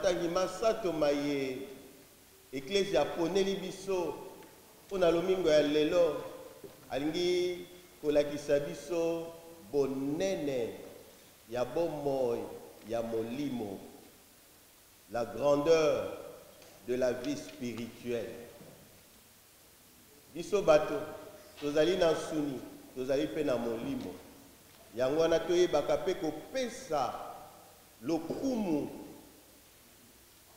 na matangi masato maye. Eklezia aponeli biso mpo na lomingo ya lelo alingi kolakisa biso bonene ya bomoi ya molimo la grandeur de la vie spirituelle. Biso bato tozali na nsuni tozali mpe na molimo. Yango wana toyebaka mpe kopesa lokumu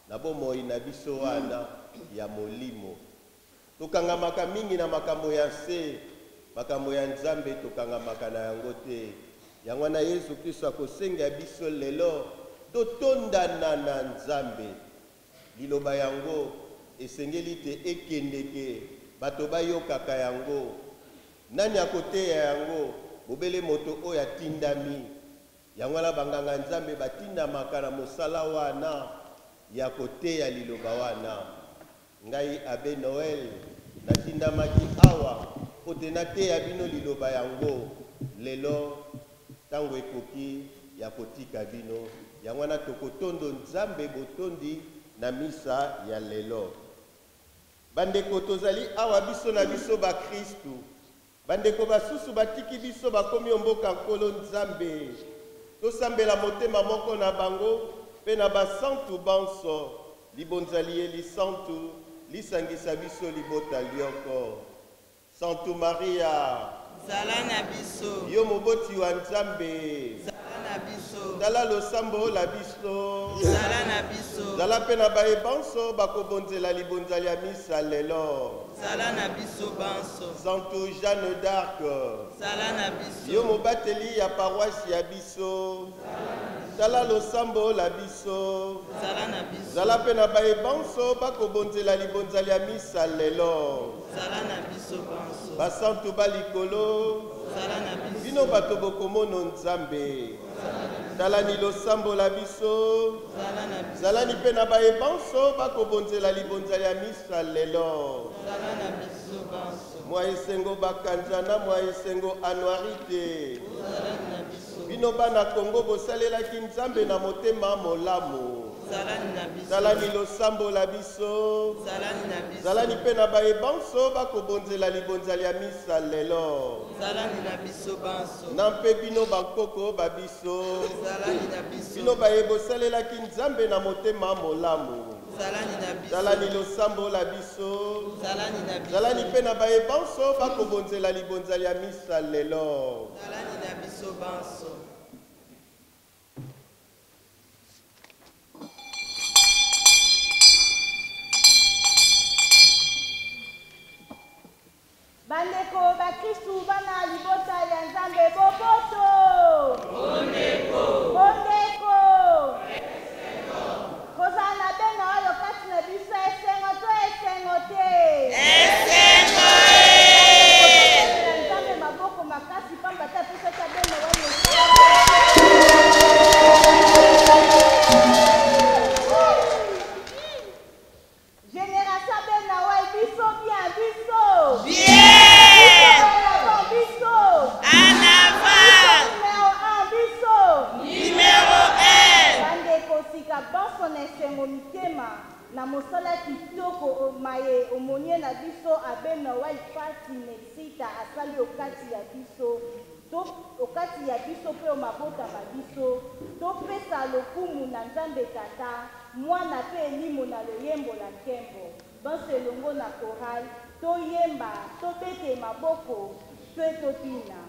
na bomoi na biso wana ya molimo. Tokangamaka mingi na makambo ya se makambo ya nzambe tokangamaka na yango te. Yango wana yesu kristo akosenga biso lelo totondana na nzambe. Liloba yango esengeli te ekendeke bato bayokaka yango. Nani akoteya yango? Bobele moto oyo atindami. Yango wana banganga nzambe batindamaka na mosala wana ya koteya liloba wana. Ngai abe noel natindamaki awa po te nateya bino liloba yango lelo ntango ekoki ya kotika bino. Yango wana tokotondo nzambe botondi na misa ya lelo. Bandeko tozali awa biso na biso bakristu bandeko basusu batiki biso bakomi omboka nkolo nzambe. Tosambela motema moko na bango mpe na basantu banso libonzali ye lisantu lisangisa biso libota lioko santu maria. Zala na biso. Yo moboti wa nzambe. Zala losambo la biso. Zala na biso. Zala mpe na bayebanso bakobonzela libonzali ya misa lelo. Zala na biso banso. Santu jeanne d'arc. Zala na yo biso mobateli ya ya biso tala losambo la biso. Zala mpe na bayebanso bakobonzela libonzali ya misa lelo. Basantu balikolo bino bato bokomono nzambe. Zalani losambo la biso. Zalani mpe na bayebanso bakobonzela libonzali ya misa lelo. Mwa esengo bakanzana mwa esengo anuari te bino bana kongo bosalelaki nzambe na motema molamu. Zalani losambo la biso. Zalani mpe na bayebanso bakobonzela libonzali ya misa lelo. Na mpe bino bankoko babiso bino baye bosalelaki nzambe na motema molamu. Zalani losambo la biso. Zalani mpe na bayebanso bakobonzela libonzali ya misa lelo bandeko bakristu bana libota ya nzambe boboto! Bondeko! Kozala na beno oyo kati na biso esengo to esengo te! Kopesela na mosala kitoko omaye omonie na biso abena wai pasi mesita asali okati ya biso. Okati ya biso mpe o mabota na biso. Topesa lokumu na nzambe tata mwana mpe elimo na loyembo na nkembo. Banso elongo na koral toyemba tobete maboko mpe tobina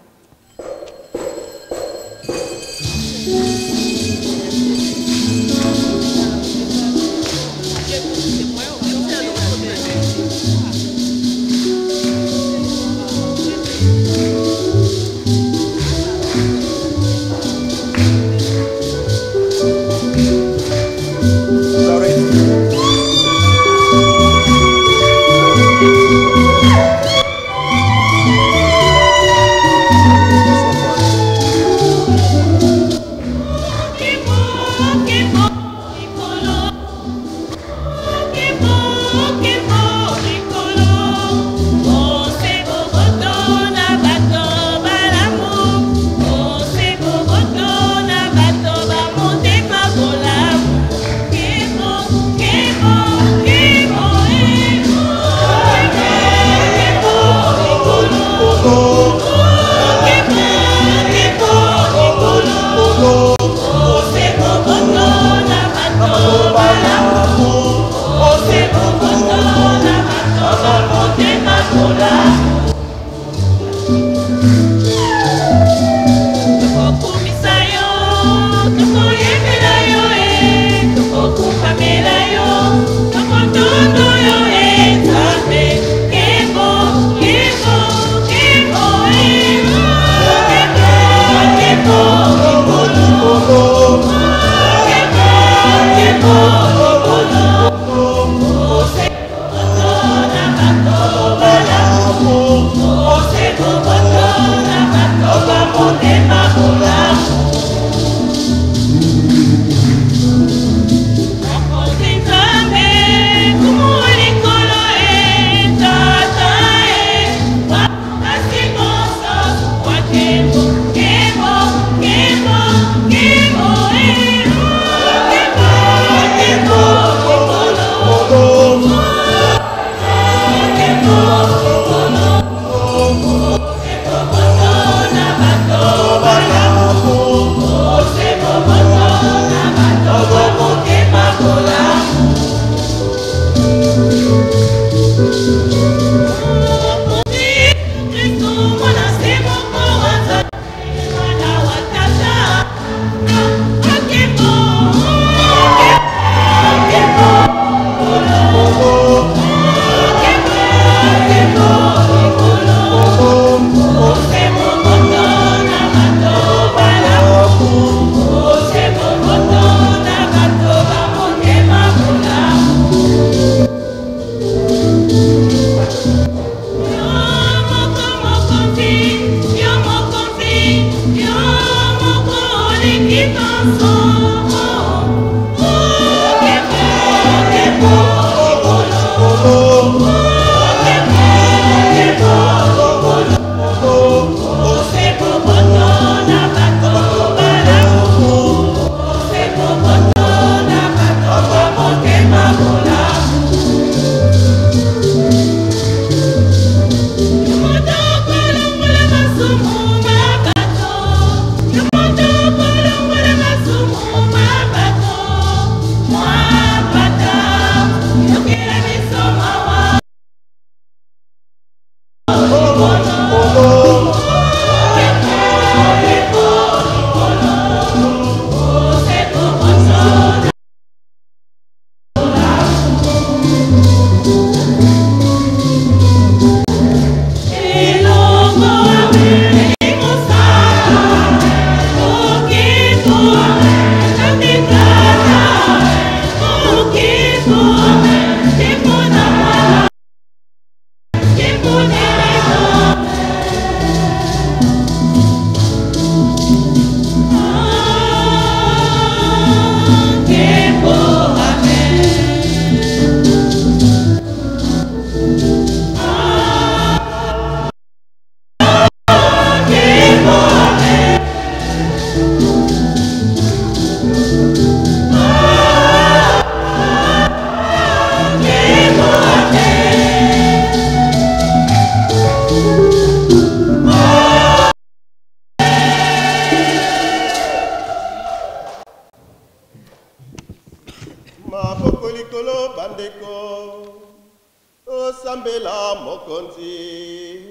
mokonzi.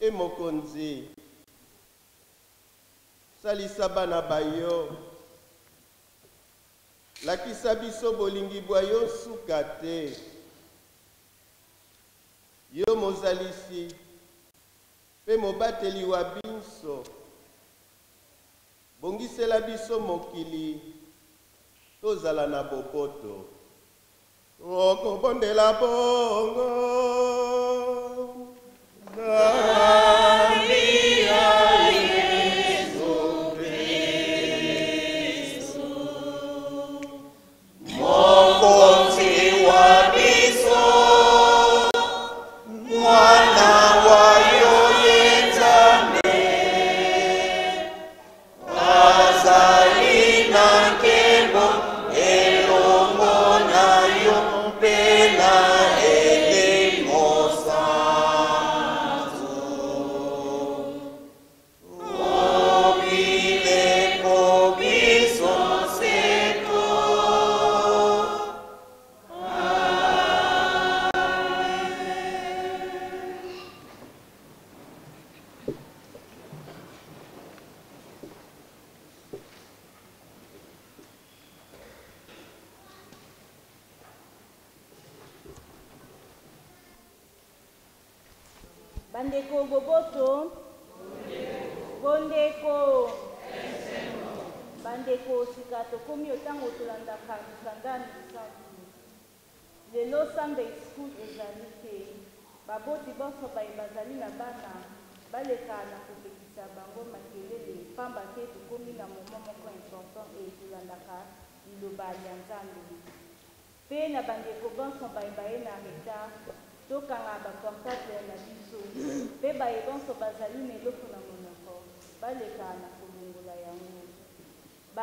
E mokonzi salisa bana bayo lakisa biso bolingi bwa yo suka te. Yo mozalisi mpe mobateli wa biso. Bongisela biso mokili tozala na boboto wokubondela bongo.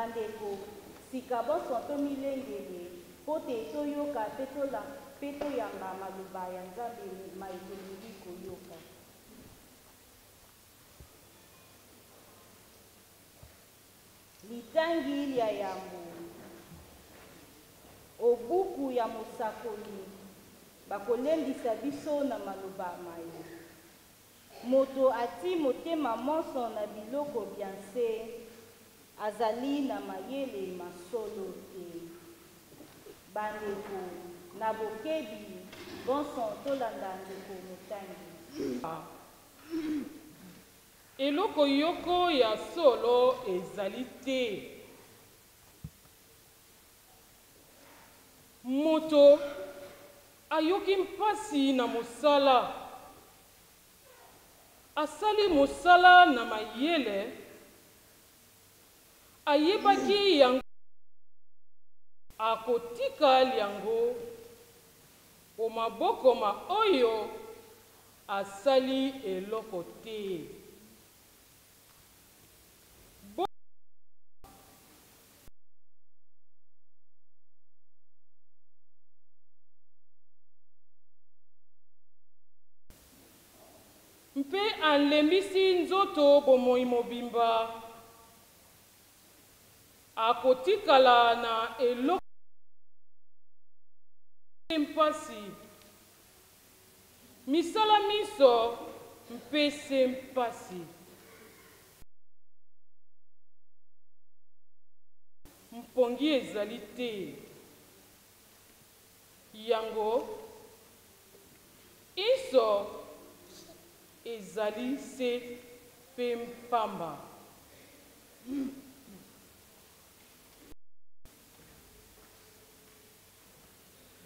Bandeko. Sika bonso tomilengele mpo te toyoka mpe toyamba maloba ya nzambe mai tolingi koyoka litangi lia yambo obuku ya mosakoli bakolendisa biso na maloba mai moto ati motema monso na biloko bianse azali na mayele masolo te. Bandeko na bokebi bonso tolanda ndeko motangi eloko yoko ya solo ezali te. Moto ayoki mpasi na mosala. Asali mosala na mayele ayebaki yango. Akotikala yango. Po mabokoma oyo asali eloko te. Mpe alembisi nzoto bomoi mobimba akotikala na eloko mpasi. Misala miso mpe se mpasi. Mpongi ezali te. Yango iso ezali se mpe mpamba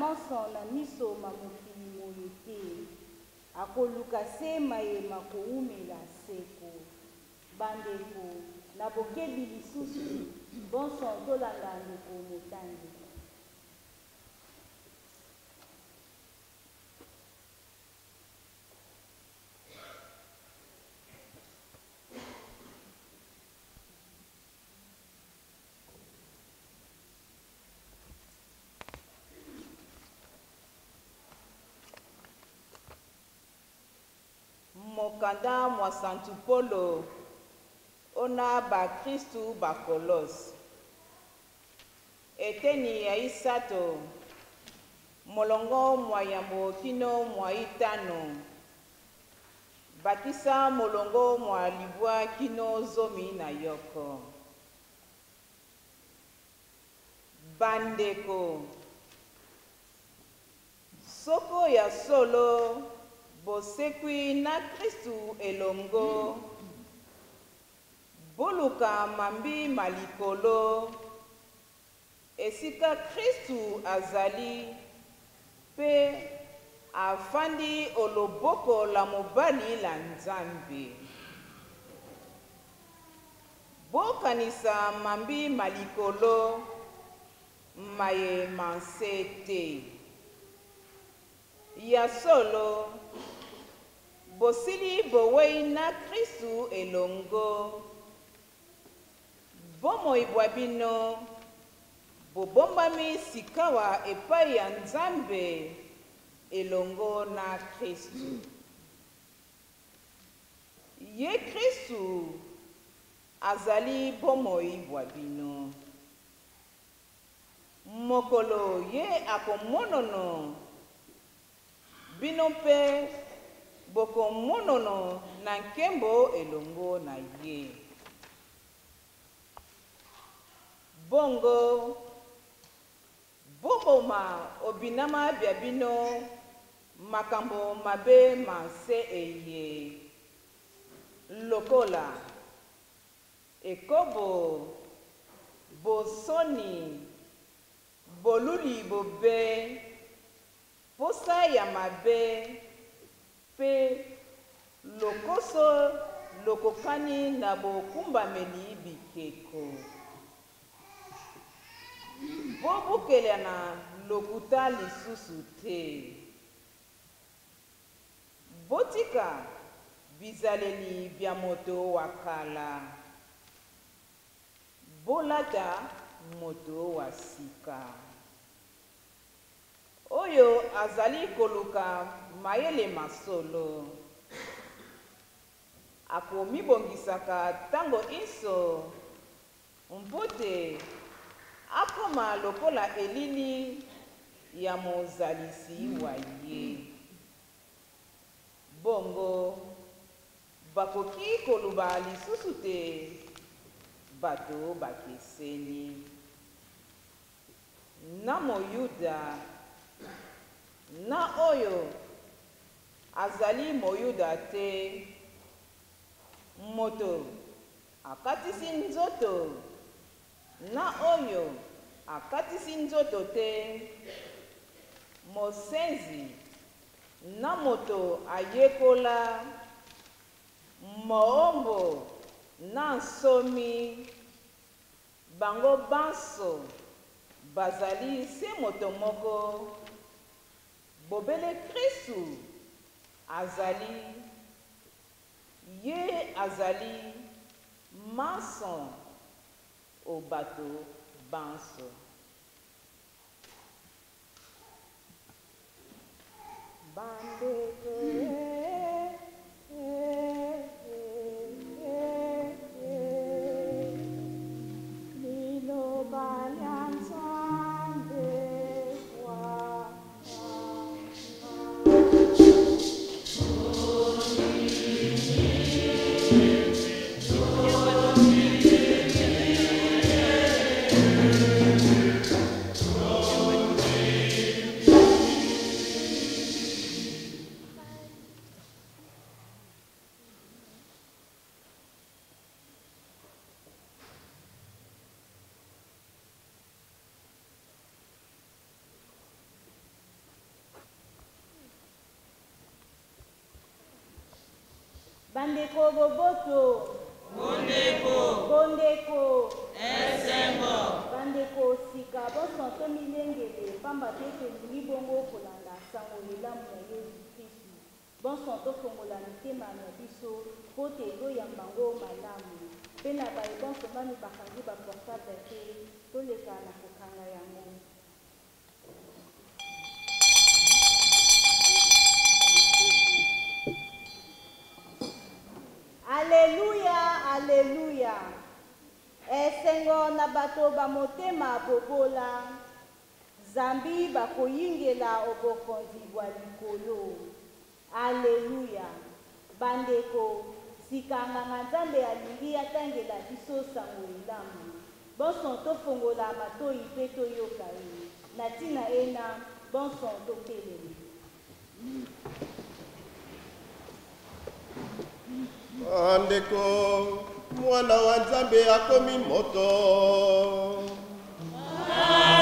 monso na miso ma mokili moyo te akoluka se mayema koumela seko. Bandeko na bokebi lisusu bonso tolanda ndeko motangi mokanda mwa santu polo. Ona bakristu bakolos eteni ya isato. Molongo mwa yambo kino mwa itano. Bakisa molongo mwa libwa kino zomi na yoko. Bandeko. Soko ya solo bosekwi na kristu elongo. Boluka mambi malikolo. Esika kristu azali mpe afandi oloboko la mobali la nzambe. Bokanisa mambi malikolo maye manse te ya solo bosili bowei na kristu elongo. Bomoi bwa bino bobombami sikawa epai ya nzambe elongo na kristu. Ye kristu azali bomoi bwa bino. Mokolo ye akomonono bino mpe bokomonono na nkembo elongo na ye. Bongo bomboma obinama bia bino makambo mabe manse eye. Lokola ekobo bosoni boluli bobe posa ya mabe mpe boso lokokani na bokumbameli bikeko. Bobukelana lokuta lisusu te. Botika bizaleli bya moto wa kala. Bolata moto wa sika oyo azali koluka mayele masolo. Akomibongisaka ntango iso. Mpo te akoma lokola elili ya mozalisi wa ye. Bongo bakoki koluba lisusu te bato bakeseni. Na moyuda na oyo azali moyuda te. Moto akatisi nzoto. Na oyo akatisi nzoto te. Mosenzi na moto ayekola. Moombo na nsomi. Bango banso bazali se moto moko bobele kristu azali ye azali manso o bato banso bandeko eh, bandeko boboto. Bondeko. Bondeko. Esengo. Bandeko sika bosanto milengele. Pamba te tolingi bongo kolanda sango lelamu ya yesu kristu. Bonsanto fongola mitema na biso mpo te ezoyamba ngo malamu. Mpe na baye bonso bani bakangi baportable te toleka na kokanga yango aleluya aleluya esengo na bato bamotema bobola. Zambi bakoyingela obokonzi bwa likolo. Aleluya bandeko sikanganga nzambe alingi atangela biso sango elamu. Bonson tofongola matoi mpe toyoka ye. Na ntina ena bonson totelemi bandeko mwana wa nzambe akomi moto. Tolo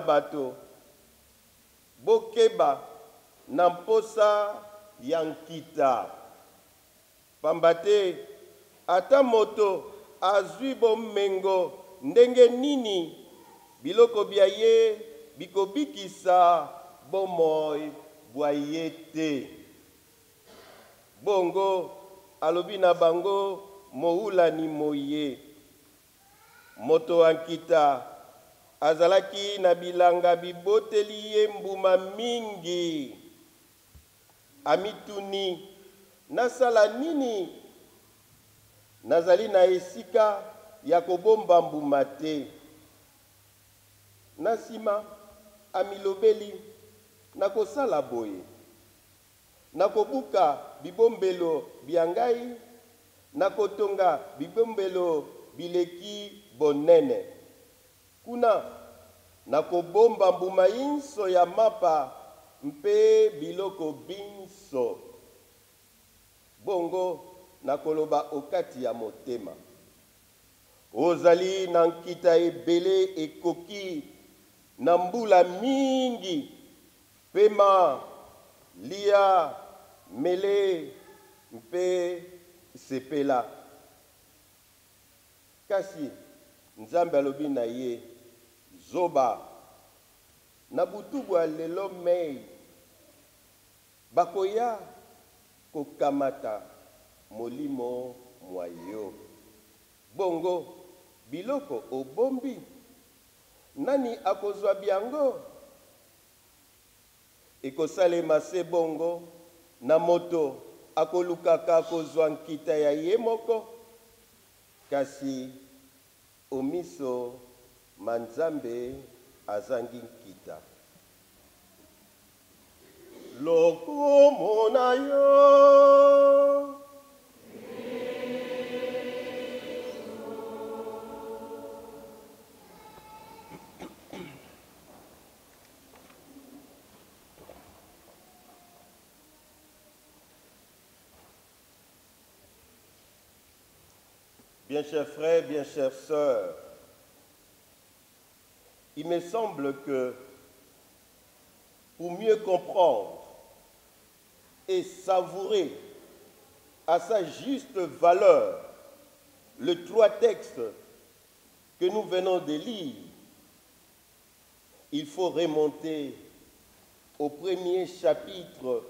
na bato bokeba na mposa ya nkita. Pamba te ata moto azwi bomengo ndenge nini biloko bya ye bikobikisa bomoi bwa ye te. Bongo alobi na bango mowulani moye. Moto ya nkita azalaki na bilanga biboteli ye mbuma mingi. Amituni nasala nini? Nazali na esika ya kobomba mbuma te. Na nsima amilobeli nakosala boye. Nakobuka bibombelo bya ngai nakotonga bibombelo bileki bonene kuna nakobomba mbuma yinso ya mapa mpe biloko binso. Bongo nakoloba okati ya motema. Ozali na nkita ebele ekoki na mbula mingi. Pema lia mele mpe sepela. Kasi nzambe alobi na ye zoba. Na butu bwa lelo mei bakoya kokamata molimo mwa yo. Bongo biloko obombi. Nani akozwa byango ekosalema se bongo na moto akolukaka kozwa nkita ya ye moko. Kasi omiso manzambe azangi nkita. Lokomona yo. Bien chers frères, bien chères sœurs, il me semble que pour mieux comprendre et savourer à sa juste valeur les trois textes que nous venons de lire, il faut remonter au premier chapitre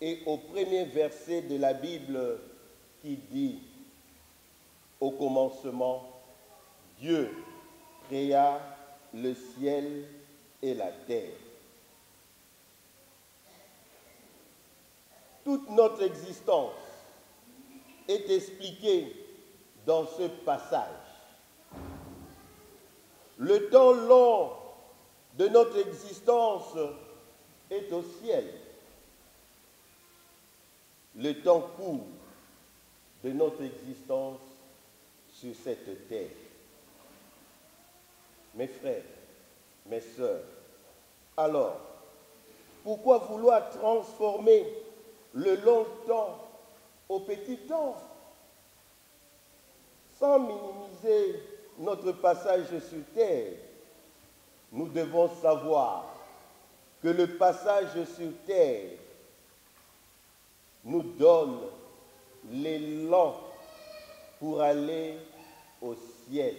et au premier verset de la Bible qui dit, au commencement, Dieu créa le ciel et la terre. Toute notre existence est expliquée dans ce passage. Le temps long de notre existence est au ciel. Le temps court de notre existence sur cette terre. Mes frères, mes sœurs, alors, pourquoi vouloir transformer le long temps au petit temps sans minimiser notre passage sur terre? Nous devons savoir que le passage sur terre nous donne l'élan pour aller au ciel.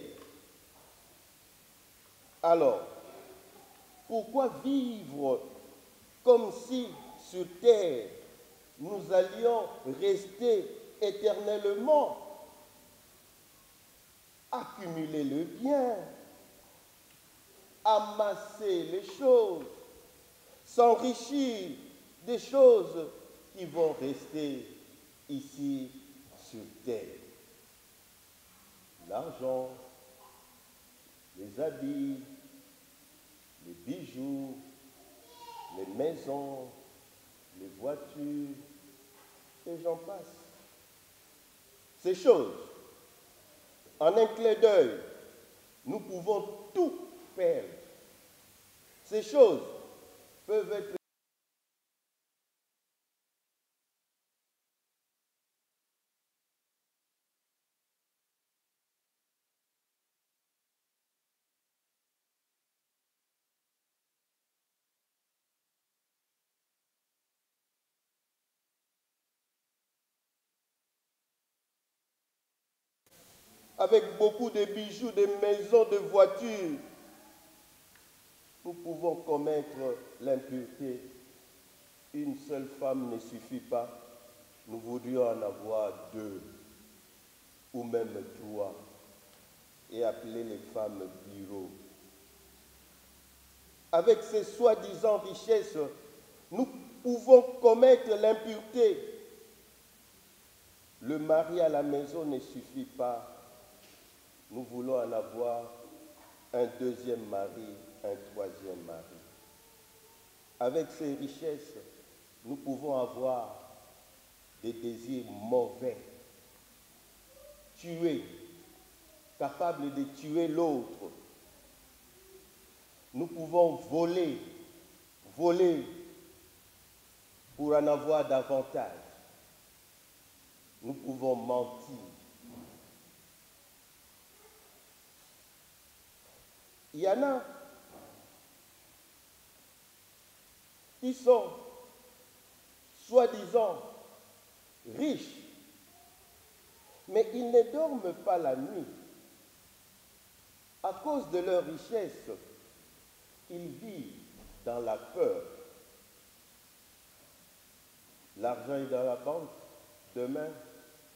Alors, pourquoi vivre comme si sur terre nous allions rester éternellement Accumuler le bien, amasser les choses, s'enrichir des choses qui vont rester ici sur terre? L'argent, les habits, les bijoux, les maisons, les voitures, et j'en passe. Ces choses, en un clin d'œil, nous pouvons tout perdre. Ces choses peuvent être avec beaucoup de bijoux, de maisons, de voitures, nous pouvons commettre l'impureté. Une seule femme ne suffit pas. Nous voudrions en avoir deux ou même trois et appeler les femmes bureaux. Avec ces soi-disant richesses, nous pouvons commettre l'impureté. Le mari à la maison ne suffit pas nous voulons en avoir un deuxième mari, un troisième mari. Avec ces richesses, nous pouvons avoir des désirs mauvais, tuer, capables de tuer l'autre. Nous pouvons voler, voler pour en avoir davantage. Nous pouvons mentir Il y en a qui sont soi-disant riches, mais ils ne dorment pas la nuit. À cause de leur richesse, ils vivent dans la peur. L'argent est dans la banque. Demain,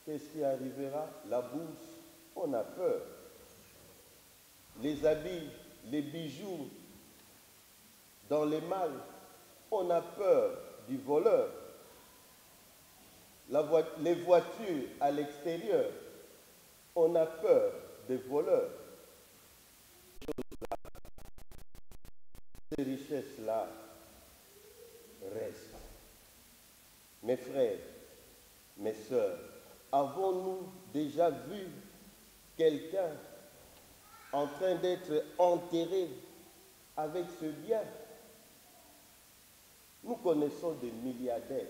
qu'est-ce qui arrivera? La bourse, on a peur. Les habits les bijoux dans les malles, on a peur du voleur. les voitures à l'extérieur, on a peur des voleurs. Ces richesses-là restent. Mes frères, mes sœurs, avons-nous déjà vu quelqu'un en train d'être enterré avec ce bien. Nous connaissons des milliardaires.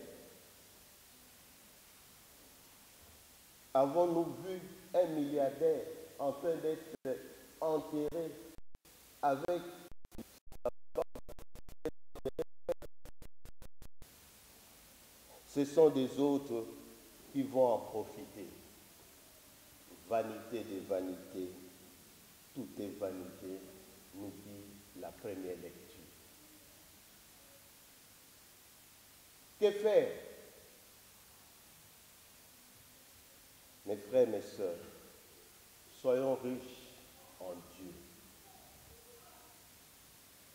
Avons-nous vu un milliardaire en train d'être enterré avec ce sont des autres qui vont en profiter. Vanité des vanités, tout est vanité, nous dit la première lecture. Que faire Mes frères, mes sœurs, soyons riches en Dieu.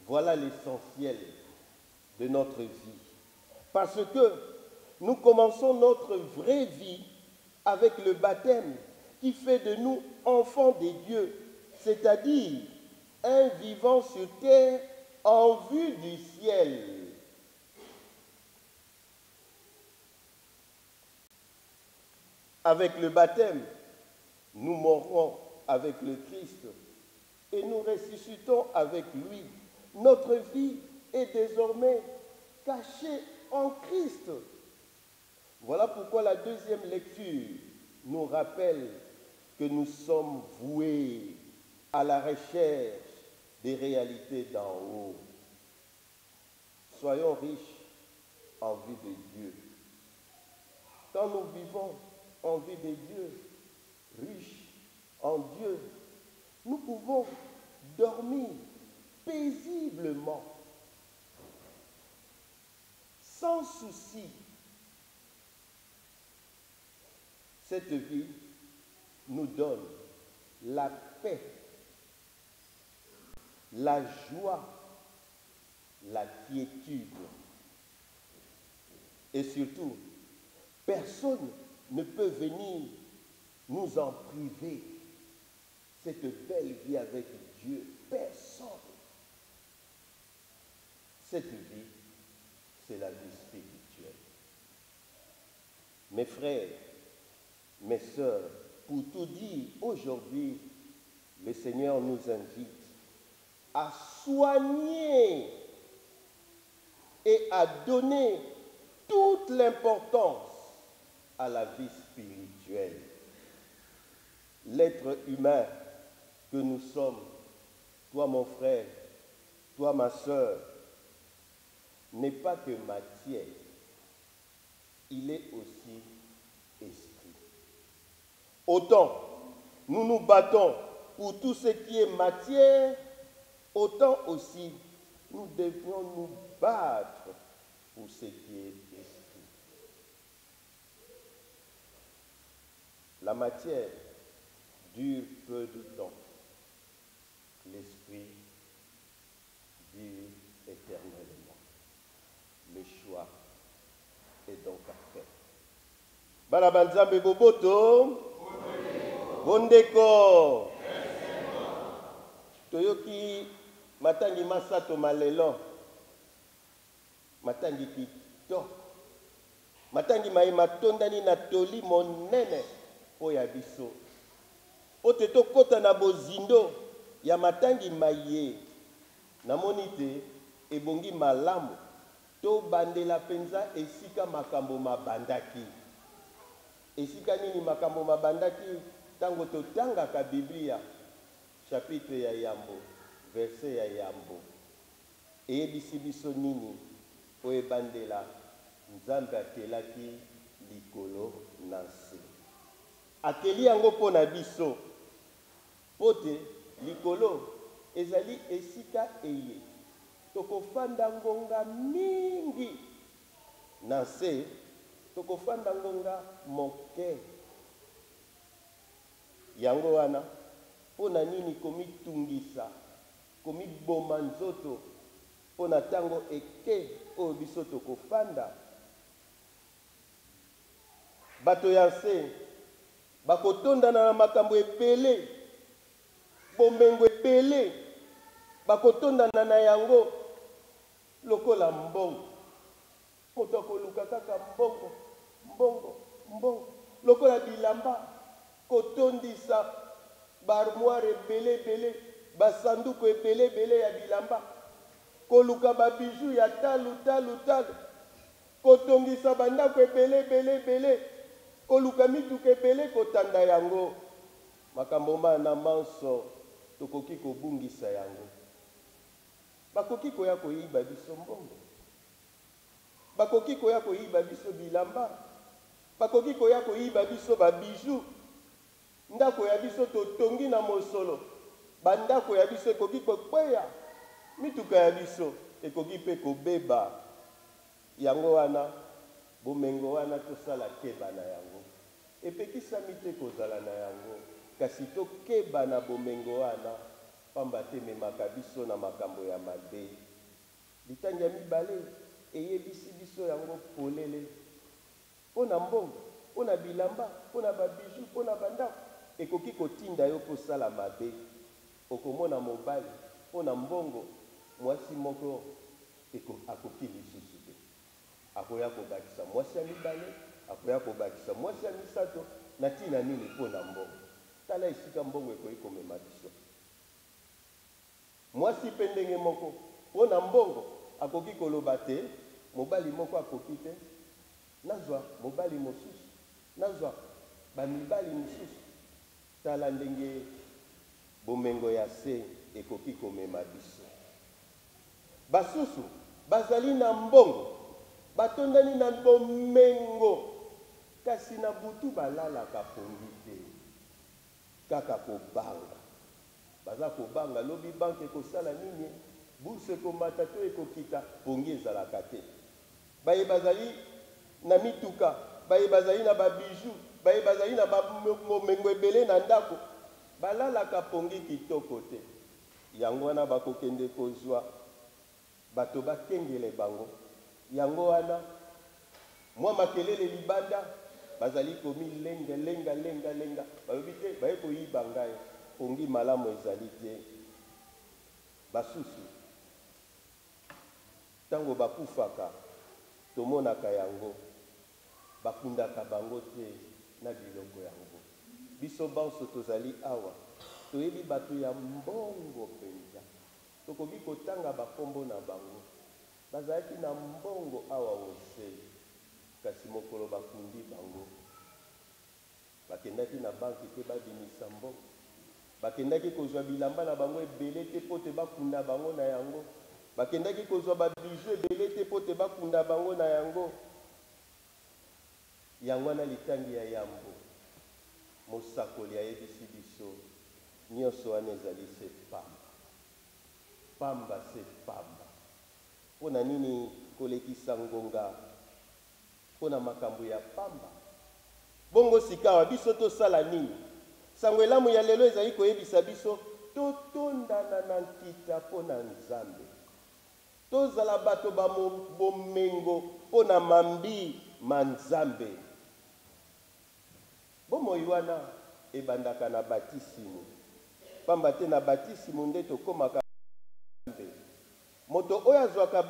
Voilà l'essentiel de notre vie. Parce que nous commençons notre vraie vie avec le baptême qui fait de nous enfants des dieux, c'est-à-dire un vivant sur terre en vue du ciel. Avec le baptême, nous mourrons avec le Christ et nous ressuscitons avec lui. Notre vie est désormais cachée en Christ. Voilà pourquoi la deuxième lecture nous rappelle que nous sommes voués à la recherche des réalités d'en haut. Soyons riches en vue de Dieu. Quand nous vivons en vue de Dieu, riches en Dieu, nous pouvons dormir paisiblement, sans souci. Cette vie nous donne la paix, la joie, la quiétude. Et surtout, personne ne peut venir nous en priver. Cette belle vie avec Dieu, personne. Cette vie, c'est la vie spirituelle. Mes frères, mes sœurs, pour tout dire, aujourd'hui, le Seigneur nous invite à soigner et à donner toute l'importance à la vie spirituelle. L'être humain que nous sommes, toi mon frère, toi ma sœur, n'est pas que matière, il est aussi esprit. Autant nous nous battons pour tout ce qui est matière, autant aussi nous devions nous battre pour ce qui est esprit. La matière dure peu de temps. L'esprit dure éternellement. Le choix est donc à faire. bana banzambe boboto bondeko toyoki matangi masato malelo. Matangi kitoko matangi mayema tondani na toli monene. Oyo ya biso. Po te tokɔta na bozindo ya matangi maye namoni te ebongi malamu. Tobandela mpenza esika makambo mabandaki. Esika nini makambo mabandaki? Ntango totangaka biblia chapitre ya yambo verse ya yambo. Eyebisi biso nini oyo ebandela nzambe akelaki likolo na se? Akeli yango mpo na biso. Mpo te likolo ezali esika eye. Tokofanda ngonga mingi. Na se tokofanda ngonga moke. Yango wana mpo na nini komitungisa komiboma nzoto. Mpo na ntango eke oyo biso tokofanda. Bato ya se bakotondana na makambo ebele bomengo ebele bakotondana na yango lokola mbongo. Moto akoluka kaka mbongo mbongo mbongo. Lokola bilamba kotondisa baarmoire ebele ebele basanduku ebele ebele ya bilamba. Koluka babiju ya talu talu talu. Kotongisa bandako ebele ebele ebele. Koluka mituka ebele kotanda yango. Makambo ma na manso tokoki kobungisa yango. Bakoki koya koyiba biso mbongo. Bakoki koya koyiba biso bilamba. Bakoki koya koyiba biso babiju ndako ya biso totongi na mosolo bandako ya biso ekoki kokweya. Mituka ya biso ekoki mpe kobeba. Yango wana bomengo wana tosala keba na yango. Epekisami te kozala na yango. Kasi tokeba na bomengo wana pamba te ememaka biso na makambo ya mabe. Litangi ya mibale eyebisi biso yango polele. Mpo na mbongo mpo na bilamba mpo na babiju mpo na bandako ekoki kotinda yo kosala mabe okomona mobali mpo na mbongo mwasi moko akoki lisusu te. Akoya kobakisa mwasi ya mibale akoya kobakisa mwasi ya misato na ntina nini mpo na mbongo. Tala esika mbongo ekoki komema biso. Mwasi mpe ndenge moko mpo na mbongo akoki koloba te mobali moko akoki te nazwa mobali mosusu nazwa bamibali mosusu. Tala ndenge bomengo ya se ekoki komema biso. Basusu bazali na mbongo batondani na bomengo kasi na butu balalaka pongi te. Kaka kobanga baza kobanga lobi banke ekosala nini? Burse ekomata to ekokita pongi ezalaka te. Baye bazali na mituka baye bazali na babiju baye bazali na bomengo ebele na ndako balalaka pongi kitoko te. Yango wana bakokende kozwa. Bato bakengele bango. Yango wana mwa makelele libanda bazali komi lenga lenga lenga. Balobi te baye koyiba ngai. Pongi malamu ezali te. Basusu. Ntango bakufaka tomonaka yango. Bakundaka bango te na biloko yango biso banso tozali awa. Toyebi bato ya mbongo mpenza. Tokoki kotanga bakombo na bango. Bazalaki na mbongo awa ose kasi mokolo bakundi bango. Bakendaki na banki te babimisa mbongo bakendaki kozwa bilamba na bango ebele te mpo te bakunda bango na yango. Bakendaki kozwa babiju ebele te mpo te bakunda bango na yango. Yango wana litangi ya yambo mosakoli ayebisi biso nyonso wana ezali se pamba pamba se pamba mpo na nini kolekisa ngonga? Mpo na makambo ya pamba? Bongo sikawa biso tosala nini? Sango elamu ya lelo ezali koyebisa biso totondana na nkita mpo na nzambe. Tozala bato babomengo mpo na mambi ma nzambe bomoi wana ebandaka na batisimu pamba te na batisimu nde tokómaka nzambe moto oyo azwaka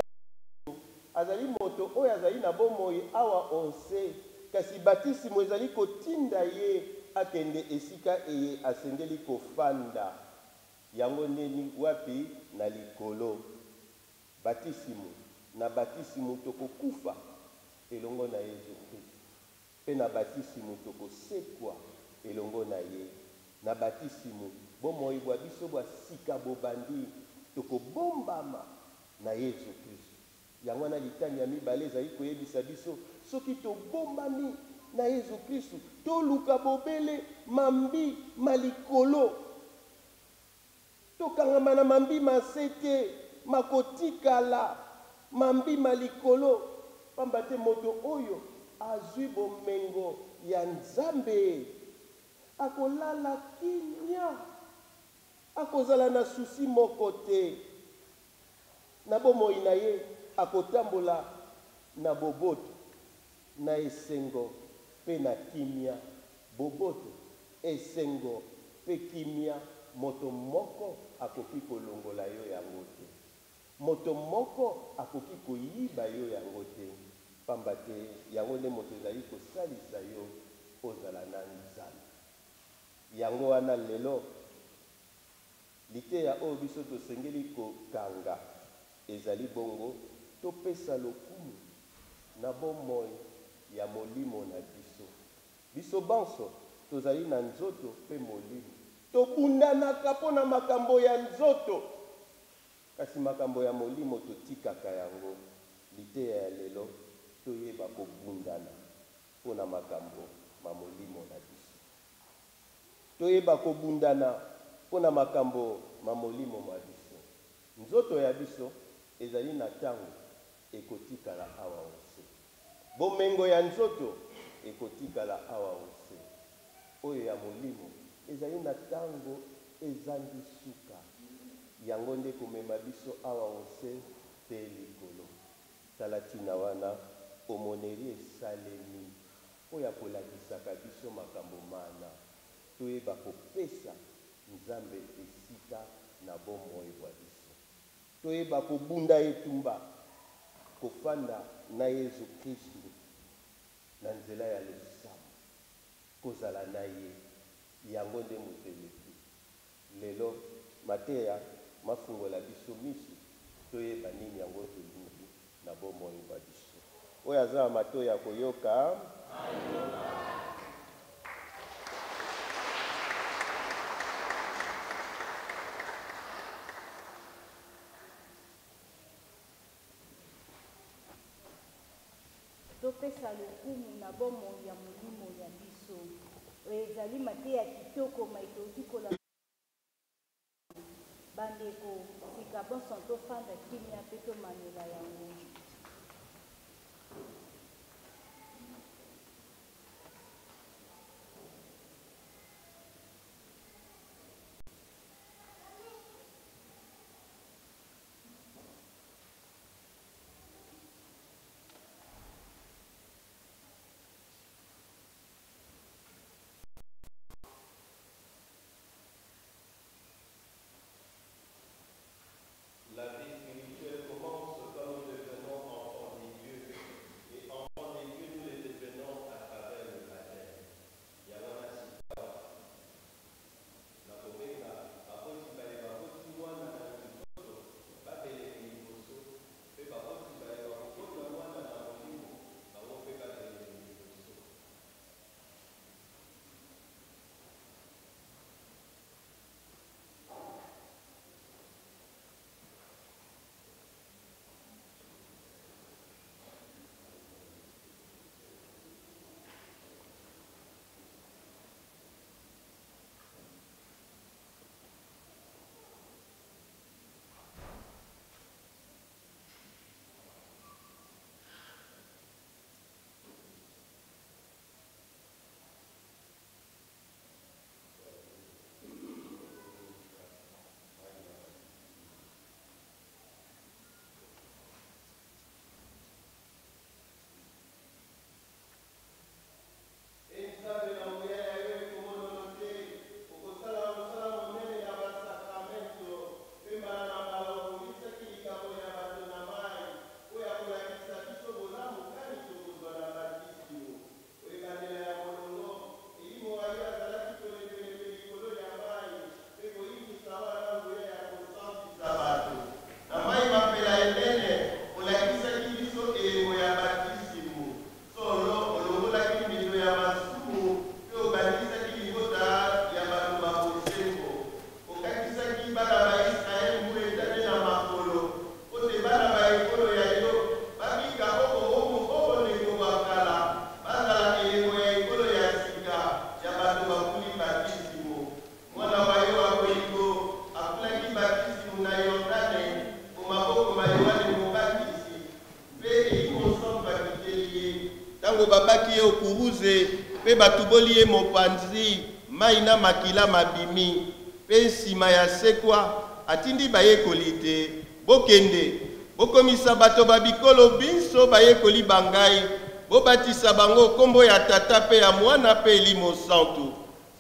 azali moto oyo azali na bomoi awa onse kasi batisimu ezali kotinda ye akende esika eye asengeli kofanda. Yango ndeni wapi? Na likolo. Batisimu na batisimu tokokufa elongo na yesu kristo mpe na batisimu tokosekwa elongo na ye. Na batisimu bomoi bwa biso bwa sika bobandi tokobombama na yesu kristo yango wana litani ya mibale ezali koyebisa biso soki tobombami na yesu kristu toluka bobele mambi malikolo. Tokangama na mambi mase te makotikala mambi malikolo. Pamba te moto oyo azwi bomengo ya nzambe. Akolala kimia. Akozala na susi moko te. Na bomoi na ye akotambola na boboto na esengo mpe na kimia. Boboto esengo mpe kimia. Moto moko akoki kolongola yo yango te. Moto moko akoki koyiba yo yango te pamba te yango nde moto ezali kosalisa yo ozala na nzambe yango wana lelo liteya oyo biso tosengeli kokanga ezali bongo topesa lokumu na bomoi ya molimo na biso. Biso banso tozali na nzoto mpe molimo. Tobundanaka mpo na makambo ya nzoto. Kasi makambo ya molimo totikaka yango liteya ya lelo toyeba kobundana mpo na makambo mamolimo na biso. Toyeba kobundana mpo na makambo mamolimo mwa biso. Nzoto ya biso ezali na ntango ekotikala awa ose bomengo ya nzoto ekotikala awa ose oyo ya molimo ezali na ntango ezangi suka. Yango nde komema biso awa ose te likolo. Tala ntina wana omoneli esalemi oyo akolakisaka biso makambo mana. Toyeba kopesa nzambe esika na bomoi bwa biso. Toyeba kobunda etumba kofanda na yesu kristu na nzela ya losambo. Kozala na ye yango nde moteleki. Lelo mateya mafungola biso miso toyeba nini yango tolingi na bomoi bwa biso oyo aza na matoi ya koyoka. Topesa lokumu na bomoi ya molimo ya biso. Oyo ezali mateya ya kitoko mai tozi kola bandeko sika bonso tofanda kimia mpe tomanela yango batuboli ye mopanzi mai na makila mabimi. Mpe nsima ya sekwa atindi bayekoli te bokende bokomisa bato babikolo biso bayekoli bangai. Bobatisa bango nkombo ya tata mpe ya mwana mpe elimo santu.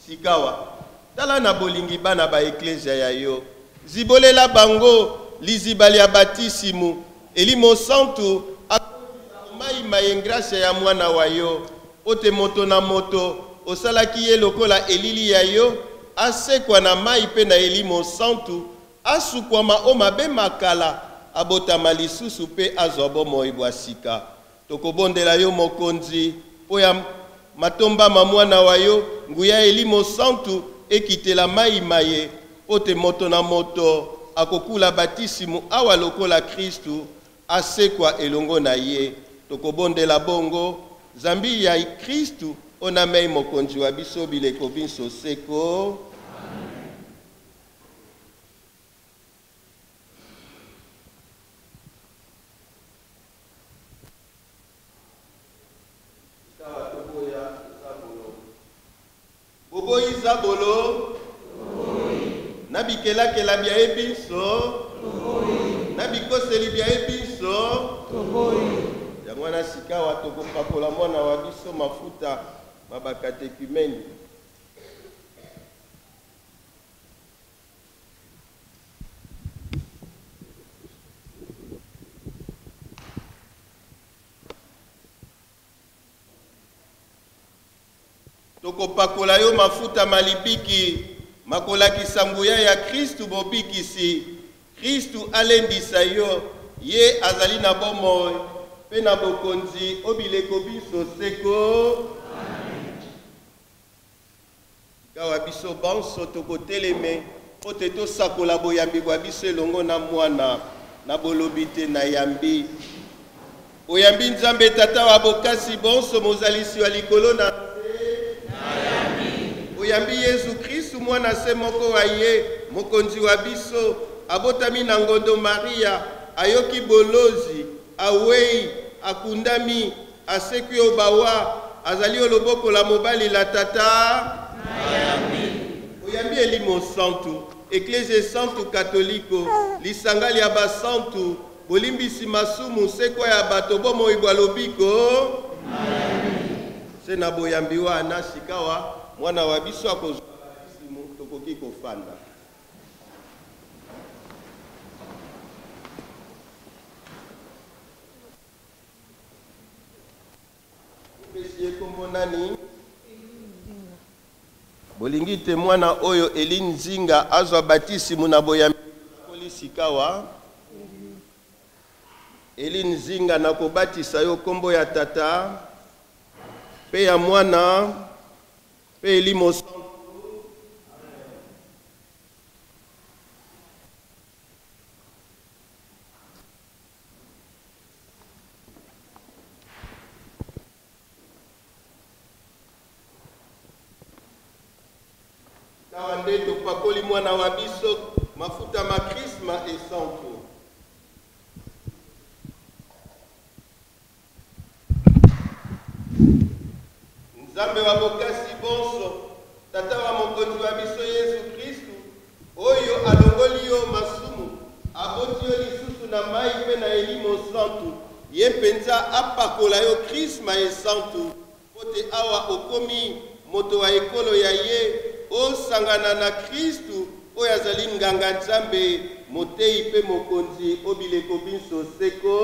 Sikawa tala na bolingi bana ba eklezia ya yo. Zibolela bango lizibali ya batisimu. Elimo santu akozisa komaima ye gracia ya mwana wa yo po te moto na moto osalaki ye lokola elili ya yo asekwa na mai mpe na elimo santu asukwama o mabe makala abotama lisusu mpe azwa bomoi bwa sika. Tokobondela yo mokonzi mpo ya matombama mwana wa yo nguya elimo santu ekitela maima ye mpo te moto na moto akokula batisimu awa lokola kristu asekwa elongo na ye. Tokobondela bongo zambi ya kristu oyo na mei mokonzi wa biso bileko biso seko boboyi zabolo. Na bikelakela bya ye biso na bikoseli bya ye biso yango wana sikawa tokopakola mwana wa biso mafuta ma bakatekumeni. Tokopakola yo mafuta malibiki makolakisa nguya ya kristu bobikisi. Kristu alendisa yo ye azali na bomoi mpe na bokonzi o bileko biso seko kawa biso bonso tokoteleme mpo te tosakola boyambi bwa biso elongo na mwana na bolobi te nayambi oyambi nzambe tata wa bokasi bonso mozalisi wa likolo na oyambi yesu kristu mwana se moko wa ye mokonzi wa biso abotami na ngondo maria ayoki bolozi awei akundami aseki oyo bawa azali oyo loboko la mobali la tata. Oyambi elimo santu eklezia santu katoliko lisangali ya basantu bolimbisi masumu sekwa ya bato bomoi bwa lobiko? Se na boyambi wana sikawa mwana wa biso akozwa batisimu tokoki kofanda opesi ye nkombo nani bolingi te mwana oyo eli nzinga azwa batisimu na boyambi akoli sikawa eli nzinga na kobatisa yo nkombo ya tata mpe ya mwana mpe eli mosantu nde topakoli mwana wa biso mafuta makrisma esantu nzambe wa bokasi bonso tata wa mokonzi wa biso yesu kristu oyo alongoli yo masumu aboti yo lisusu na mai mpe na elimo santu ye mpenza apakola yo krisma esantu mpo te awa okomi moto wa ekolo ya ye osangana na kristu oyo azali nganga nzambe motei mpe mokonzi o bileko biso seko?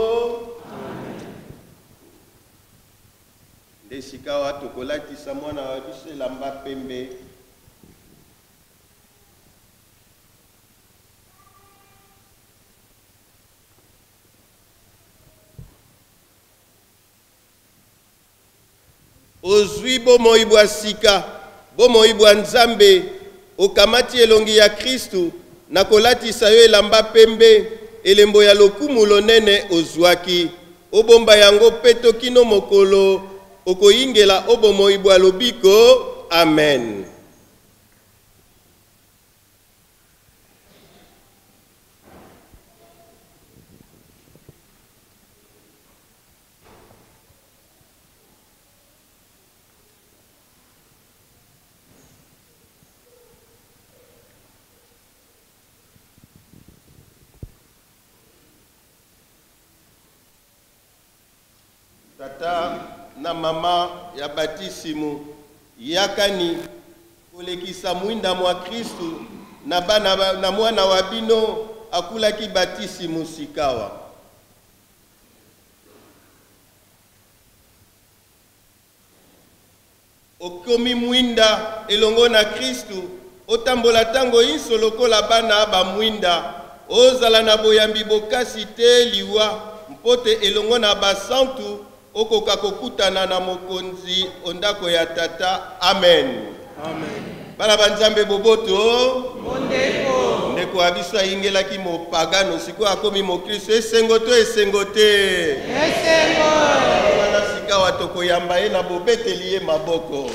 Nde sika awa tokolatisa mwana wa biso elamba pembe. Ozwi bomoi bwa sika bomoi bwa nzambe okamati elongi ya kristu na kolatisa yo elamba pembe elembo ya lokumu lonene ozwaki. Obomba yango mpe tokino mokolo okoyingela o bomoi bwa lobiko. Amen tata na mama ya batisimu yakani kolekisa mwinda mwa kristu na bana ba- na mwana wa bino akulaki batisimu sikawa. Okomi mwinda elongo na kristu otambola ntango nyonso lokola bana bamwinda ozala na boyambi bokasi te liwa mpo te elongo na basantu okoka kokutana na mokonzi ondako ya tata amen, amen. bana banzambe boboto ndeko ndeko ya biso ayingelaki mopagano sikoyo akomi mokristo esengo to esengo te. Wana sikawa tokoyamba ye na bobeteli ye maboko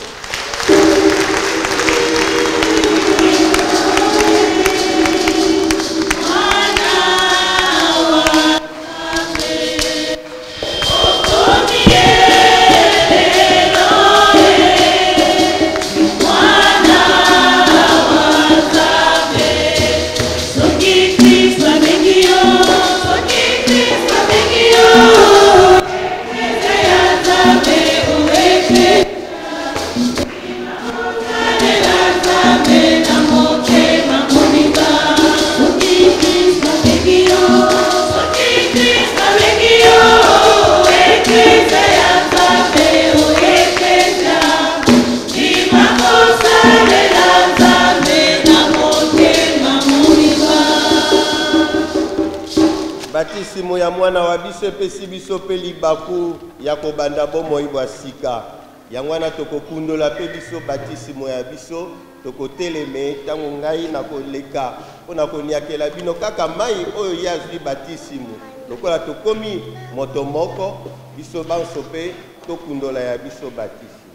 batisimo ya mwana wa biso epesi biso mpe libaku ya kobanda bomoi bwa sika. Yango wana tokokundola mpe biso batisimo ya biso tokoteleme ntango ngai nakoleka mpo na koniakela bino. Kaka mai oyo ye azwi batisimo lokola tokomi moto moko biso banso mpe tokundola ya biso batisimo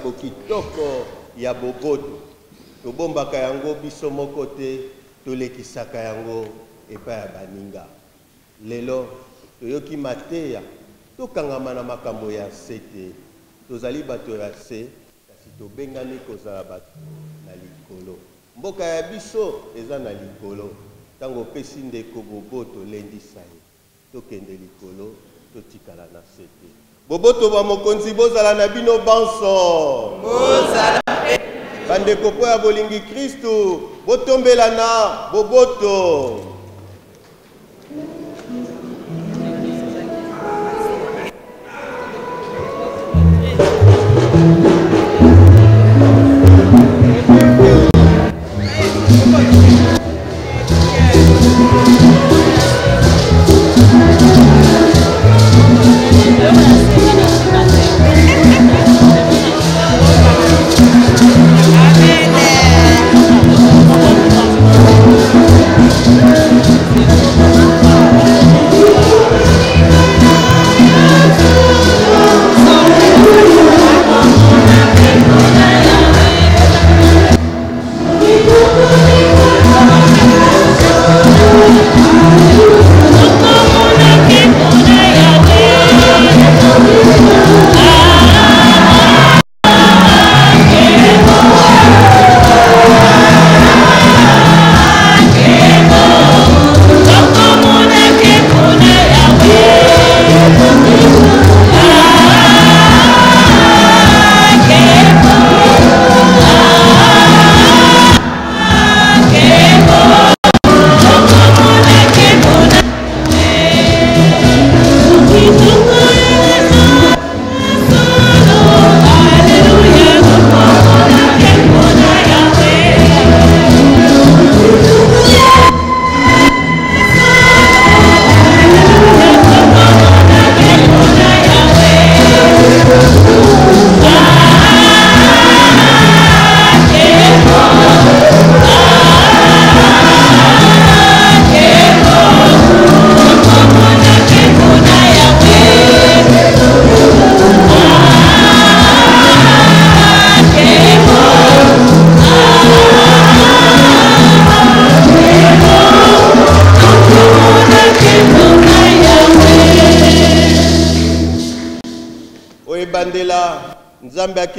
biso likabo kitoko ya boboto tobombaka yango biso moko te tolekisaka yango epai ya baninga. Lelo toyoki mateya tokangama na makambo ya se te. Tozali bato ya se kasi tobengani kozala bato na likolo. Mboka ya biso eza na likolo. Ntango opesi ndeko boboto lendisa ye. Tokende likolo totikala na se te boboto bamokonzi bozala na bino banso. Bandeko mpo ya bolingi kristu botombelana boboto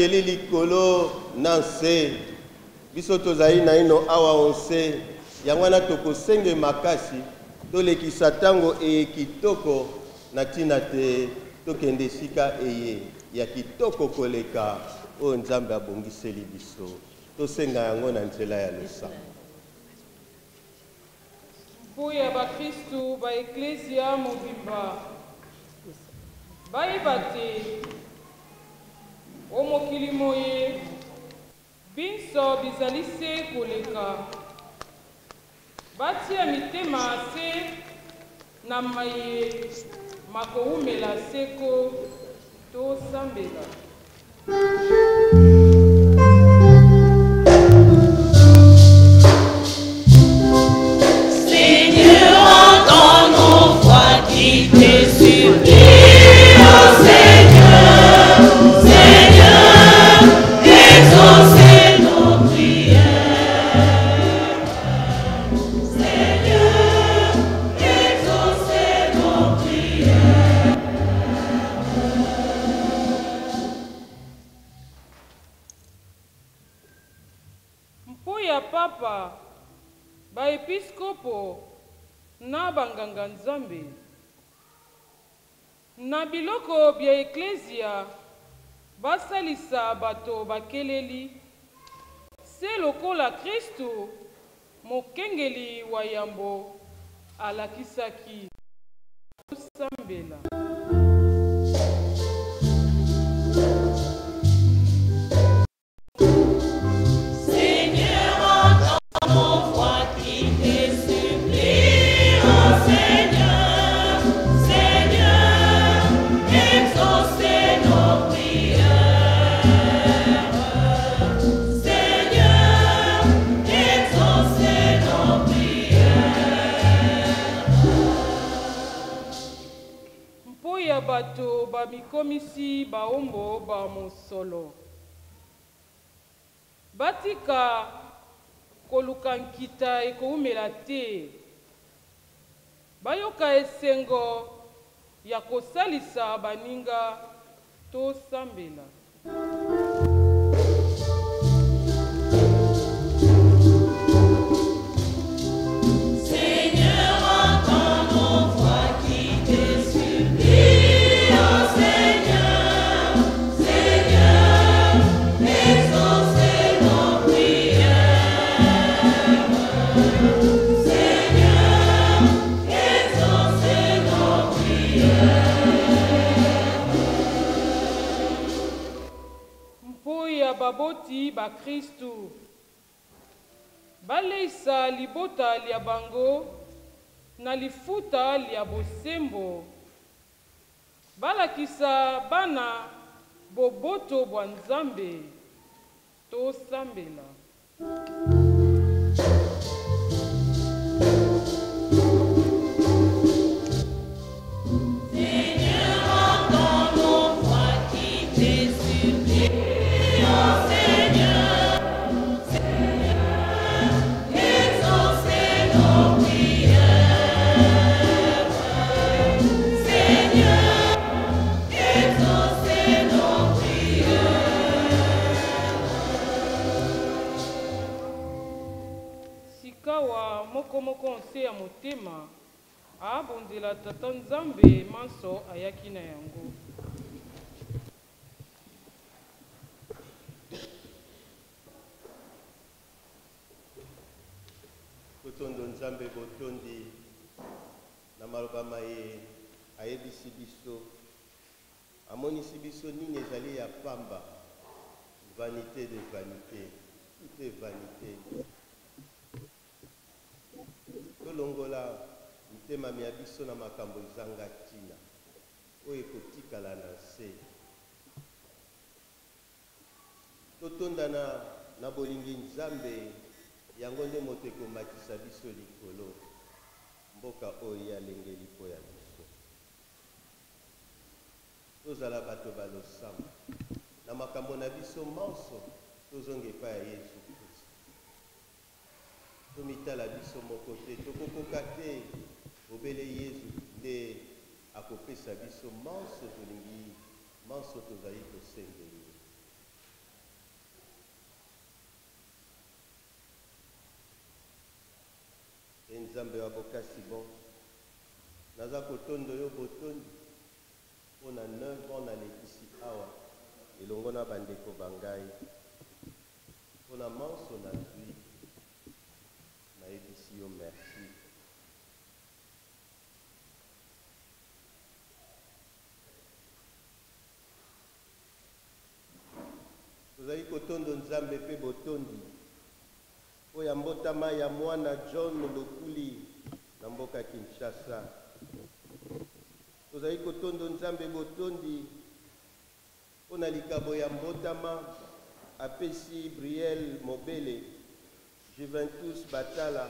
akeli likolo na nse. Biso tozali na ino awa onse yango wana tokosenga makasi tolekisa ntango eye kitoko na ntina te. Tokende esika eye ya kitoko koleka. Oyo nzambe abongiseli biso. Tosenga yango na nzela ya losambo mpo ya bakristu baeklezia mobimba. Bayeba te o mokili moye binso bizali se koleka. Batia mitema se na maye makowumela seko tosambela na biloko bya eklezia basalisa bato bakeleli se lokola kristu mokengeli wa yambo alakisaki. Kosambela bato bamikomisi baombo ba mosolo. Batika koluka nkita ekowumela te. Bayoka esengo ya kosalisa baninga tosambela baboti bakristu baleisa libota lia bango na lifuta lia bosembo. Balakisa bana boboto bwa nzambe. Tosambela sikawa mokomoko nse ya motema abonzela tata nzambe manso ayaki na yango. Totondo nzambe botondi na maloba ma ye ayebisi biso. Amonisi biso nini ezali ya pamba? Vanité de vanité tout est vanité tolongola mitemami ya biso na makambo ezanga ntina. Oyo ekotikala na se. Totonda na, bolingi nzambe yango nde moto ekomatisa biso likolo. Mboka oyo yalengeli mpo ya biso. Tozala bato balosama na makambo na biso manso tozonga epai ya yesu tomitala biso moko te tokokoka te obele nde akopesa biso manso tolingi manso tozali kosengeli. E nzambe wa bokasi bon naza kotondo yo botondi mpo 9 ans nalekisi awa elongo na bandeko bangai mpo na manso yo merci tozali kotondo nzambe mpe botondi. Oyo ya mbotama ya mwana john lokuli na mboka kinshasa. Tozali kotondo nzambe botondi mpo na likabo ya mbotama apesi mobele juventus batala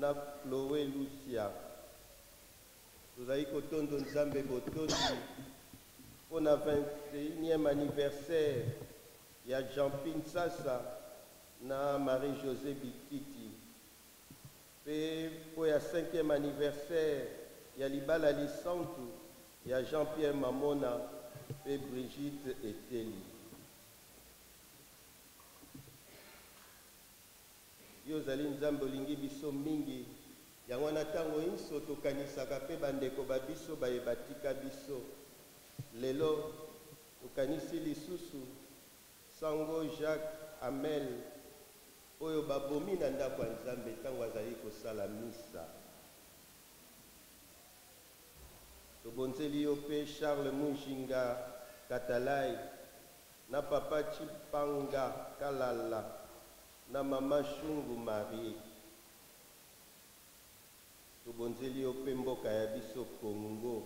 na chloe lucia. Tozali kotondo nzambe botondi mpo na 21e anniversaire ya jean-pin sasa na marie-josé bikiti. Mpe mpo ya 5e anniversaire ya libala lisantu ya jean-pierre mamona mpe brigitte eteli. Yo ozali nzambe olingi biso mingi. Yango wana ntango nyonso tokanisaka mpe bandeko babiso bayeba tika biso. Lelo tokanisi lisusu sango jacques amel oyo babomi na ndako ya nzambe ntango azali kosala misa. Tobonzeli yo mpe charles munjinga katalai na papa chipanga kalala na mama shungu marie. Tobonzeli yo mpe mboka ya biso kongo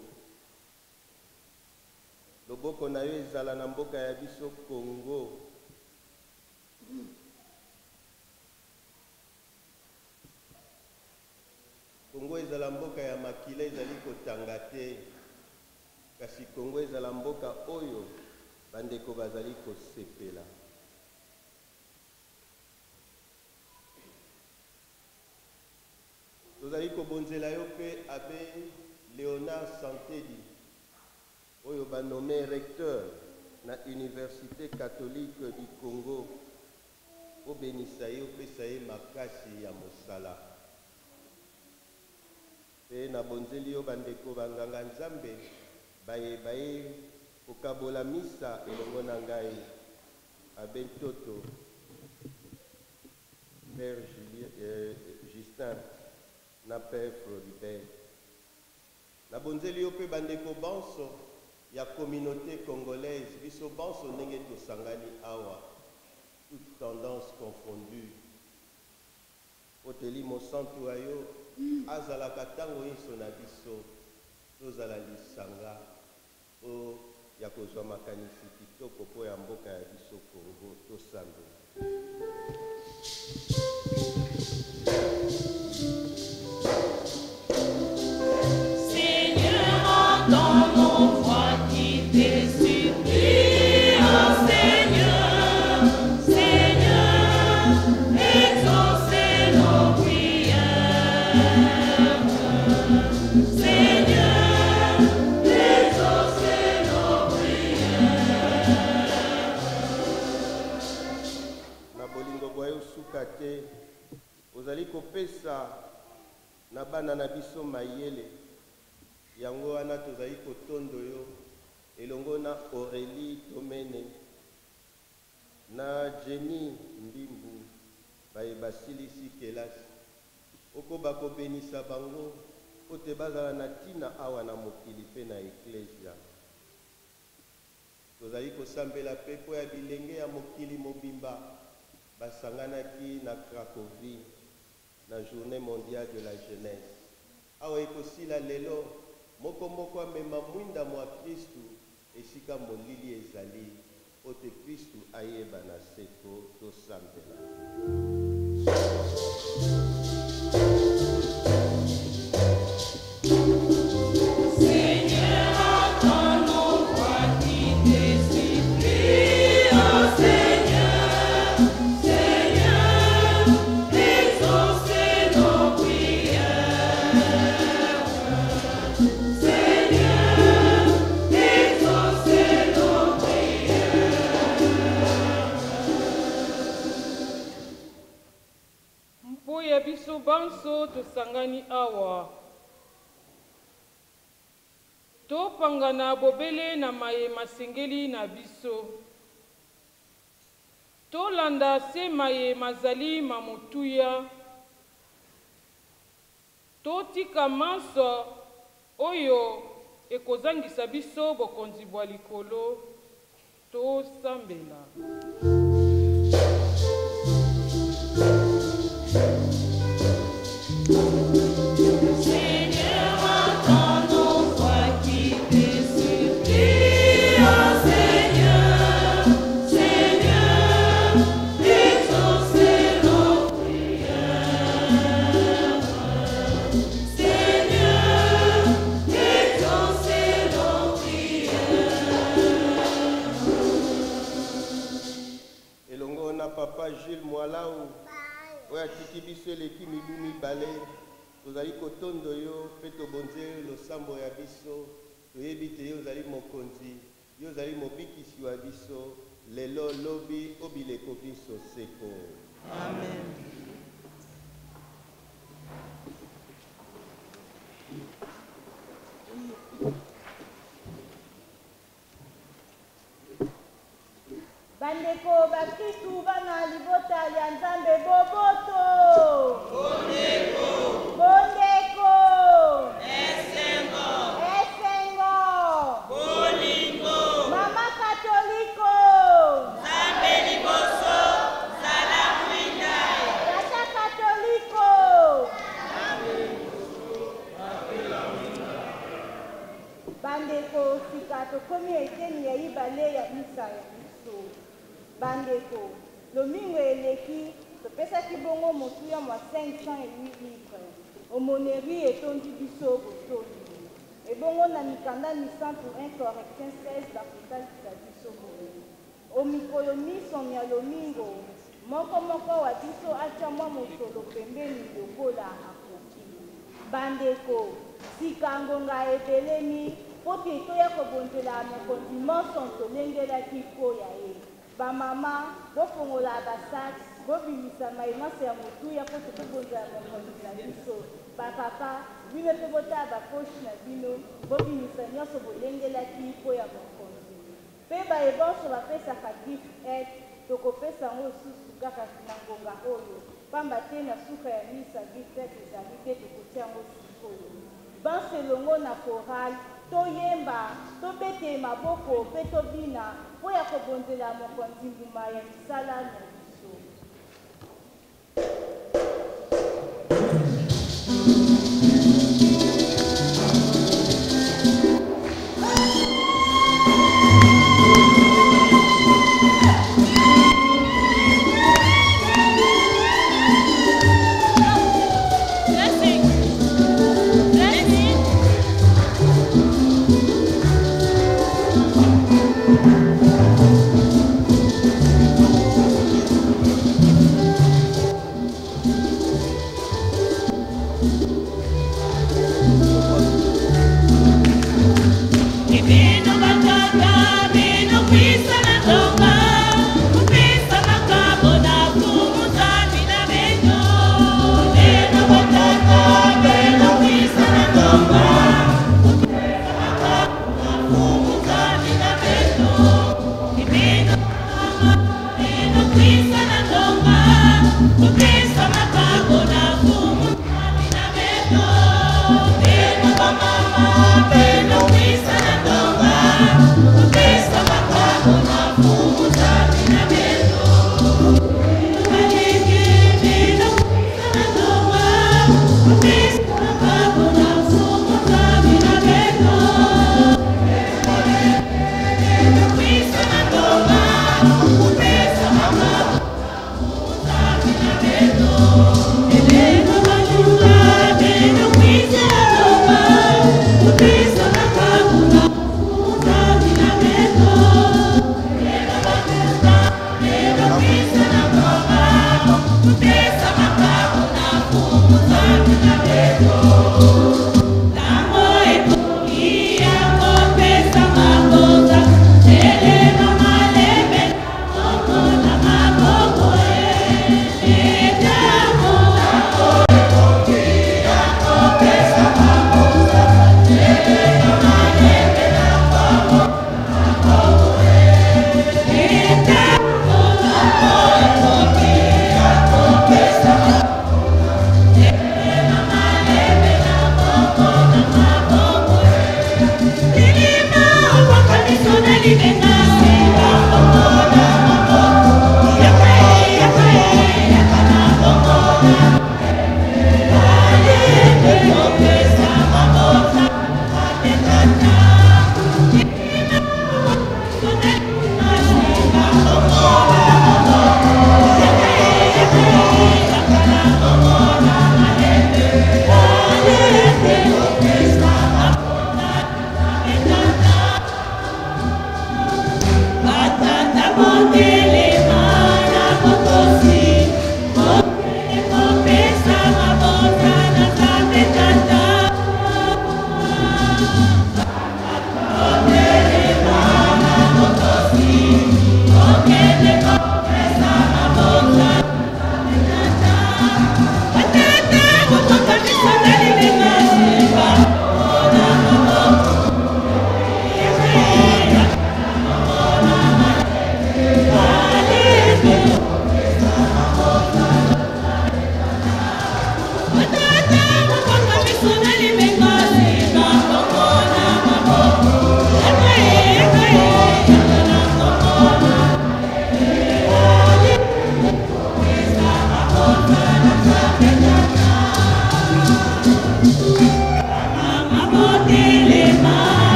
loboko na yo ezala na mboka ya biso kongo kongo ezala mboka ya makila ezali kotanga te. Kasi kongo ezala mboka oyo bandeko bazali kosepela. Tozali kobonzela yo mpe abe léonard santedi oyo banome recteur na université catholique du congo obenisa ye opesa ye makasi ya mosala mpe nabonzeli yo bandeko banganga nzambe bayeba ye kokabola misa elongo na ngai abe père euh, justin na père floribert. Nabonzeli yo mpe bandeko banso ya communauté congolaise biso banso ndenge tosangani awa toute tendance confondue. Oteli mosantu ya yo azalaka ntango nyonso na biso tozala lisanga. Ya kozwa makanisi kitoko mpo ya mboka ya biso kongo tosambela ozali kopesa na bana na biso mayele. Yango wana tozali kotondo yo. Elongo na aurélie tomene. Na jeni mbimbu baye basilisi kelasi. Okoba kobenisa bango po te bazala na ntina awa na mokili mpe na eklesia tozali kosambela mpe mpo ya bilenge ya mokili mobimba basanganaki na cracovie na journée mondiale de la jeunesse. Awa ekosila lelo moko moko amema mwinda mwa kristu esika molili ezali po te kristu ayeba na seko tosambela banso tosangani awa. Topangana bobele na maye masengeli na biso. Tolanda se maye mazali mamotuya. Totika manso oyo ekozangisa biso bokonzi bwa likolo. Tosambela mayemase ya motuya mpo tokobonza ya mokoli na biso. Bapapa bino mpe botala bakoshe na bino bobimisa nyonso bolengelaki mpo ya mokonzi. Mpe bayebonso bapesaka gift aid tokopesa yango lisusu kaka na ngonga oyo. Pamba te na suka ya misa gift aid ezali te tokotia yango sikoyo. Banse elongo na korale toyemba tobete maboko mpe tobina mpo ya kobonzela mokonzi mbuma ya misala na フフフ。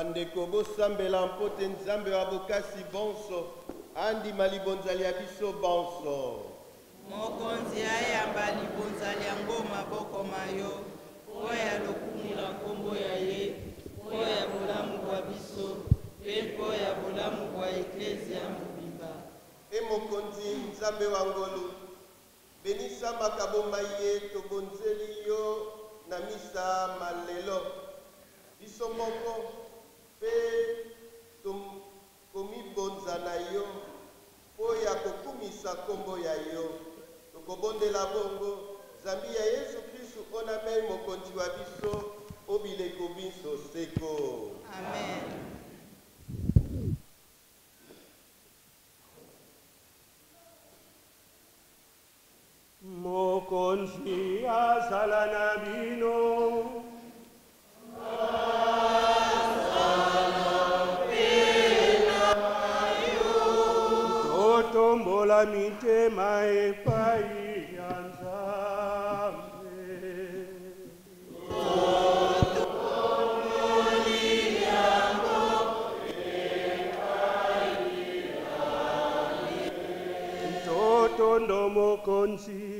Bandeko bosambela mpo te nzambe wa bokasi bonso andima libonzali ya biso bonso Mashiach Salanabino. Tombola mai pai anzame. Toto ndomo konsi.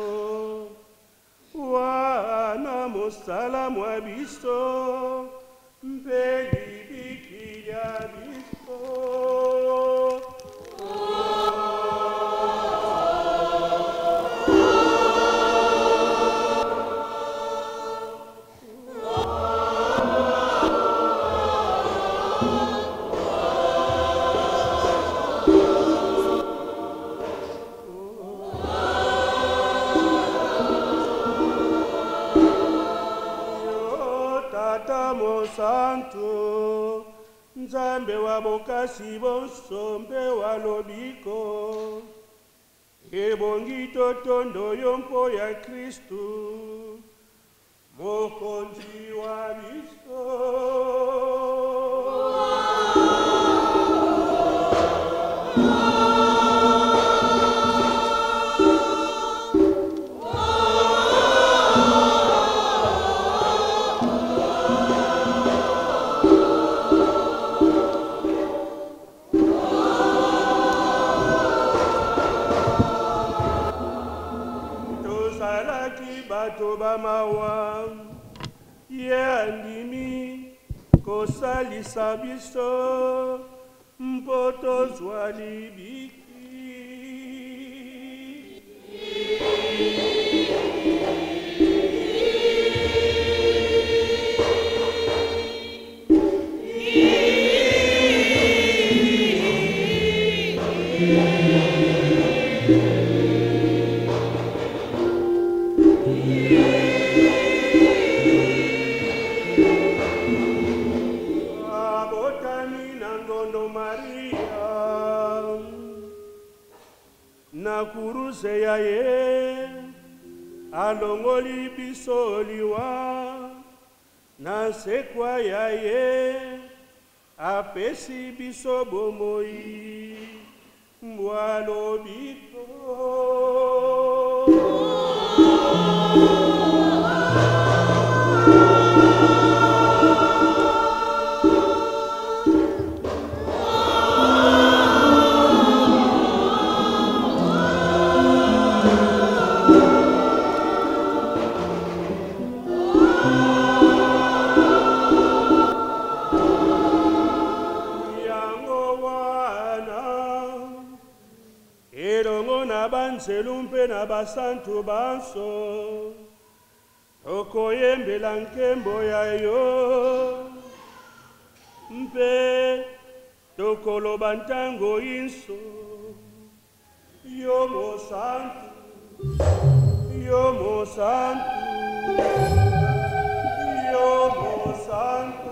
wana mosala mwa biso mpe mosantu nzambe wa bokasi bonso mpe wa lobiko. Ebongi totondo yo mpo ya kristu. Mokonzi wa biso bato bamawa ye andimi kosalisa biso mpo tozwa libiki kuruse ya ye alongoli biso liwa. Na sekwa ya ye apesi biso bomoi. Mbwa lobiko banzelu mpe na basantu banso. Tokoyembela nkembo ya yo. Mpe tokoloba ntango inso. Yo mosantu yo mosantu yo mosantu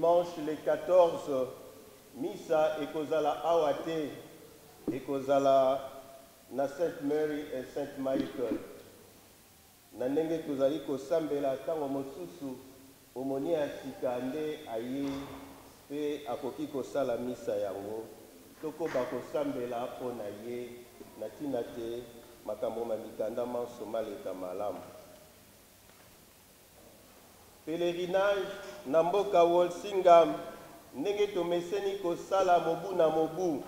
dimanche le 14 misa ekozala awa te ekozala na sainte mary et sainte michael na ndenge kosambela ntango mosusu omoni ya aye akoki kosala misa yango. Tokoba kosambela mpo na ye na te makambo ma mikanda manso maleka pèlerinage na mboka wolsingam ndenge tomeseni kosala mobu na mobu.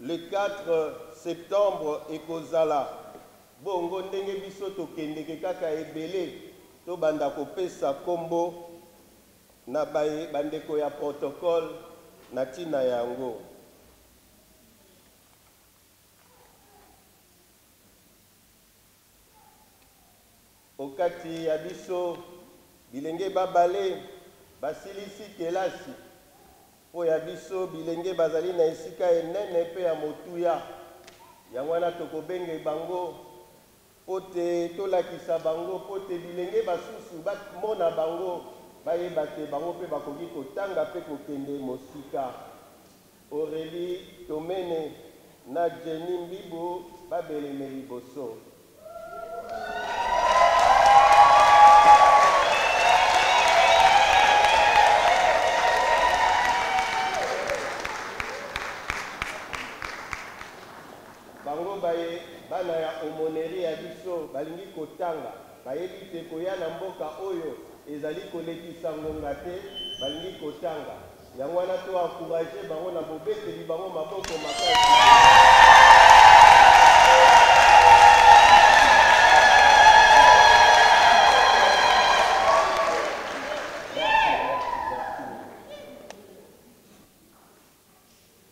Le 4 septembre ekozala. Bongo ndenge biso tokendeke kaka ebele tobanda kopesa nkombo na bandeko ya protocole na ntina yango. Okati ya biso bilenge babale basilisi kelasi. Mpo ya biso bilenge bazali na esika enene mpe ya motuya. Yango wana tokobenge bango mpo te tolakisa bango mpo te bilenge basusu bamona bango bayeba te bango mpe bakoki kotanga mpe kokende mosika. Aurélie tomene na jeni mbibo babeleme liboso bango baye bana ya omoneri ya biso balingi kotanga. Bayebi te koya na mboka oyo ezali kolekisa ngonga te balingi kotanga. Yango wana to encourage bango na bobeteli bango maboko makasi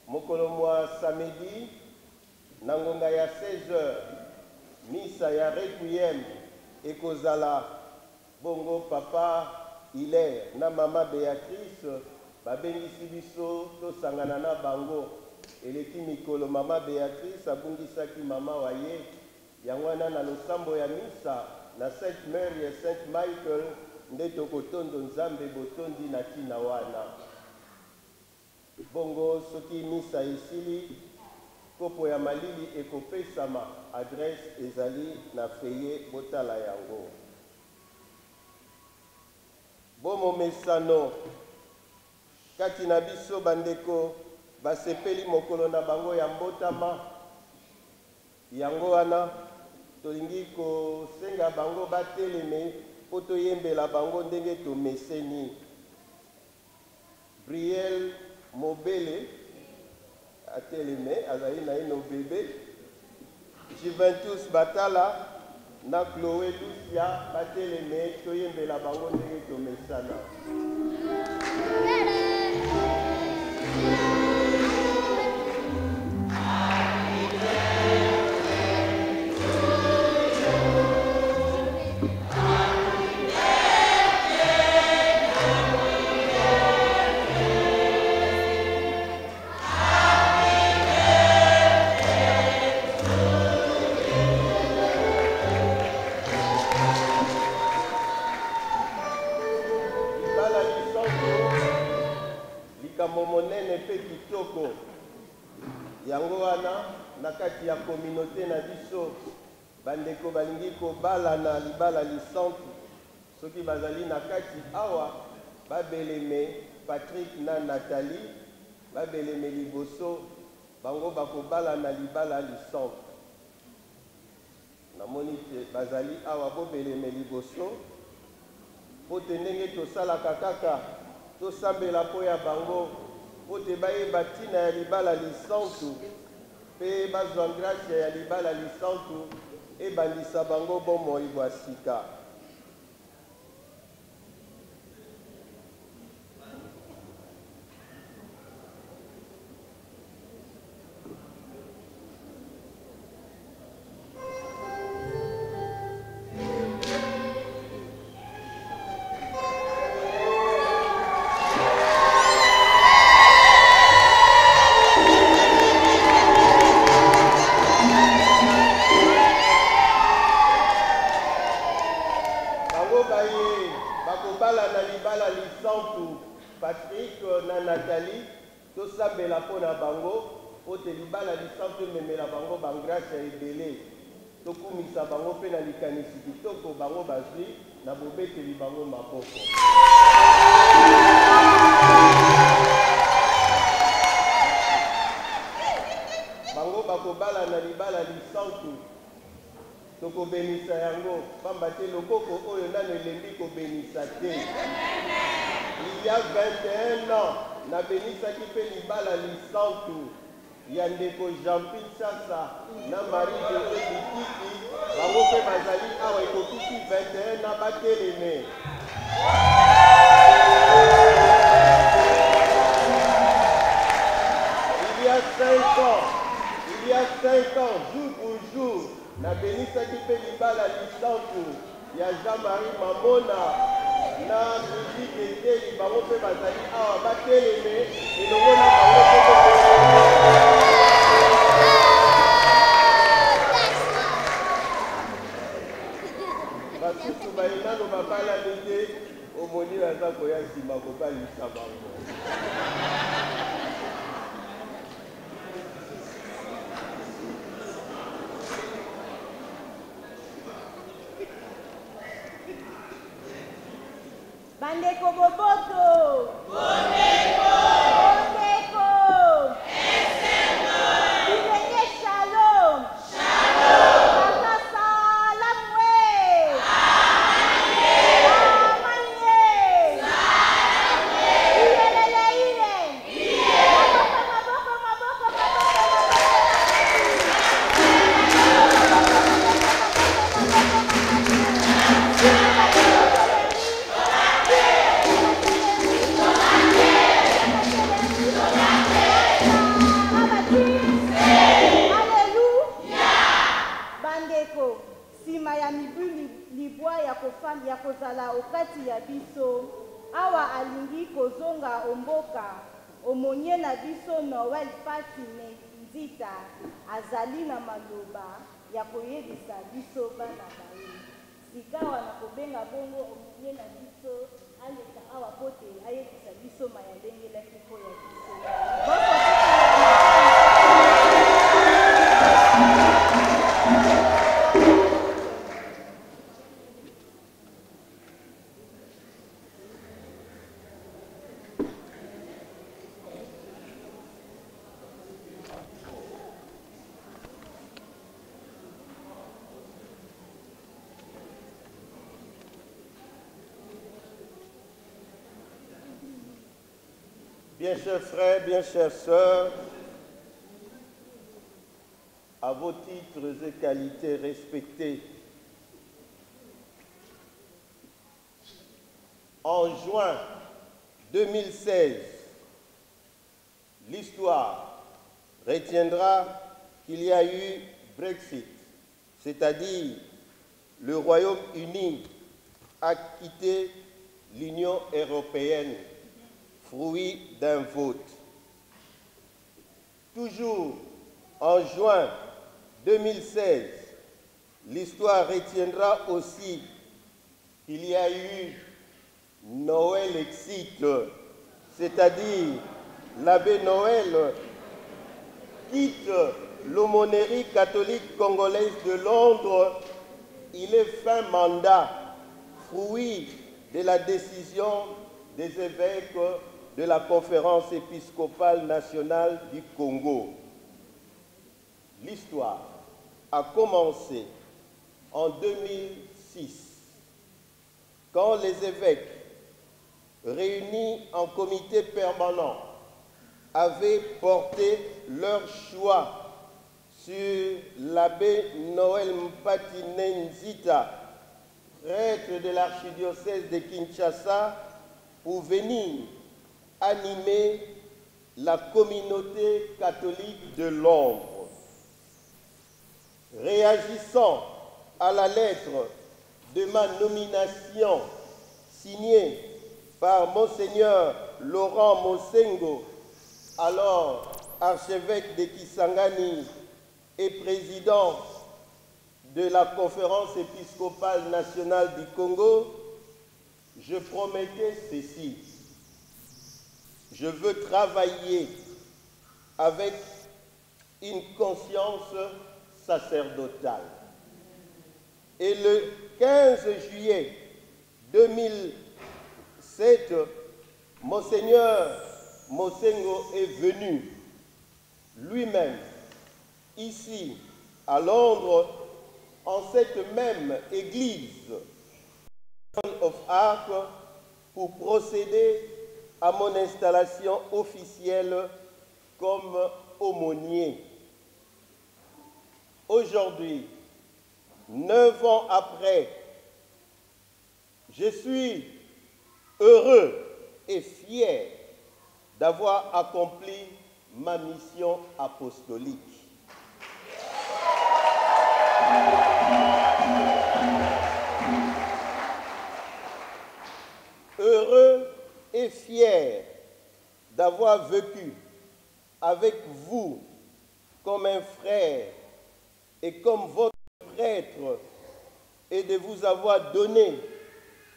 mokolo mwa samedi na ngonga ya 16h misa ya requiem ekozala bongo papa hilaire na mama béatrice babengisi biso tosangana na bango. Eleki mikolo mama béatrice abungisaki mama wa ye. Yango wana na losambo ya misa na sainte mary ya sainte michael nde tokotondo nzambe botondi na ntina wana. Bongo soki misa esili kopo ya malili ekopesama adrese ezali na feye botala yango. Bomomesano kati na biso bandeko basepeli mokolo na bango ya mbotama. Yango wana tolingi kosenga bango bateleme mpo toyembela bango ndenge tomeseni. Briel mobele ateleme azali na ye no bebe juventus batala na chloe lucia bateleme toyembela bango ndenge tomesana kitoko. Yango wana na kati ya kominote na biso bandeko balingi kobalana libala lisantu. Soki bazali na kati awa babeleme patrik na nathalie babeleme liboso bango bakobalana libala lisantu. Namoni te bazali awa bobeleme liboso mpo te ndenge tosalaka kaka tosambela mpo ya bango mpo te bayeba ntina ya libala lisantu mpe bazwa gracia ya libala lisantu ebandisa bango bomoi bwa sika ya kozala okati ya biso. Awa alingi kozonga omboka omonie na biso noel pasi ne nzita. Azali na maloba ya koyebisa biso bana baye sikawa na kobenga bongo omonie na biso aleka awa po te ayebisa biso mayalengelaki mpo ya biso chers frères, bien chères sœurs, à vos titres et qualités respectés, en juin 2016, l'histoire retiendra qu'il y a eu Brexit, c'est-à-dire le Royaume-Uni a quitté l'Union européenne fruit d'un vote. Toujours en juin 2016, l'histoire retiendra aussi qu'il y a eu Noël Exit, c'est-à-dire l'abbé Noël quitte l'aumônerie catholique congolaise de Londres. Il est fin mandat, fruit de la décision des évêques de la conférence épiscopale nationale du Congo. L'histoire a commencé en 2006 quand les évêques réunis en comité permanent avaient porté leur choix sur l'abbé Noël Mpatinenzita, prêtre de l'archidiocèse de Kinshasa, pour venir animer la communauté catholique de l'ombre. Réagissant à la lettre de ma nomination signée par Monseigneur Laurent Mosengo, alors archevêque de Kisangani et président de la conférence épiscopale nationale du Congo, je promettais ceci. Je veux travailler avec une conscience sacerdotale. Et le 15 juillet 2007, Monseigneur Mosengo est venu lui-même ici à Londres en cette même église of Arc pour procéder à mon installation officielle comme aumônier. Aujourd'hui, neuf ans après, je suis heureux et fier d'avoir accompli ma mission apostolique. Heureux et fier d'avoir vécu avec vous comme un frère et comme votre prêtre et de vous avoir donné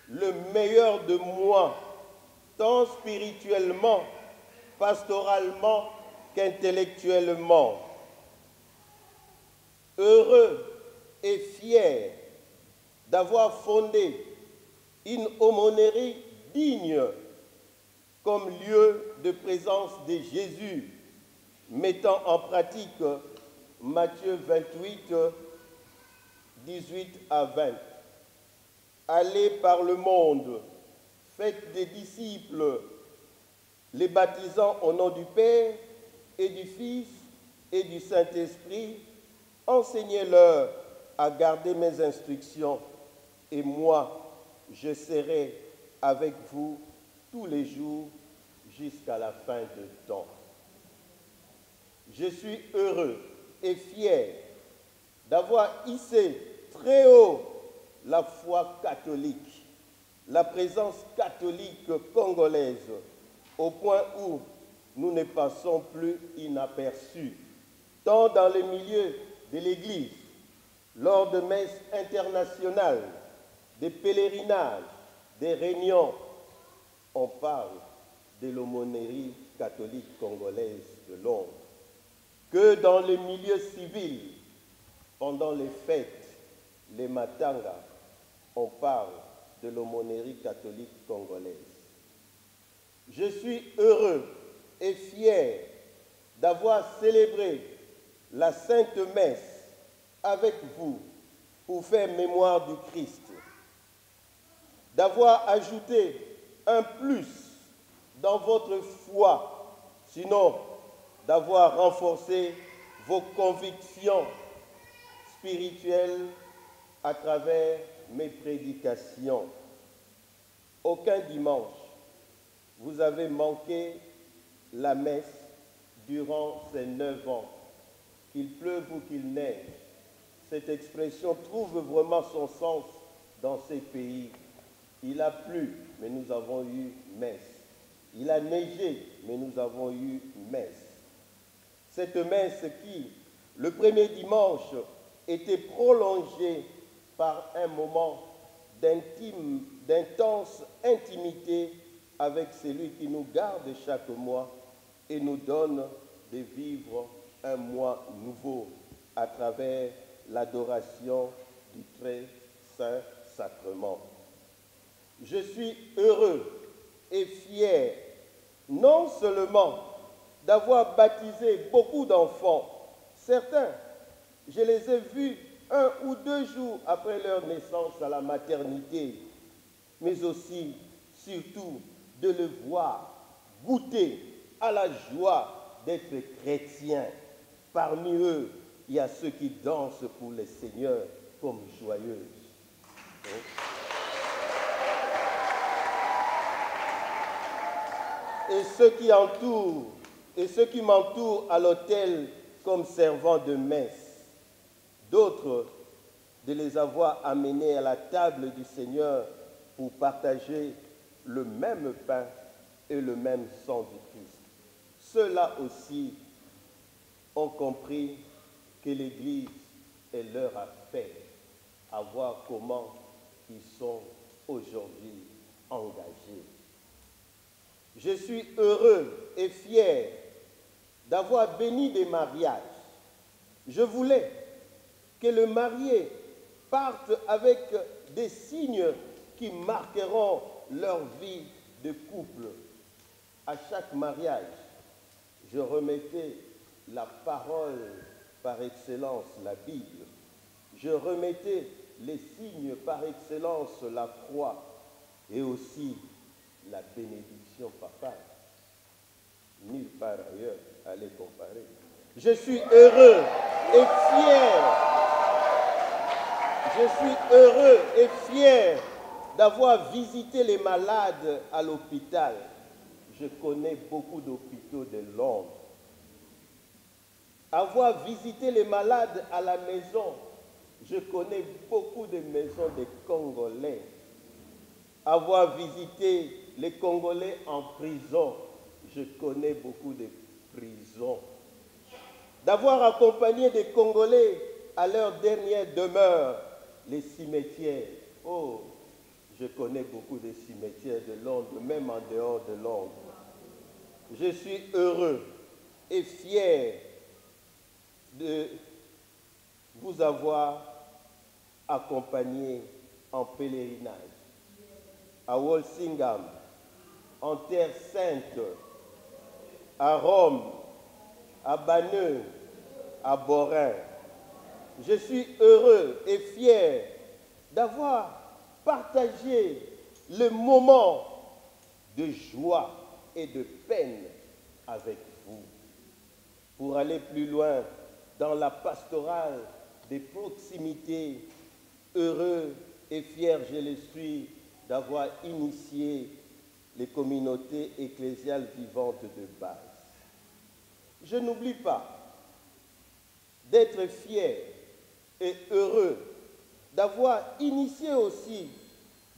le meilleur de moi, tant spirituellement, pastoralement qu'intellectuellement. Heureux et fier d'avoir fondé une aumônerie digne comme lieu de présence de Jésus, mettant en pratique Matthieu 28, 18 à 20. Allez par le monde, faites des disciples, les baptisant au nom du Père et du Fils et du Saint-Esprit, enseignez-leur à garder mes instructions, et moi, je serai avec vous tous les jours jusqu'à la fin de temps. Je suis heureux et fier d'avoir hissé très haut la foi catholique, la présence catholique congolaise, au point où nous ne passons plus inaperçus, tant dans les milieux de l'Église, lors de messes internationales, des pèlerinages, des réunions, on parle de l'aumônerie catholique congolaise de Londres, que dans les milieux civils, pendant les fêtes, les matangas, on parle de l'aumônerie catholique congolaise. Je suis heureux et fier d'avoir célébré la Sainte Messe avec vous pour faire mémoire du Christ, d'avoir ajouté un plus dans votre foi, sinon d'avoir renforcé vos convictions spirituelles à travers mes prédications. Aucun dimanche, vous avez manqué la messe durant ces neuf ans. Qu'il pleuve ou qu'il neige, cette expression trouve vraiment son sens dans ces pays. Il a plu, mais nous avons eu messe. Il a neigé, mais nous avons eu messe. Cette messe qui, le premier dimanche, était prolongée par un moment d'intime, d'intense intimité avec celui qui nous garde chaque mois et nous donne de vivre un mois nouveau à travers l'adoration du très saint sacrement. Je suis heureux et fier non seulement d'avoir baptisé beaucoup d'enfants, certains, je les ai vus un ou deux jours après leur naissance à la maternité, mais aussi, surtout, de le voir goûter à la joie d'être chrétien. Parmi eux, il y a ceux qui dansent pour le Seigneur comme joyeuses. Et ceux qui entourent, et ceux qui m'entourent à l'autel comme servant de messe. D'autres, de les avoir amenés à la table du Seigneur pour partager le même pain et le même sang du Christ. Ceux-là aussi ont compris que l'Église est leur affaire, à voir comment ils sont aujourd'hui engagés. Je suis heureux et fier d'avoir béni des mariages. Je voulais que le marié parte avec des signes qui marqueront leur vie de couple. À chaque mariage, je remettais la parole par excellence, la Bible. Je remettais les signes par excellence, la croix et aussi la bénédiction papale. Nulle part ailleurs à comparer. Je suis heureux et fier. Je suis heureux et fier d'avoir visité les malades à l'hôpital. Je connais beaucoup d'hôpitaux de Londres. Avoir visité les malades à la maison, je connais beaucoup de maisons de Congolais. Avoir visité les Congolais en prison, je connais beaucoup de prisons. D'avoir accompagné des Congolais à leur dernière demeure, les cimetières. Oh, je connais beaucoup de cimetières de Londres, même en dehors de Londres. Je suis heureux et fier de vous avoir accompagné en pèlerinage à Walsingham, en Terre Sainte, à Rome, à Banneux, à Borin. Je suis heureux et fier d'avoir partagé le moment de joie et de peine avec vous. Pour aller plus loin dans la pastorale des proximités, heureux et fier je le suis d'avoir initié les communautés ecclésiales vivantes de base. Je n'oublie pas d'être fier et heureux d'avoir initié aussi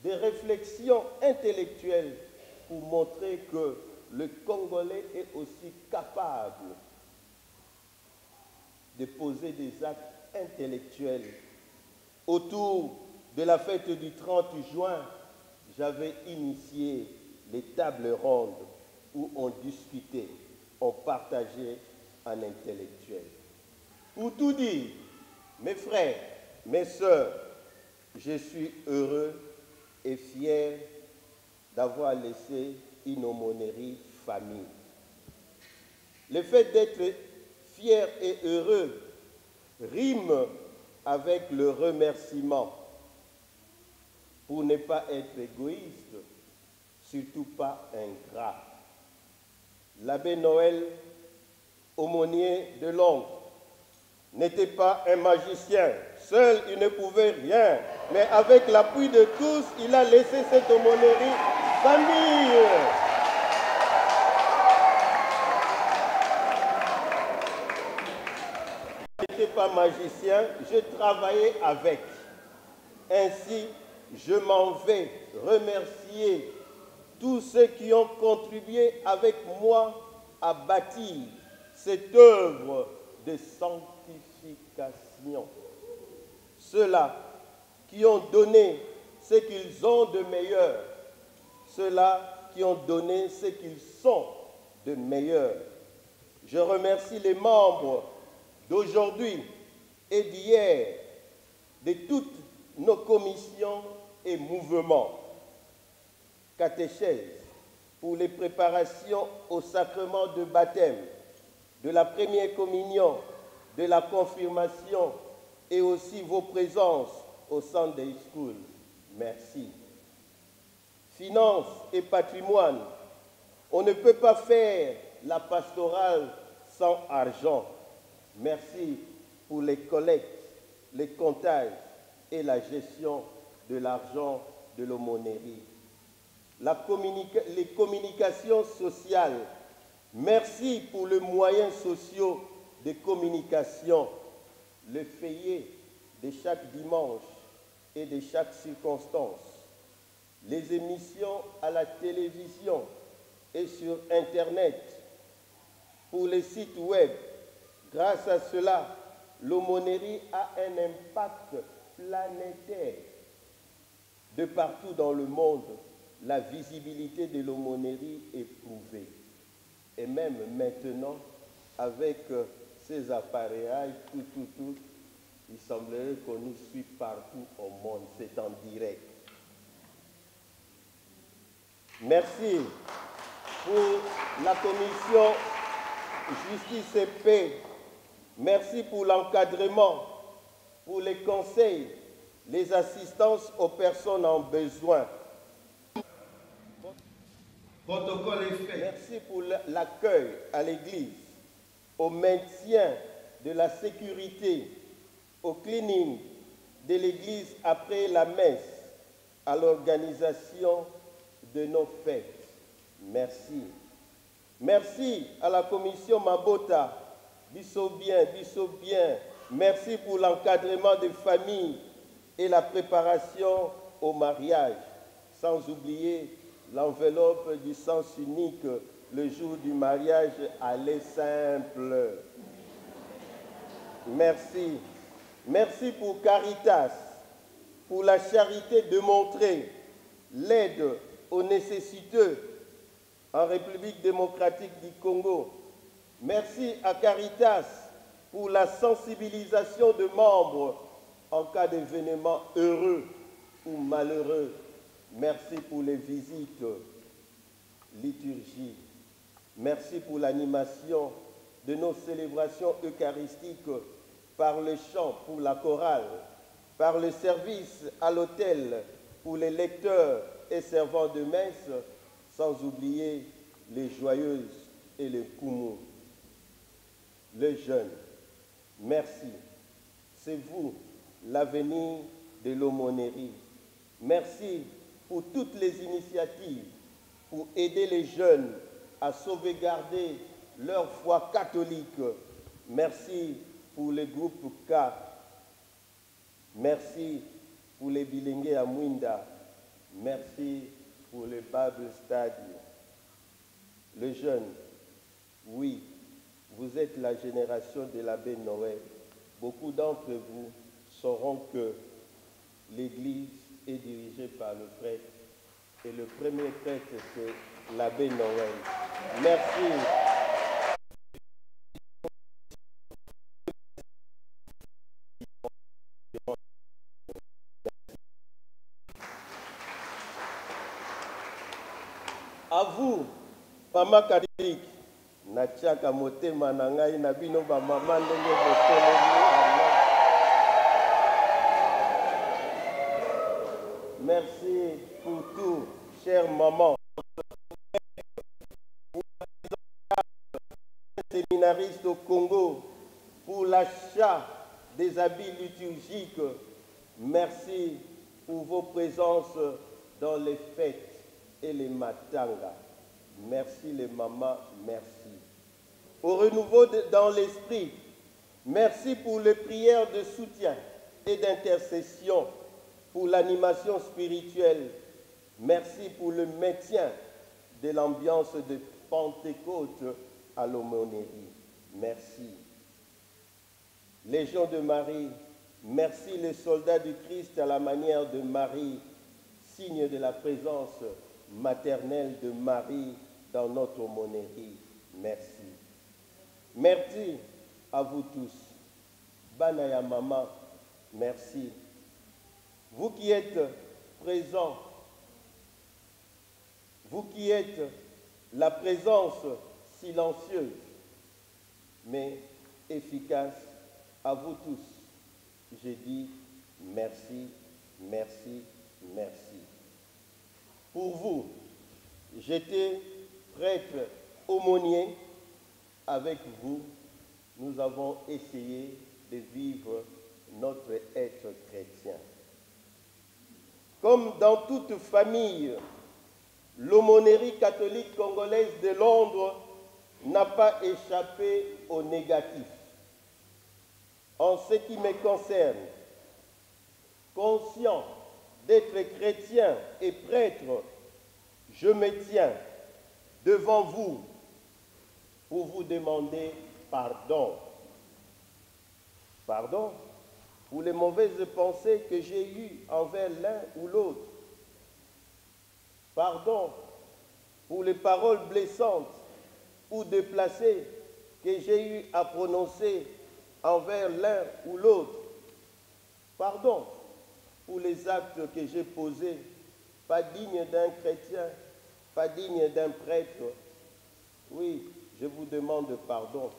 des réflexions intellectuelles pour montrer que le Congolais est aussi capable de poser des actes intellectuels. Autour de la fête du 30 juin, j'avais initié les tables rondes où on discutait, on partageait en intellectuel. Pour tout dire, mes frères, mes sœurs, je suis heureux et fier d'avoir laissé une aumônerie famille. Le fait d'être fier et heureux rime avec le remerciement pour ne pas être égoïste, surtout pas ingrat. L'abbé Noël, aumônier de Londres, n'était pas un magicien. Seul, il ne pouvait rien. Mais avec l'appui de tous, il a laissé cette aumônerie famille. Je n'étais pas magicien, je travaillais avec. Ainsi, je m'en vais remercier tous ceux qui ont contribué avec moi à bâtir cette œuvre de sanctification. Ceux-là qui ont donné ce qu'ils ont de meilleur, ceux-là qui ont donné ce qu'ils sont de meilleur. Je remercie les membres d'aujourd'hui et d'hier, de toutes nos commissions et mouvements. Catéchèse pour les préparations au sacrement de baptême, de la première communion, de la confirmation et aussi vos présences au Sunday School. Merci. Finances et patrimoine. On ne peut pas faire la pastorale sans argent. Merci pour les collectes, les comptages et la gestion de l'argent de l'aumônerie. Les communications sociales. Merci pour les moyens sociaux de communication, le feuillet de chaque dimanche et de chaque circonstance, les émissions à la télévision et sur Internet, pour les sites web. Grâce à cela, l'aumônerie a un impact planétaire. De partout dans le monde, la visibilité de l'aumônerie est prouvée. Et même maintenant, avec euh, ces appareillages, tout, tout, tout, il semblerait qu'on nous suit partout au monde. C'est en direct. Merci pour la commission Justice et Paix. Merci pour l'encadrement, pour les conseils, les assistances aux personnes en besoin. Merci pour la- l'accueil à l'Église, au maintien de la sécurité, au cleaning de l'Église après la messe, à l'organisation de nos fêtes. Merci. Merci à la commission Mabota, Bisso bien, Bisso bien. Merci pour l'encadrement des familles et la préparation au mariage, sans oublier l'enveloppe du sens unique le jour du mariage allait simple. Merci. Merci pour Caritas, pour la charité démontrée, l'aide aux nécessiteux en République démocratique du Congo. Merci à Caritas pour la sensibilisation de membres en cas d'événement heureux ou malheureux. Merci pour les visites, liturgies. Merci pour l'animation de nos célébrations eucharistiques par le chant pour la chorale, par le service à l'hôtel pour les lecteurs et servants de messe, sans oublier les joyeuses et les koumous. Les jeunes, merci. C'est vous l'avenir de l'aumônerie. Merci pour toutes les initiatives pour aider les jeunes à sauvegarder leur foi catholique. Merci pour le groupe K. Merci pour les bilingues à Mwinda. Merci pour le Bible Study. Les jeunes, oui, vous êtes la génération de l'abbé Noël. Beaucoup d'entre vous sauront que l'Église est dirigée par le prêtre. Et le premier prêtre, c'est l'abbé Noël. Merci. À vous, mama catholique, natiaka motema na ngai na bino bamama ndenge Amen. Merci pour tout, chère maman. séminaristes au Congo pour l'achat des habits liturgiques. Merci pour vos présences dans les fêtes et les matangas. Merci les mamans, merci. Au renouveau dans l'esprit, merci pour les prières de soutien et d'intercession, pour l'animation spirituelle. Merci pour le maintien de l'ambiance de Pentecôte à l'aumônerie. Merci. Légion de Marie, merci les soldats du Christ à la manière de Marie, signe de la présence maternelle de Marie dans notre aumônerie. Merci. Merci à vous tous. Banaya Maman, merci. Vous qui êtes présents, vous qui êtes la présence silencieuse, mais efficace, à vous tous, j'ai dit merci, merci, merci. Pour vous, j'étais prêtre aumônier. Avec vous, nous avons essayé de vivre notre être chrétien. Comme dans toute famille, l'aumônerie catholique congolaise de Londres n'a pas échappé au négatif. En ce qui me concerne, conscient d'être chrétien et prêtre, je me tiens devant vous pour vous demander pardon. Pardon? Pour les mauvaises pensées que j'ai eues envers l'un ou l'autre. Pardon pour les paroles blessantes ou déplacées que j'ai eu à prononcer envers l'un ou l'autre. Pardon pour les actes que j'ai posés, pas dignes d'un chrétien, pas dignes d'un prêtre. Oui, je vous demande pardon.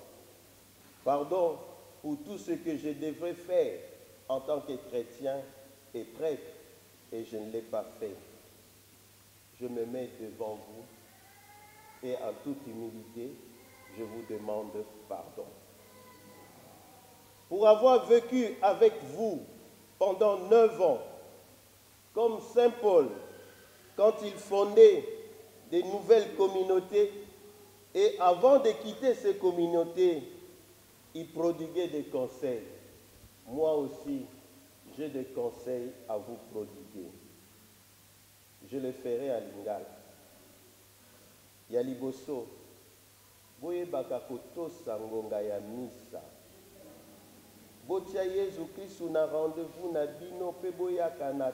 Pardon pour tout ce que je devrais faire en tant que chrétien et prêtre et je ne l'ai pas fait. Je me mets devant vous et en toute humilité, je vous demande pardon. Pour avoir vécu avec vous pendant neuf ans, comme Saint Paul, quand il fondait des nouvelles communautés, et avant de quitter ces communautés, il prodiguait des conseils. Moi aussi, j'ai des conseils à vous prodiguer. Je le ferai à Lingala. ya liboso boyebaka kotosa ngonga ya misa. Botia yezu kristu na rendez-vous na bino mpe boyaka na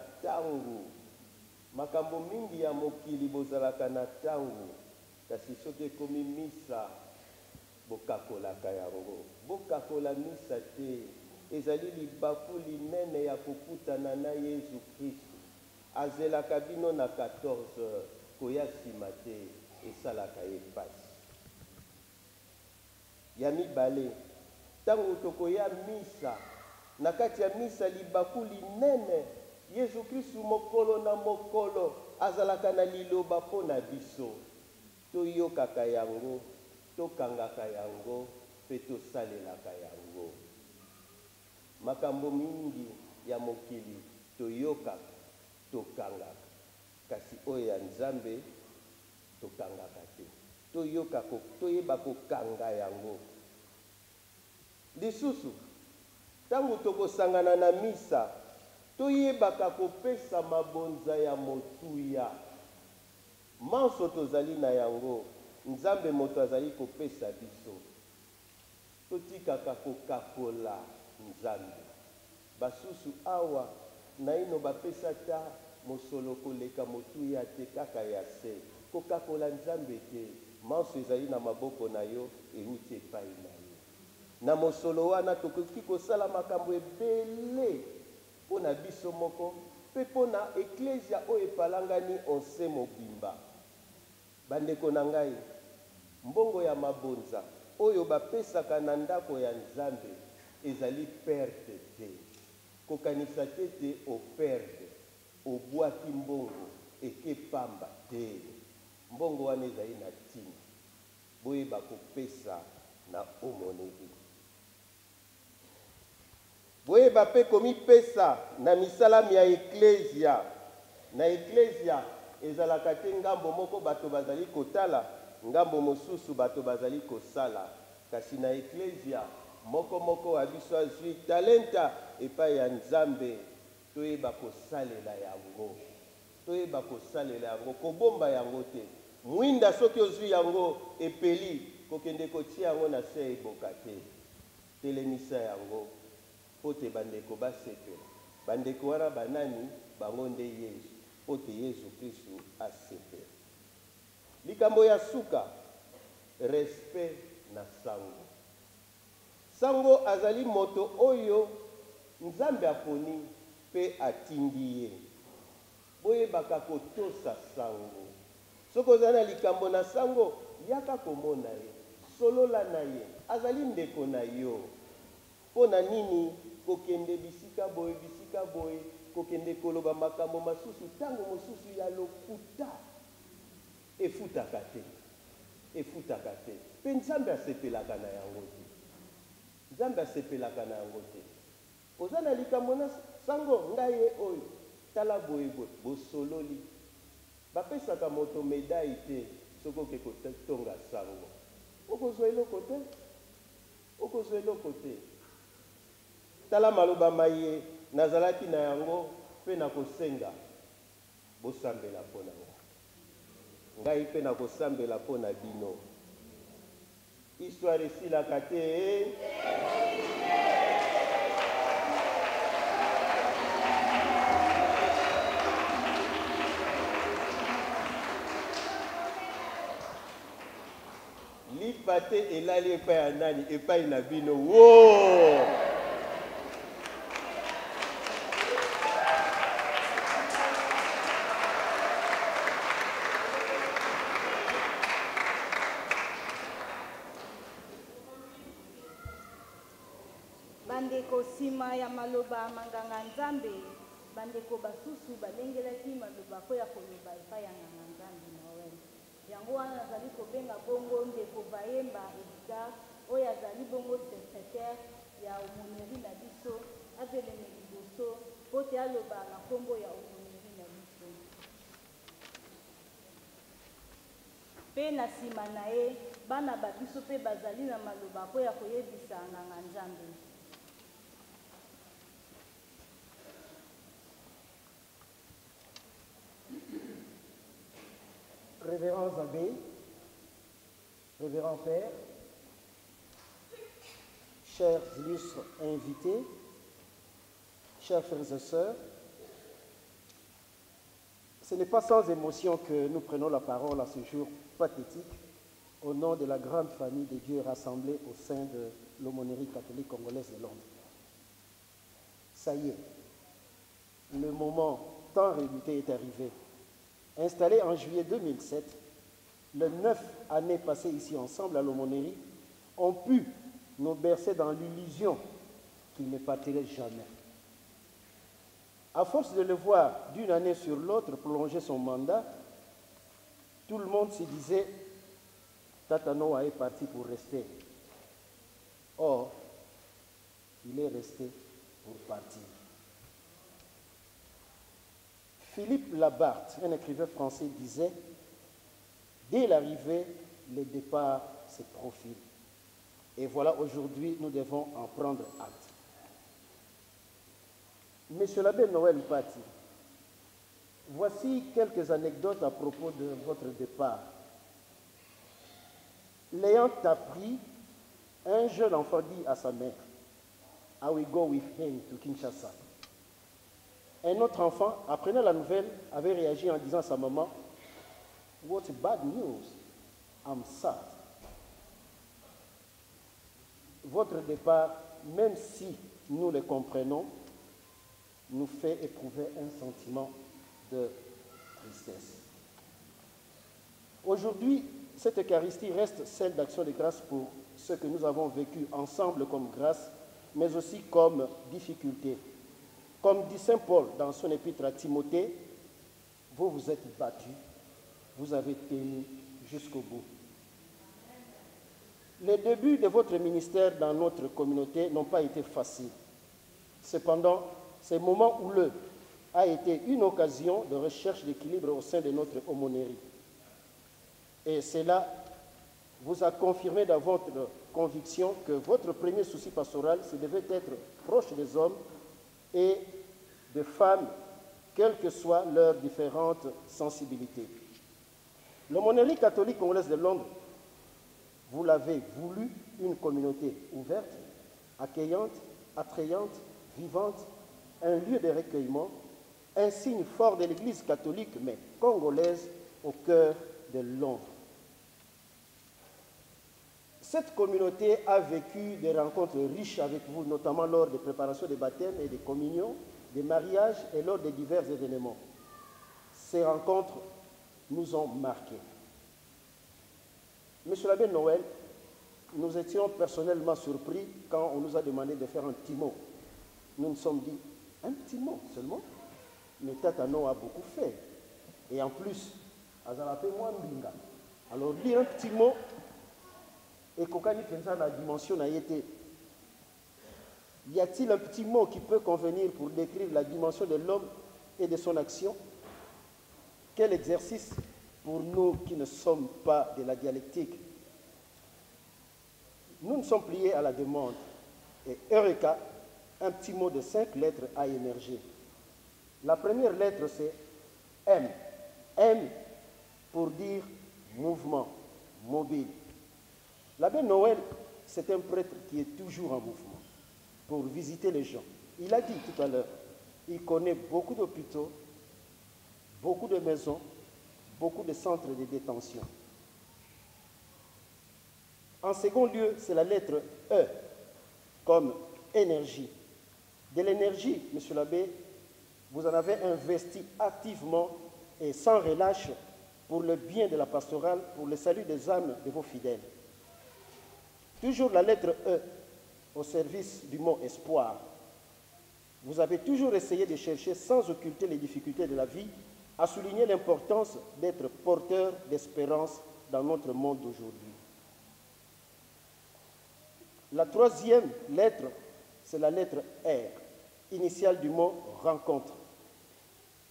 makambo mingi ya mokili bozalaka na ntango kasi soki ekomi misa bokakolaka yango. Bokakola misa te ezali libaku linene ya kokutana na yezu kristu. Azelaka bino na 14 heures koya nsima te esalaka ye pasi ya mibale ntango tokoya misa na kati ya misa libaku linene yezu kristu mokolo na mokolo azalaka na liloba mpo na biso. Toyokaka yango tokangaka yango mpe tosalelaka yango makambo mingi ya mokili toyokaka tokangaka. Kasi oyo ya nzambe tokangaka te. Toyoka toyeba kokanga yango. Lisusu ntango tokosangana na misa toyebaka kopesa mabonza ya motuya. Manso tozali na yango nzambe moto azali kopesa biso. Totikaka kokakola nzambe. Basusu awa naino bapesa ta mosolo koleka motuya te kaka ya se. Kokakola nzambe te manso ezali na maboko na yo euti epai na yo. Na mosolo wana tokoki kosala makambo ebele mpo na biso moko mpe mpo na eklesia oyo epalangani onse mobimba. Bandeko na ngai mbongo ya mabonza oyo bapesaka na ndako ya nzambe ezali perte te. Kokanisa te te operde obwaki mbongo eke pamba te. Mbongo wana ezali na ntina boyeba kopesa na omoneli. Boyeba mpe komipesa na misalami ya eklesia. Na eklesia ezalaka te ngambo moko bato bazali kotala ngambo mosusu bato bazali kosala. Kasi na eklesia moko moko wa biso azwi talenta epai ya nzambe. Toyeba kosalela yango. Toyeba kosalela yango. Kobomba yango te. Mwinda soki ozwi yango epeli. Kokende kotia yango na se eboka te. Telemisa yango. Mpo te bandeko basepela bandeko wana banani bango nde yesu mpo te yesu kristu asepela likambo ya suka. Respect na sango sango azali moto oyo nzambe aponi mpe atindi ye. Boyebaka kotosa sango. Soki oza na likambo na sango yaka komona ye. Solola na ye. Azali ndeko na yo. Mpo na nini? Kokende bisika boye bisika boye. Kokende koloba makambo masusu. Ntango mosusu ya lokuta efutaka te. Efutaka te. Mpe nzambe asepelaka na yango. te nzambe asepelaka na yango te. Oza na likambo na sango ngai ye oyo tala boye boye bosololi. Bapesaka moto medai te soki oke kotonga sango. Okozwa eloko te okozwa eloko te. Tala maloba maye nazalaki na yango mpe nakosenga bosambela mpo na nga ngai mpe nakosambela mpo na bino histoire esilaka te lipa te elali epai ya nani epai na bino wo wow! Nsima ya maloba manganga nzambe bandeko basusu balengelaki maloba po ya koloba epai ya nganga nzambe noel yango wana nazali kobenga bongo ndeko bayemba edgar oyo azali bongo secrétaire ya omoneri na biso ateleme liboso po te aloba na nkombo ya omoneri na biso. Mpe na nsima na ye bana babiso mpe bazali na maloba mpo ya koyebisa nganga nzambe Révérends abbés, révérends pères, chers illustres invités, chers frères et sœurs, ce n'est pas sans émotion que nous prenons la parole à ce jour pathétique au nom de la grande famille de Dieu rassemblée au sein de l'aumônerie catholique congolaise de Londres. Ça y est, le moment tant redouté est arrivé. Installé en juillet 2007, les neuf années passées ici ensemble à l'aumônerie ont pu nous bercer dans l'illusion qu'il ne partirait jamais. À force de le voir d'une année sur l'autre prolonger son mandat, tout le monde se disait Tata Noah est parti pour rester. Or, il est resté pour partir. Philippe Labarthe, un écrivain français, disait Dès l'arrivée, le départ se profile. Et voilà, aujourd'hui, nous devons en prendre acte. Monsieur l'abbé Noël Patti, voici quelques anecdotes à propos de votre départ. L'ayant appris, un jeune enfant dit à sa mère, I will go with him to Kinshasa. Un autre enfant, apprenant la nouvelle, avait réagi en disant à sa maman, What bad news, I'm sad. Votre départ, même si nous le comprenons, nous fait éprouver un sentiment de tristesse. Aujourd'hui, cette Eucharistie reste celle d'action de grâce pour ce que nous avons vécu ensemble comme grâce, mais aussi comme difficulté. Comme dit Saint Paul dans son épître à Timothée, vous vous êtes battu, vous avez tenu jusqu'au bout. Les débuts de votre ministère dans notre communauté n'ont pas été faciles. Cependant, ces moments houleux a été une occasion de recherche d'équilibre au sein de notre aumônerie. Et cela vous a confirmé dans votre conviction que votre premier souci pastoral, c'est devait être proche des hommes et des femmes, quelles que soient leurs différentes sensibilités. L'aumônerie catholique congolaise de Londres, vous l'avez voulu une communauté ouverte, accueillante, attrayante, vivante, un lieu de recueillement, un signe fort de l'Église catholique, mais congolaise, au cœur de Londres. Cette communauté a vécu des rencontres riches avec vous, notamment lors des préparations des baptêmes et des communions, des mariages et lors des divers événements. Ces rencontres nous ont marqués. Monsieur l'abbé Noël, nous étions personnellement surpris quand on nous a demandé de faire un petit mot. Nous nous sommes dit, un petit mot seulement? Mais Tatano a beaucoup fait. Et en plus, Azalape Mwambinga. Alors, dire un petit mot, et Kokani pensa la dimension n'a été. Y a-t-il un petit mot qui peut convenir pour décrire la dimension de l'homme et de son action? Quel exercice pour nous qui ne sommes pas de la dialectique? Nous nous sommes pliés à la demande. Et Eureka, un petit mot de cinq lettres a émergé. La première lettre, c'est M. M pour dire mouvement, mobile. L'abbé Noël, c'est un prêtre qui est toujours en mouvement pour visiter les gens. Il a dit tout à l'heure, il connaît beaucoup d'hôpitaux, beaucoup de maisons, beaucoup de centres de détention. En second lieu, c'est la lettre E, comme énergie. De l'énergie, Monsieur l'abbé, vous en avez investi activement et sans relâche pour le bien de la pastorale, pour le salut des âmes de vos fidèles. Toujours la lettre E au service du mot espoir. Vous avez toujours essayé de chercher, sans occulter les difficultés de la vie, à souligner l'importance d'être porteur d'espérance dans notre monde d'aujourd'hui. La troisième lettre, c'est la lettre R, initiale du mot rencontre.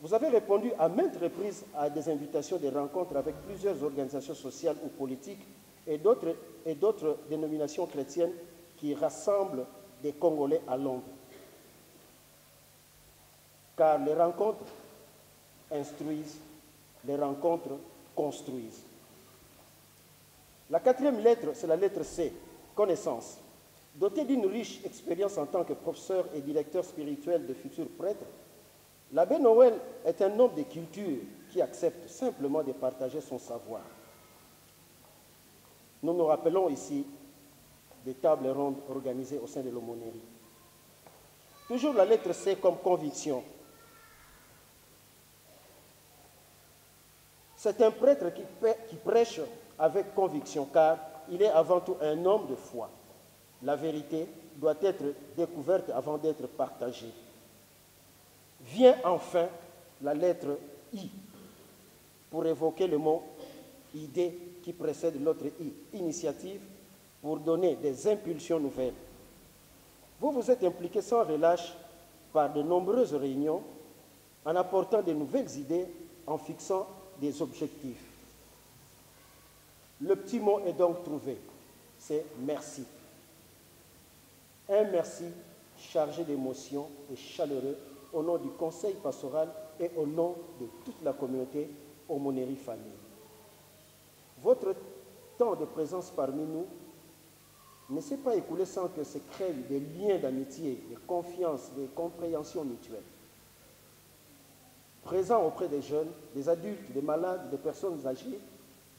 Vous avez répondu à maintes reprises à des invitations de rencontres avec plusieurs organisations sociales ou politiques et d'autres, dénominations chrétiennes qui rassemblent des Congolais à Londres. Car les rencontres instruisent, les rencontres construisent. La quatrième lettre, c'est la lettre C, connaissance. Doté d'une riche expérience en tant que professeur et directeur spirituel de futurs prêtres, l'abbé Noël est un homme de culture qui accepte simplement de partager son savoir. Nous nous rappelons ici des tables rondes organisées au sein de l'aumônerie. Toujours la lettre C comme conviction. C'est un prêtre qui, qui prêche avec conviction car il est avant tout un homme de foi. La vérité doit être découverte avant d'être partagée. Vient enfin la lettre I pour évoquer le mot idée qui précède l'autre initiative, pour donner des impulsions nouvelles. Vous vous êtes impliqué sans relâche par de nombreuses réunions en apportant de nouvelles idées, en fixant des objectifs. Le petit mot est donc trouvé, c'est merci. Un merci chargé d'émotion et chaleureux au nom du conseil pastoral et au nom de toute la communauté Aumônerie Famille. Votre temps de présence parmi nous ne s'est pas écoulé sans que se créent des liens d'amitié, de confiance, de compréhension mutuelle. Présent auprès des jeunes, des adultes, des malades, des personnes âgées,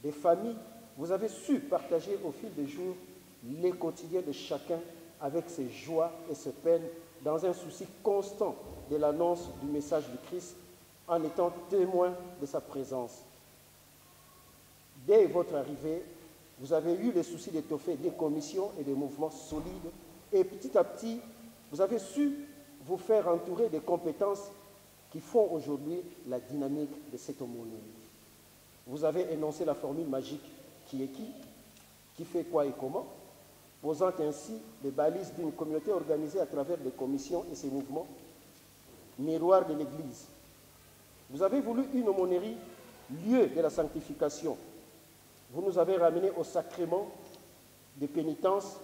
des familles, vous avez su partager au fil des jours les quotidiens de chacun avec ses joies et ses peines dans un souci constant de l'annonce du message du Christ en étant témoin de sa présence. Dès votre arrivée, vous avez eu le souci d'étoffer des commissions et des mouvements solides et petit à petit, vous avez su vous faire entourer des compétences qui font aujourd'hui la dynamique de cette aumônerie. Vous avez énoncé la formule magique qui est qui, qui fait quoi et comment, posant ainsi les balises d'une communauté organisée à travers des commissions et ses mouvements, miroir de l'Église. Vous avez voulu une aumônerie, lieu de la sanctification. Vous nous avez ramenés au sacrement de pénitence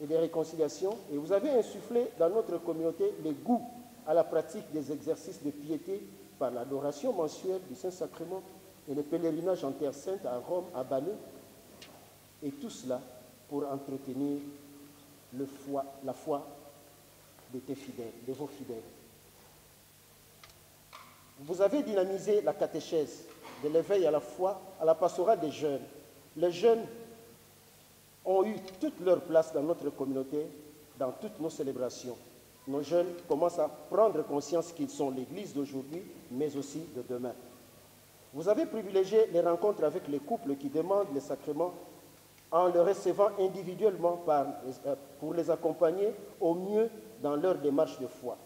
et de réconciliation et vous avez insufflé dans notre communauté le goût à la pratique des exercices de piété par l'adoration mensuelle du Saint-Sacrement et le pèlerinage en Terre Sainte à Rome, à Banou, et tout cela pour entretenir le foi, la foi de tes fidèles, de vos fidèles. Vous avez dynamisé la catéchèse de l'éveil à la foi, à la pastorale des jeunes. Les jeunes ont eu toute leur place dans notre communauté, dans toutes nos célébrations. Nos jeunes commencent à prendre conscience qu'ils sont l'Église d'aujourd'hui, mais aussi de demain. Vous avez privilégié les rencontres avec les couples qui demandent les sacrements en les recevant individuellement euh, pour les accompagner au mieux dans leur démarche de foi.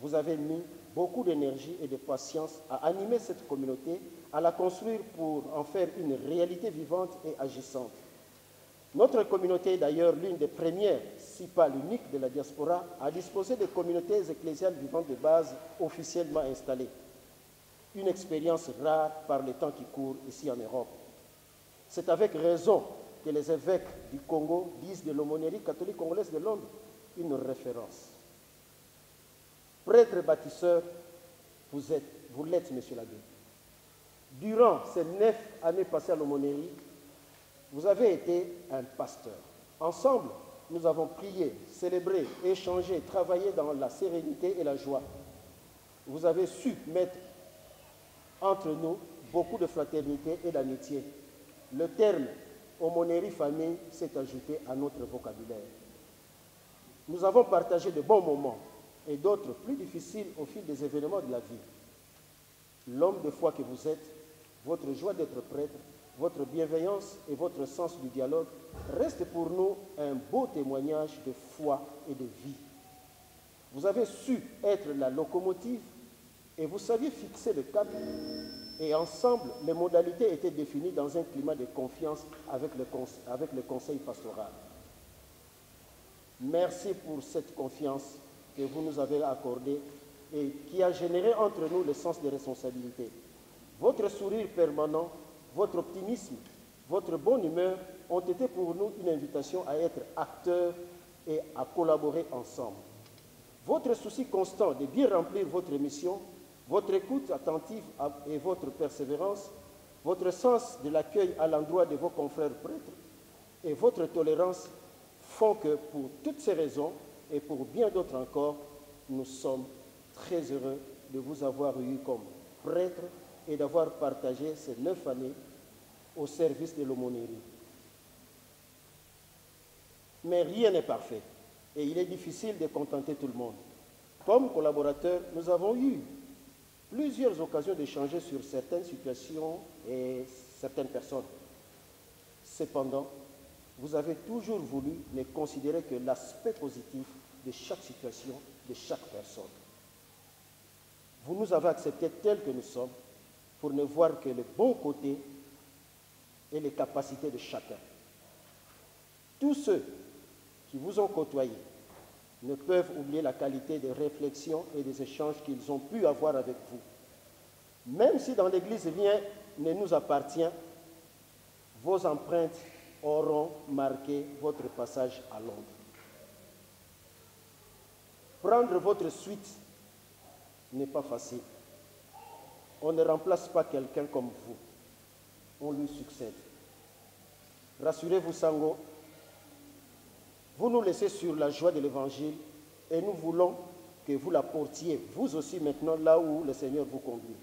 Vous avez mis beaucoup d'énergie et de patience à animer cette communauté, à la construire pour en faire une réalité vivante et agissante. Notre communauté est d'ailleurs l'une des premières, si pas l'unique de la diaspora, à disposer de communautés ecclésiales vivantes de base officiellement installées. Une expérience rare par les temps qui courent ici en Europe. C'est avec raison que les évêques du Congo disent de l'aumônerie catholique congolaise de Londres une référence. Prêtre bâtisseur, vous êtes, vous l'êtes, monsieur l'abbé. Durant ces neuf années passées à l'aumônerie, vous avez été un pasteur. Ensemble, nous avons prié, célébré, échangé, travaillé dans la sérénité et la joie. Vous avez su mettre entre nous beaucoup de fraternité et d'amitié. Le terme aumônerie famille s'est ajouté à notre vocabulaire. Nous avons partagé de bons moments et d'autres plus difficiles au fil des événements de la vie. L'homme de foi que vous êtes, votre joie d'être prêtre, votre bienveillance et votre sens du dialogue restent pour nous un beau témoignage de foi et de vie. Vous avez su être la locomotive et vous saviez fixer le cap et ensemble, les modalités étaient définies dans un climat de confiance avec le, avec le conseil pastoral. Merci pour cette confiance que vous nous avez accordée et qui a généré entre nous le sens des responsabilités. Votre sourire permanent, votre optimisme, votre bonne humeur ont été pour nous une invitation à être acteurs et à collaborer ensemble. Votre souci constant de bien remplir votre mission, votre écoute attentive et votre persévérance, votre sens de l'accueil à l'endroit de vos confrères prêtres et votre tolérance font que pour toutes ces raisons et pour bien d'autres encore, nous sommes très heureux de vous avoir eu comme prêtre et d'avoir partagé ces neuf années au service de l'aumônerie. Mais rien n'est parfait et il est difficile de contenter tout le monde. Comme collaborateurs, nous avons eu plusieurs occasions d'échanger sur certaines situations et certaines personnes. Cependant, vous avez toujours voulu ne considérer que l'aspect positif de chaque situation, de chaque personne. Vous nous avez acceptés tels que nous sommes pour ne voir que le bon côté et les capacités de chacun. Tous ceux qui vous ont côtoyé ne peuvent oublier la qualité des réflexions et des échanges qu'ils ont pu avoir avec vous. Même si dans l'Église rien ne nous appartient, vos empreintes auront marqué votre passage à Londres. Prendre votre suite n'est pas facile. On ne remplace pas quelqu'un comme vous. On lui succède. Rassurez-vous, Sango, vous nous laissez sur la joie de l'Évangile et nous voulons que vous la portiez, vous aussi maintenant, là où le Seigneur vous conduit.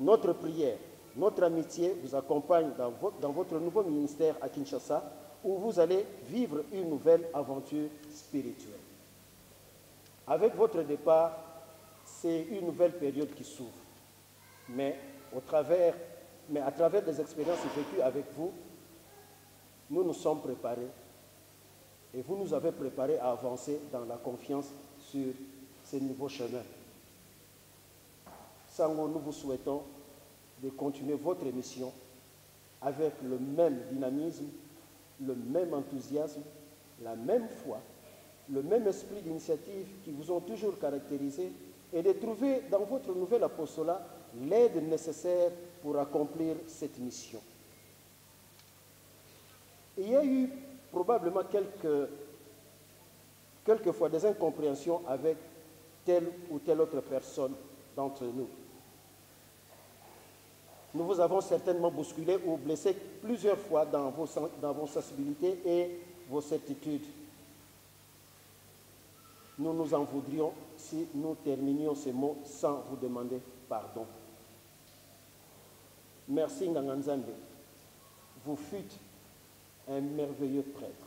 Notre prière, notre amitié vous accompagne dans votre, dans votre nouveau ministère à Kinshasa, où vous allez vivre une nouvelle aventure spirituelle. Avec votre départ, c'est une nouvelle période qui s'ouvre. Mais, mais à travers des expériences vécues avec vous, nous nous sommes préparés et vous nous avez préparés à avancer dans la confiance sur ces nouveaux chemins. Sango, nous vous souhaitons de continuer votre mission avec le même dynamisme, le même enthousiasme, la même foi, le même esprit d'initiative qui vous ont toujours caractérisé et de trouver dans votre nouvel apostolat l'aide nécessaire pour accomplir cette mission. Il y a eu probablement quelques, quelquefois des incompréhensions avec telle ou telle autre personne d'entre nous. Nous vous avons certainement bousculé ou blessé plusieurs fois dans vos, dans vos sensibilités et vos certitudes. Nous nous en voudrions si nous terminions ces mots sans vous demander pardon. Merci Nganganzambe. Vous fûtes un merveilleux prêtre.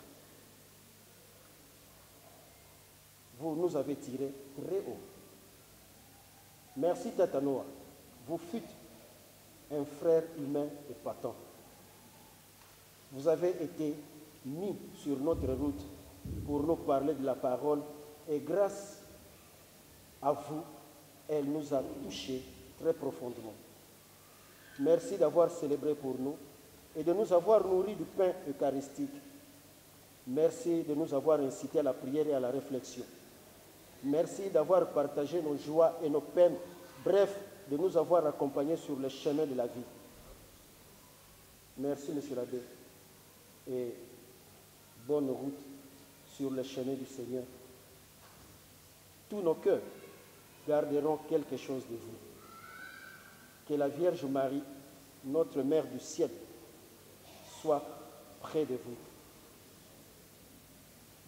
Vous nous avez tirés très haut. Merci Tatanoa. Vous fûtes un frère humain épatant. Vous avez été mis sur notre route pour nous parler de la parole et grâce à vous, elle nous a touchés très profondément. Merci d'avoir célébré pour nous et de nous avoir nourris du pain eucharistique. Merci de nous avoir incités à la prière et à la réflexion. Merci d'avoir partagé nos joies et nos peines, bref, de nous avoir accompagnés sur le chemin de la vie. Merci, Monsieur l'abbé, et bonne route sur le chemin du Seigneur tous nos cœurs garderont quelque chose de vous. Que la Vierge Marie, notre Mère du ciel, soit près de vous.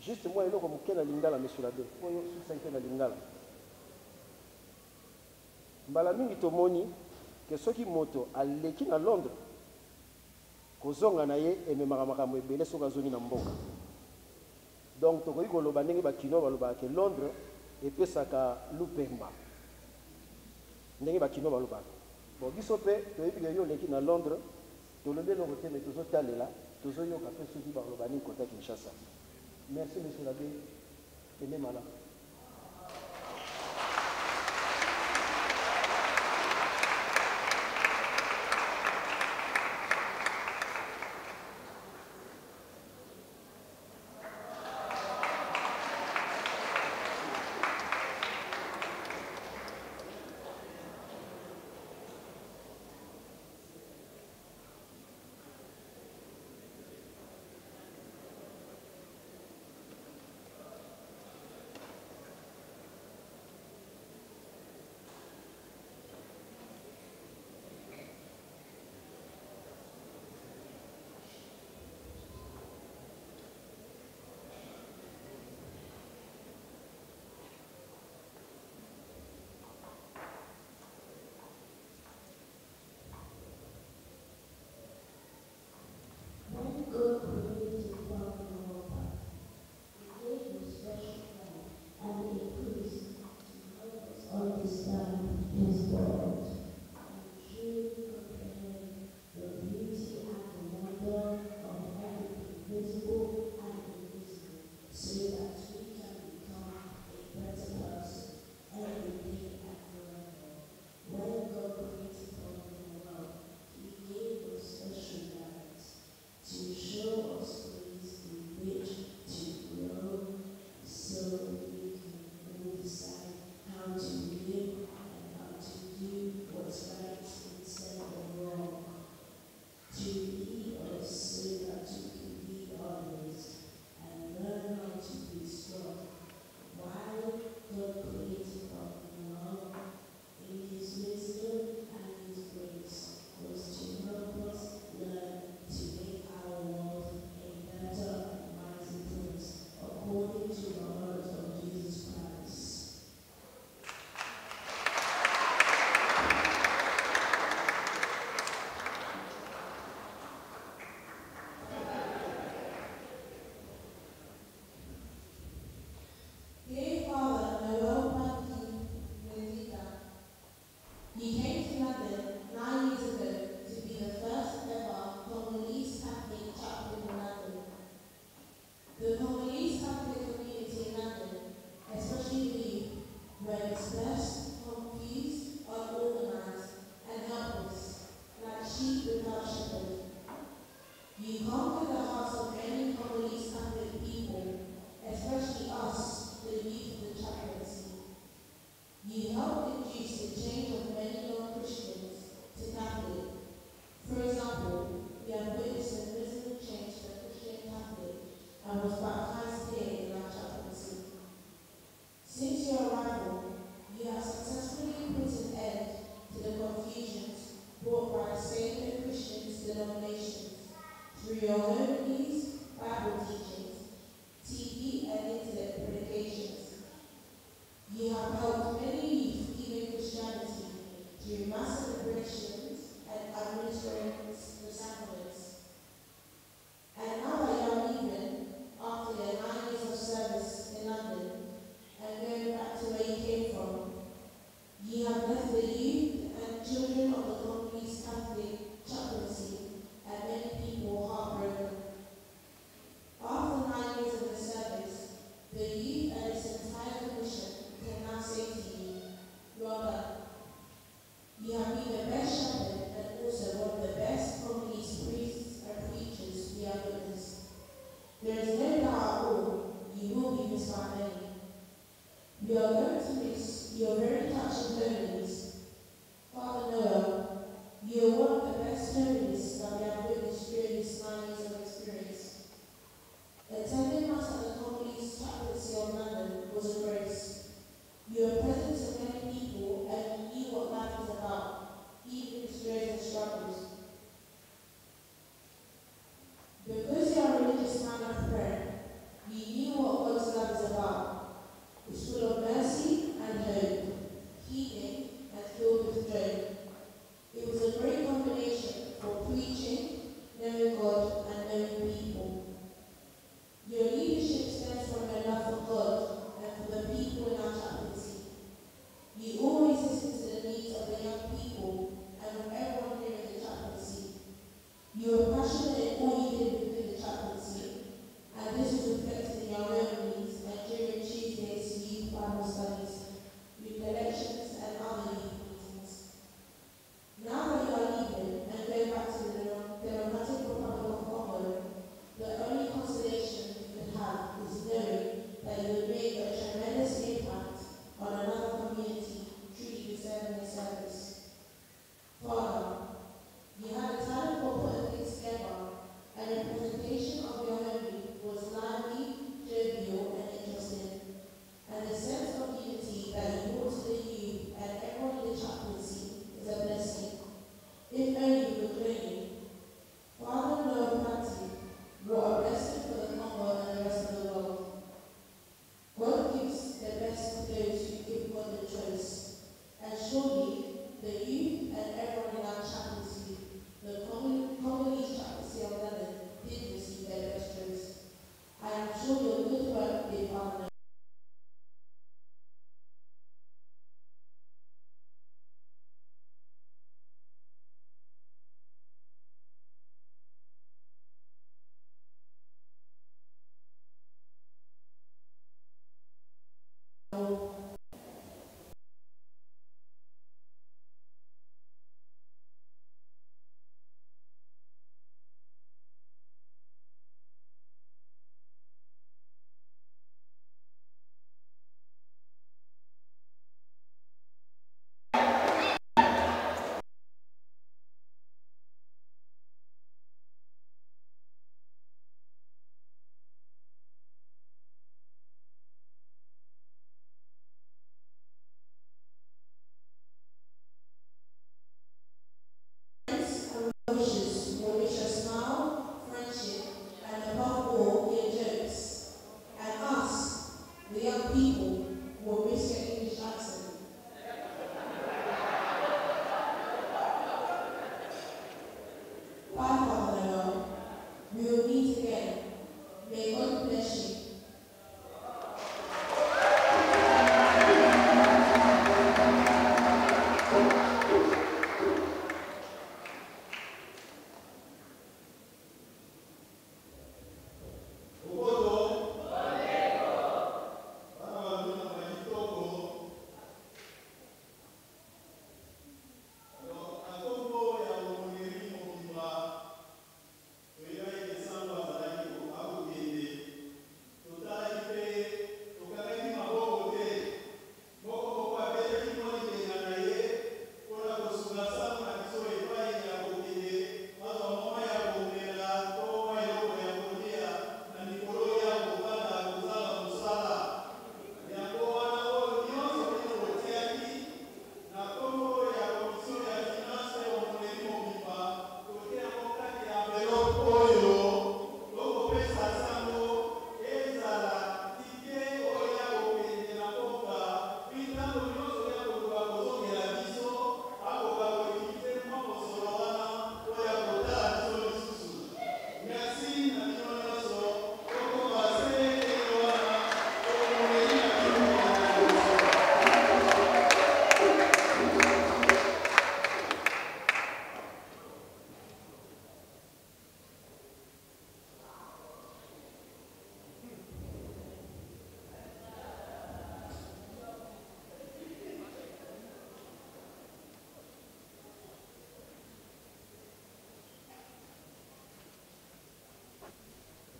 Juste moi, eloko moke na lingala monsieur l'abbé oyo susa mpe na lingala mbala mingi tomoni ke soki moto aleki na londres kozonga na ye ememaka makambo ebele soki azongi na mboka donc tokoki koloba ndenge bakino balobaka ke londres epesaka lupema ndenge bakino balobaka. Bon biso mpe toyebi ke yo oleki na londres tolobi eloko te me tozotalela tozoyoka mpe soki baloba nini kota kinshasa. Merci monsieur labe ememala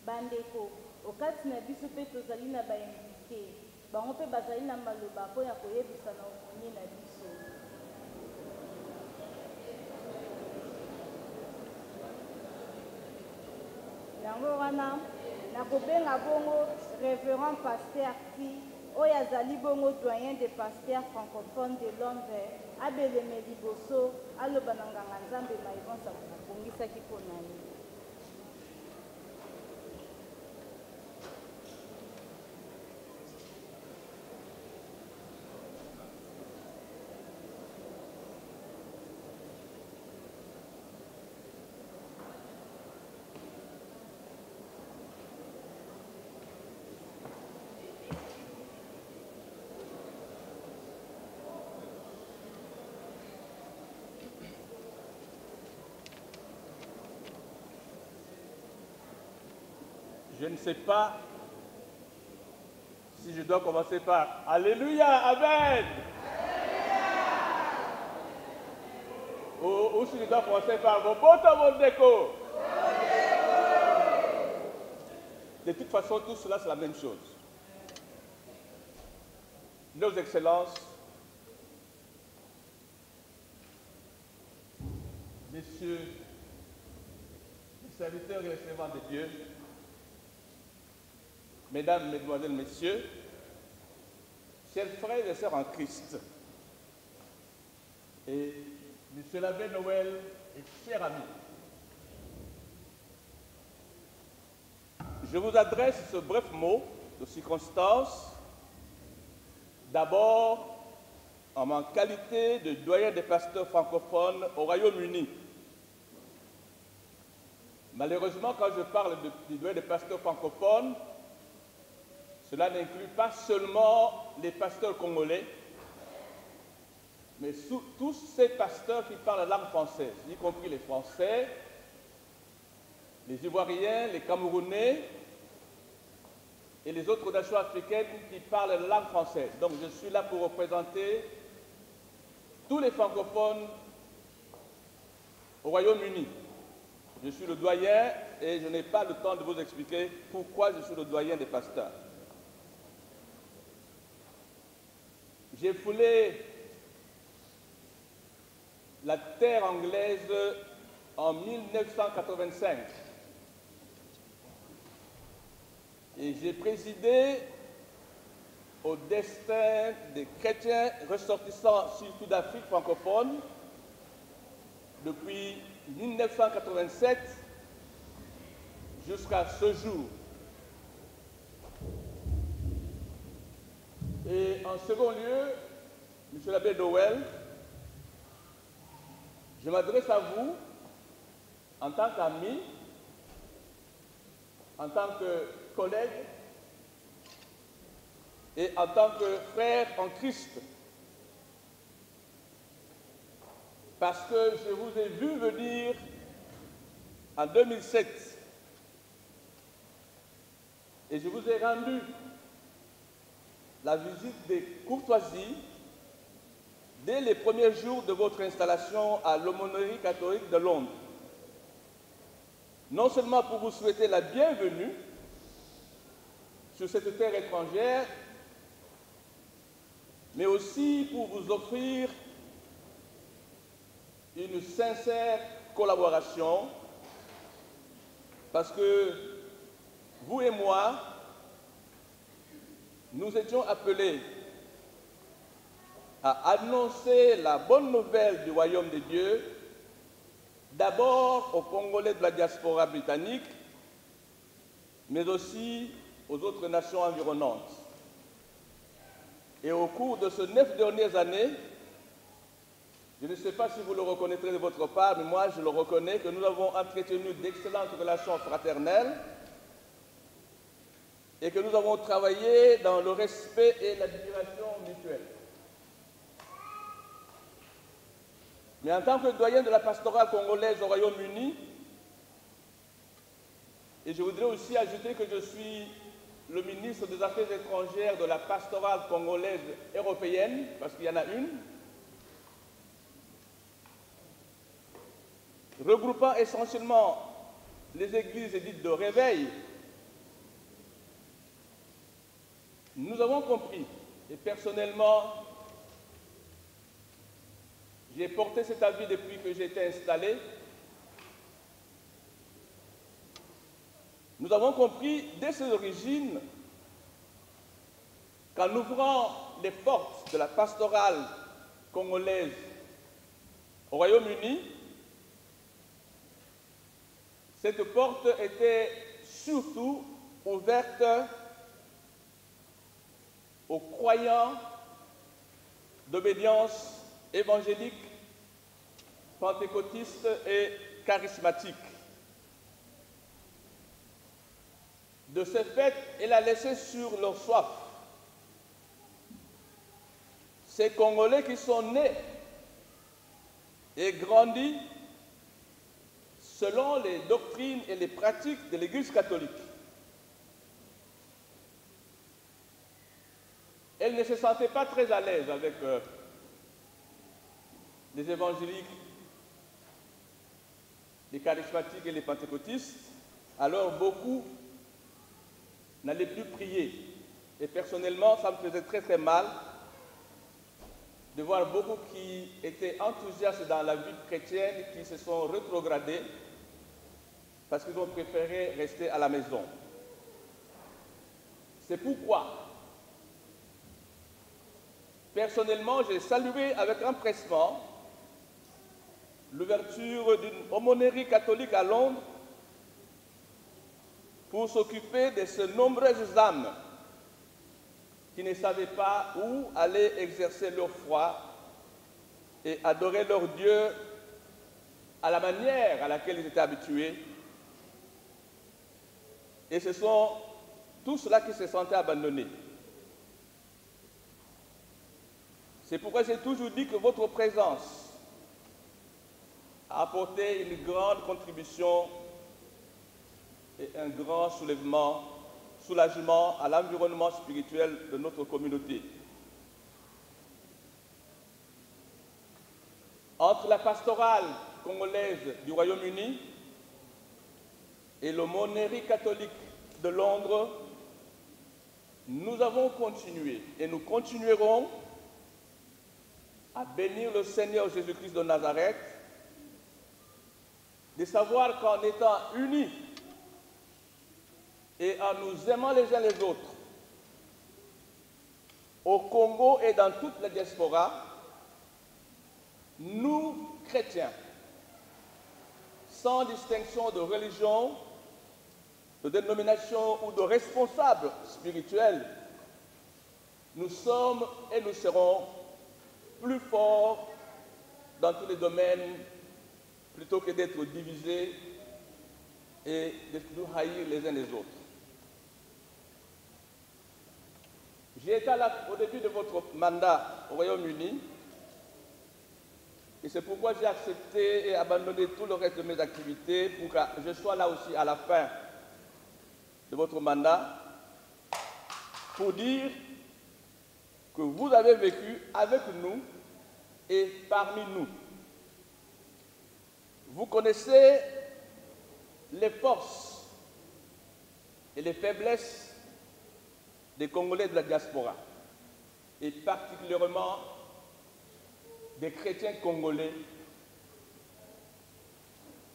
bandeko. Okati na biso mpe tozali na bainvite bango mpe bazali na maloba mpo ya koyebisa na omonie na biso. Yango wana nakobenga bongo révérend paster ti oyo azali bongo doyen de paster francophone de londres abeleme liboso aloba na nganga nzambe maïvonsa abongisaki mpo na ye Je ne sais pas si je dois commencer par Alléluia, Amen. Ou, ou si je dois commencer par Moboto Mondeko. De toute façon, tout cela, c'est la même chose. Nos excellences, messieurs les serviteurs et les servants de Dieu, Mesdames, Mesdemoiselles, Messieurs, chers frères et sœurs en Christ, et Monsieur l'abbé Noël et chers amis, je vous adresse ce bref mot de circonstance, d'abord en ma qualité de doyen des pasteurs francophones au Royaume-Uni. Malheureusement, quand je parle du doyen des pasteurs francophones, cela n'inclut pas seulement les pasteurs congolais, mais tous ces pasteurs qui parlent la langue française, y compris les Français, les Ivoiriens, les Camerounais et les autres nations africaines qui parlent la langue française. Donc je suis là pour représenter tous les francophones au Royaume-Uni. Je suis le doyen et je n'ai pas le temps de vous expliquer pourquoi je suis le doyen des pasteurs. J'ai foulé la terre anglaise en 1985 et j'ai présidé au destin des chrétiens ressortissants surtout d'Afrique francophone depuis 1987 jusqu'à ce jour. Et en second lieu, Monsieur l'abbé Dowell, je m'adresse à vous en tant qu'ami, en tant que collègue et en tant que frère en Christ. Parce que je vous ai vu venir en 2007 et je vous ai rendu la visite des courtoisies dès les premiers jours de votre installation à l'aumônerie catholique de Londres. Non seulement pour vous souhaiter la bienvenue sur cette terre étrangère, mais aussi pour vous offrir une sincère collaboration, parce que vous et moi, nous étions appelés à annoncer la bonne nouvelle du royaume de Dieu, d'abord aux Congolais de la diaspora britannique, mais aussi aux autres nations environnantes. Et au cours de ces neuf dernières années, je ne sais pas si vous le reconnaîtrez de votre part, mais moi je le reconnais que nous avons entretenu d'excellentes relations fraternelles et que nous avons travaillé dans le respect et l'admiration mutuelle. Mais en tant que doyen de la pastorale congolaise au Royaume-Uni, et je voudrais aussi ajouter que je suis le ministre des Affaires étrangères de la pastorale congolaise européenne, parce qu'il y en a une, regroupant essentiellement les églises dites de réveil, nous avons compris, et personnellement, j'ai porté cet avis depuis que j'ai été installé, nous avons compris dès ses origines qu'en ouvrant les portes de la pastorale congolaise au Royaume-Uni, cette porte était surtout ouverte aux croyants d'obédience évangélique, pentecôtiste et charismatique. De ce fait, elle a laissé sur leur soif ces Congolais qui sont nés et grandis selon les doctrines et les pratiques de l'Église catholique. Elle ne se sentait pas très à l'aise avec euh, les évangéliques, les charismatiques et les pentecôtistes. Alors beaucoup n'allaient plus prier. Et personnellement, ça me faisait très très mal de voir beaucoup qui étaient enthousiastes dans la vie chrétienne qui se sont rétrogradés parce qu'ils ont préféré rester à la maison. C'est pourquoi, personnellement, j'ai salué avec empressement l'ouverture d'une aumônerie catholique à Londres pour s'occuper de ces nombreuses âmes qui ne savaient pas où aller exercer leur foi et adorer leur Dieu à la manière à laquelle ils étaient habitués. Et ce sont tous ceux-là qui se sentaient abandonnés. C'est pourquoi j'ai toujours dit que votre présence a apporté une grande contribution et un grand soulèvement, soulagement à l'environnement spirituel de notre communauté. Entre la pastorale congolaise du Royaume-Uni et l'aumônerie catholique de Londres, nous avons continué et nous continuerons à bénir le Seigneur Jésus-Christ de Nazareth, de savoir qu'en étant unis et en nous aimant les uns les autres, au Congo et dans toute la diaspora, nous, chrétiens, sans distinction de religion, de dénomination ou de responsable spirituel, nous sommes et nous serons plus forts dans tous les domaines plutôt que d'être divisés et de nous haïr les uns les autres. J'ai été au début de votre mandat au Royaume-Uni et c'est pourquoi j'ai accepté et abandonné tout le reste de mes activités pour que je sois là aussi à la fin de votre mandat pour dire que vous avez vécu avec nous et parmi nous. Vous connaissez les forces et les faiblesses des Congolais de la diaspora, et particulièrement des chrétiens congolais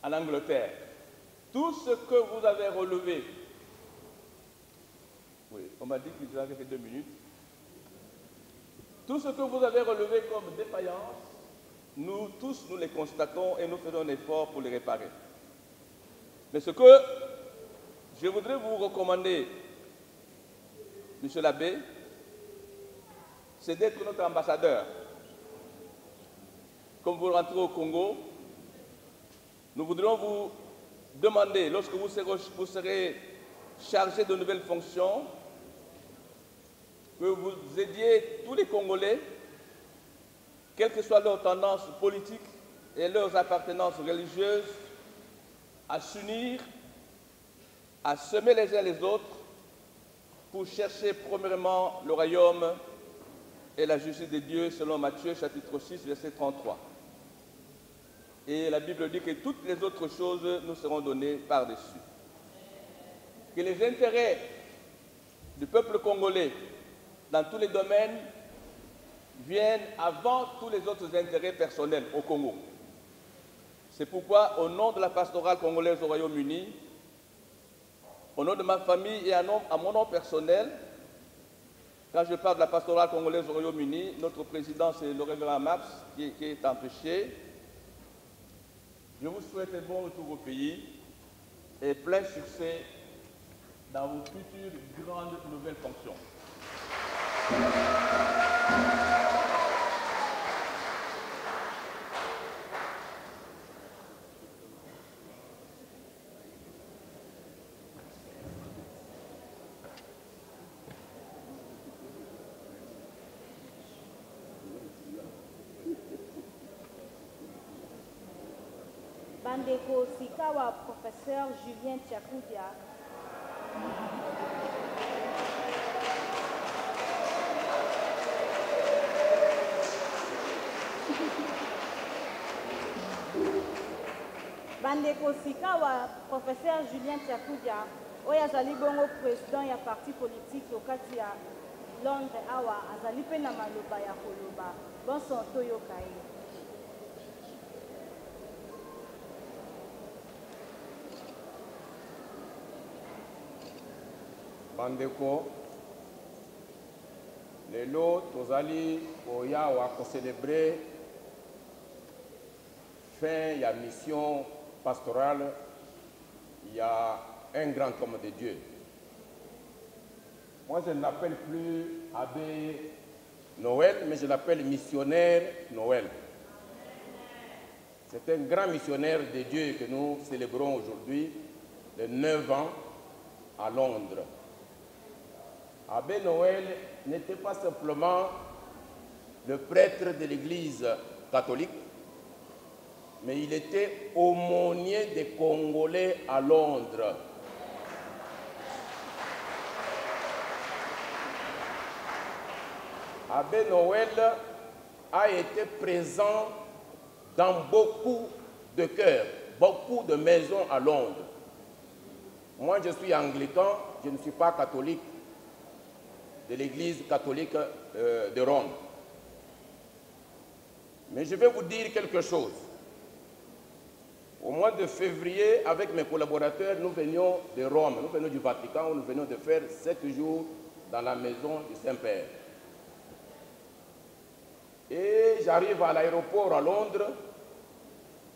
en Angleterre. Tout ce que vous avez relevé, oui, on m'a dit qu'il avait fait deux minutes, tout ce que vous avez relevé comme défaillance, nous tous, nous les constatons et nous faisons un effort pour les réparer. Mais ce que je voudrais vous recommander, Monsieur l'abbé, c'est d'être notre ambassadeur. Comme vous rentrez au Congo, nous voudrions vous demander, lorsque vous serez, vous serez chargé de nouvelles fonctions, que vous aidiez tous les Congolais, quelles que soient leurs tendances politiques et leurs appartenances religieuses, à s'unir, à semer les uns les autres pour chercher premièrement le royaume et la justice de Dieu selon Matthieu chapitre 6 verset 33. Et la Bible dit que toutes les autres choses nous seront données par-dessus. Que les intérêts du peuple congolais dans tous les domaines viennent avant tous les autres intérêts personnels au Congo. C'est pourquoi, au nom de la pastorale congolaise au Royaume-Uni, au nom de ma famille et à, mon nom personnel, quand je parle de la pastorale congolaise au Royaume-Uni, notre président c'est le révérend Maps qui, qui est empêché. Je vous souhaite un bon retour au pays et plein succès dans vos futures grandes nouvelles fonctions. Bandeko sika wa professeur julien tiakudia bandeko sika wa professeur julien tiakudia oyo azali bongo président ya parti politique okati ya londres awa azali mpe na maloba ya koloba. Bonson toyoka ye. Bandeko lelo tozali koya awa kocelebre fin ya mission pastorale ya un grand homme de Dieu. Moi, je ne l'appelle plus Abbé Noël, mais je l'appelle missionnaire Noël. C'est un grand missionnaire de Dieu que nous célébrons aujourd'hui, de 9 ans, à Londres. Abbé Noël n'était pas simplement le prêtre de l'Église catholique, mais il était aumônier des Congolais à Londres. Abbé Noël a été présent dans beaucoup de cœurs, beaucoup de maisons à Londres. Moi, je suis anglican, je ne suis pas catholique de l'Église catholique euh, de Rome. Mais je vais vous dire quelque chose. Au mois de février, avec mes collaborateurs, nous venions de Rome, nous venions du Vatican, où nous venions de faire sept jours dans la maison du Saint-Père. Et j'arrive à l'aéroport à Londres,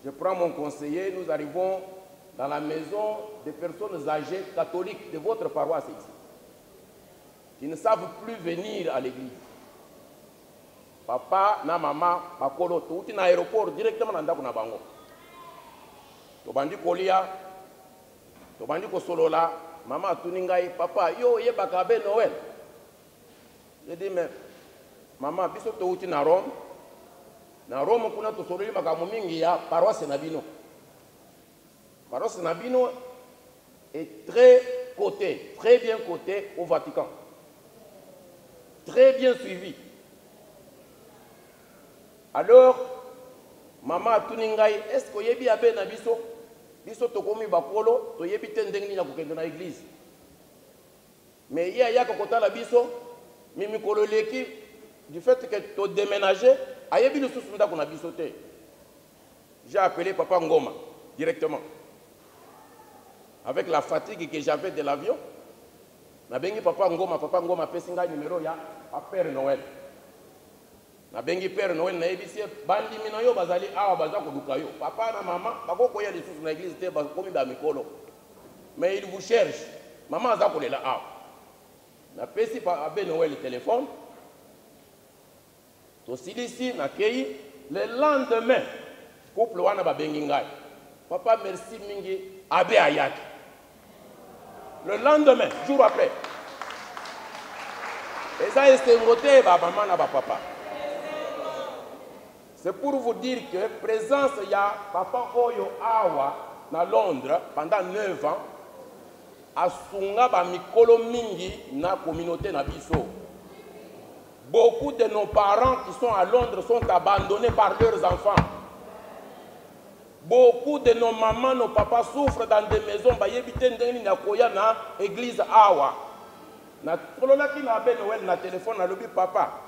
je prends mon conseiller, nous arrivons dans la maison des personnes âgées catholiques de votre paroisse ici, qui ne savent plus venir à l'église. Papa na mama makolo touti na aéroport directement ndako na bango. Tobandi kolia, tobandi kosolola, mama atuni ngai, papa yo oyebaka abe Noël. Je dis mais mama biso touti na Rome, na Rome kuna tosololi makambo mingi ya paroisse na bino. Paroisse na bino est très cotée, très bien cotée au Vatican. Très bien suivi. Alors, mama atuni ngai, est-ce que oyebi abe na biso? Biso tokomi bakolo, toyebi te ndenge nini ya kokende na église. Mais ye ayaka kotala biso, mi mikolo eleki du fait que todéménage, ayebi lisusu ndako na biso te. J'ai appelé papa Ngoma directement. Avec la fatigue que j'avais de l'avion, nabengi papa Ngoma, papa Ngoma apesi ngai numéro ya a Père Noël. Nabengi père noel nayebisi ye bandimi na yo bazali awa baza koluka yo. Papa na mama bakokoya lisusu na église te bakomi bamikolo mais il vous cherche. Mama aza kolela awa. Napesi abe noel telefone. Tosilisi nakei le lendemain couple wana babengi ngai. Papa merci mingi. Abe ayaki. Le lendemain jour après. Eza esengo te bamama na bapapa C'est pour vous dire que présence ya papa oyo awa na Londres pendant 9 ans asunga ba mikolo mingi na communauté na. Beaucoup de nos parents qui sont à Londres sont abandonnés par leurs enfants. Beaucoup de nos mamans, nos papas souffrent dans des maisons bayebi te ndenge na koya na église awa. Na na Noël na téléphone nalobi papa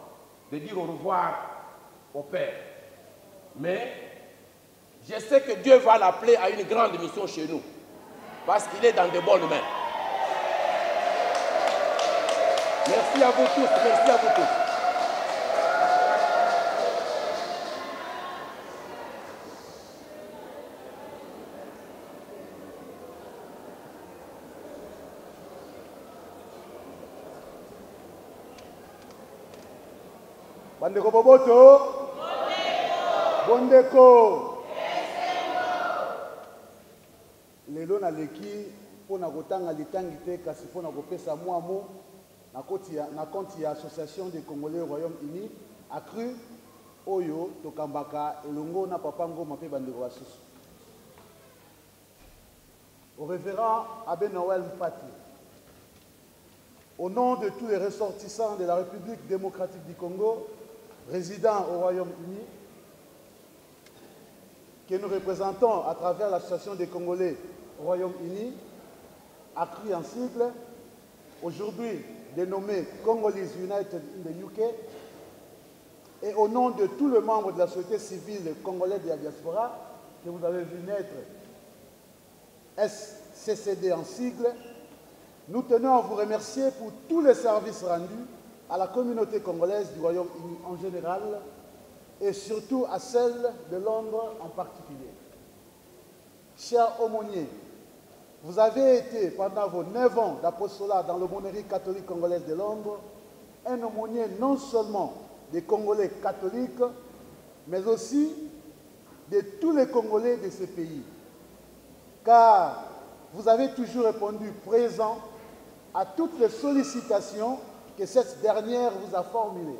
de dire au revoir au Père. Mais je sais que Dieu va l'appeler à une grande mission chez nous. Parce qu'il est dans de bonnes mains. Merci à vous tous. Merci à vous tous. Bandeko boboto. Bondeko lelo naleki mpona kotanga litangi te kasi mpona kopesa mwa mo na na konti ya association des congolais royaume uni accru oyo tokambaka elongo na papa ngoma mpe bandeko au révérend abbé noël mpati au nom de tous les ressortissants de la république démocratique du congo résidant au Royaume-Uni, que nous représentons à travers l'Association des Congolais au Royaume-Uni, accru en sigle, aujourd'hui dénommé Congolese United in the UK, et au nom de tous les membres de la société civile congolaise de la diaspora que vous avez vu naître, SCCD en sigle, nous tenons à vous remercier pour tous les services rendus à la communauté congolaise du Royaume-Uni en général et surtout à celle de Londres en particulier. Chers aumôniers, vous avez été pendant vos neuf ans d'apostolat dans l'aumônerie catholique congolaise de Londres un aumônier non seulement des Congolais catholiques, mais aussi de tous les Congolais de ce pays. Car vous avez toujours répondu présent à toutes les sollicitations que cette dernière vous a formulées.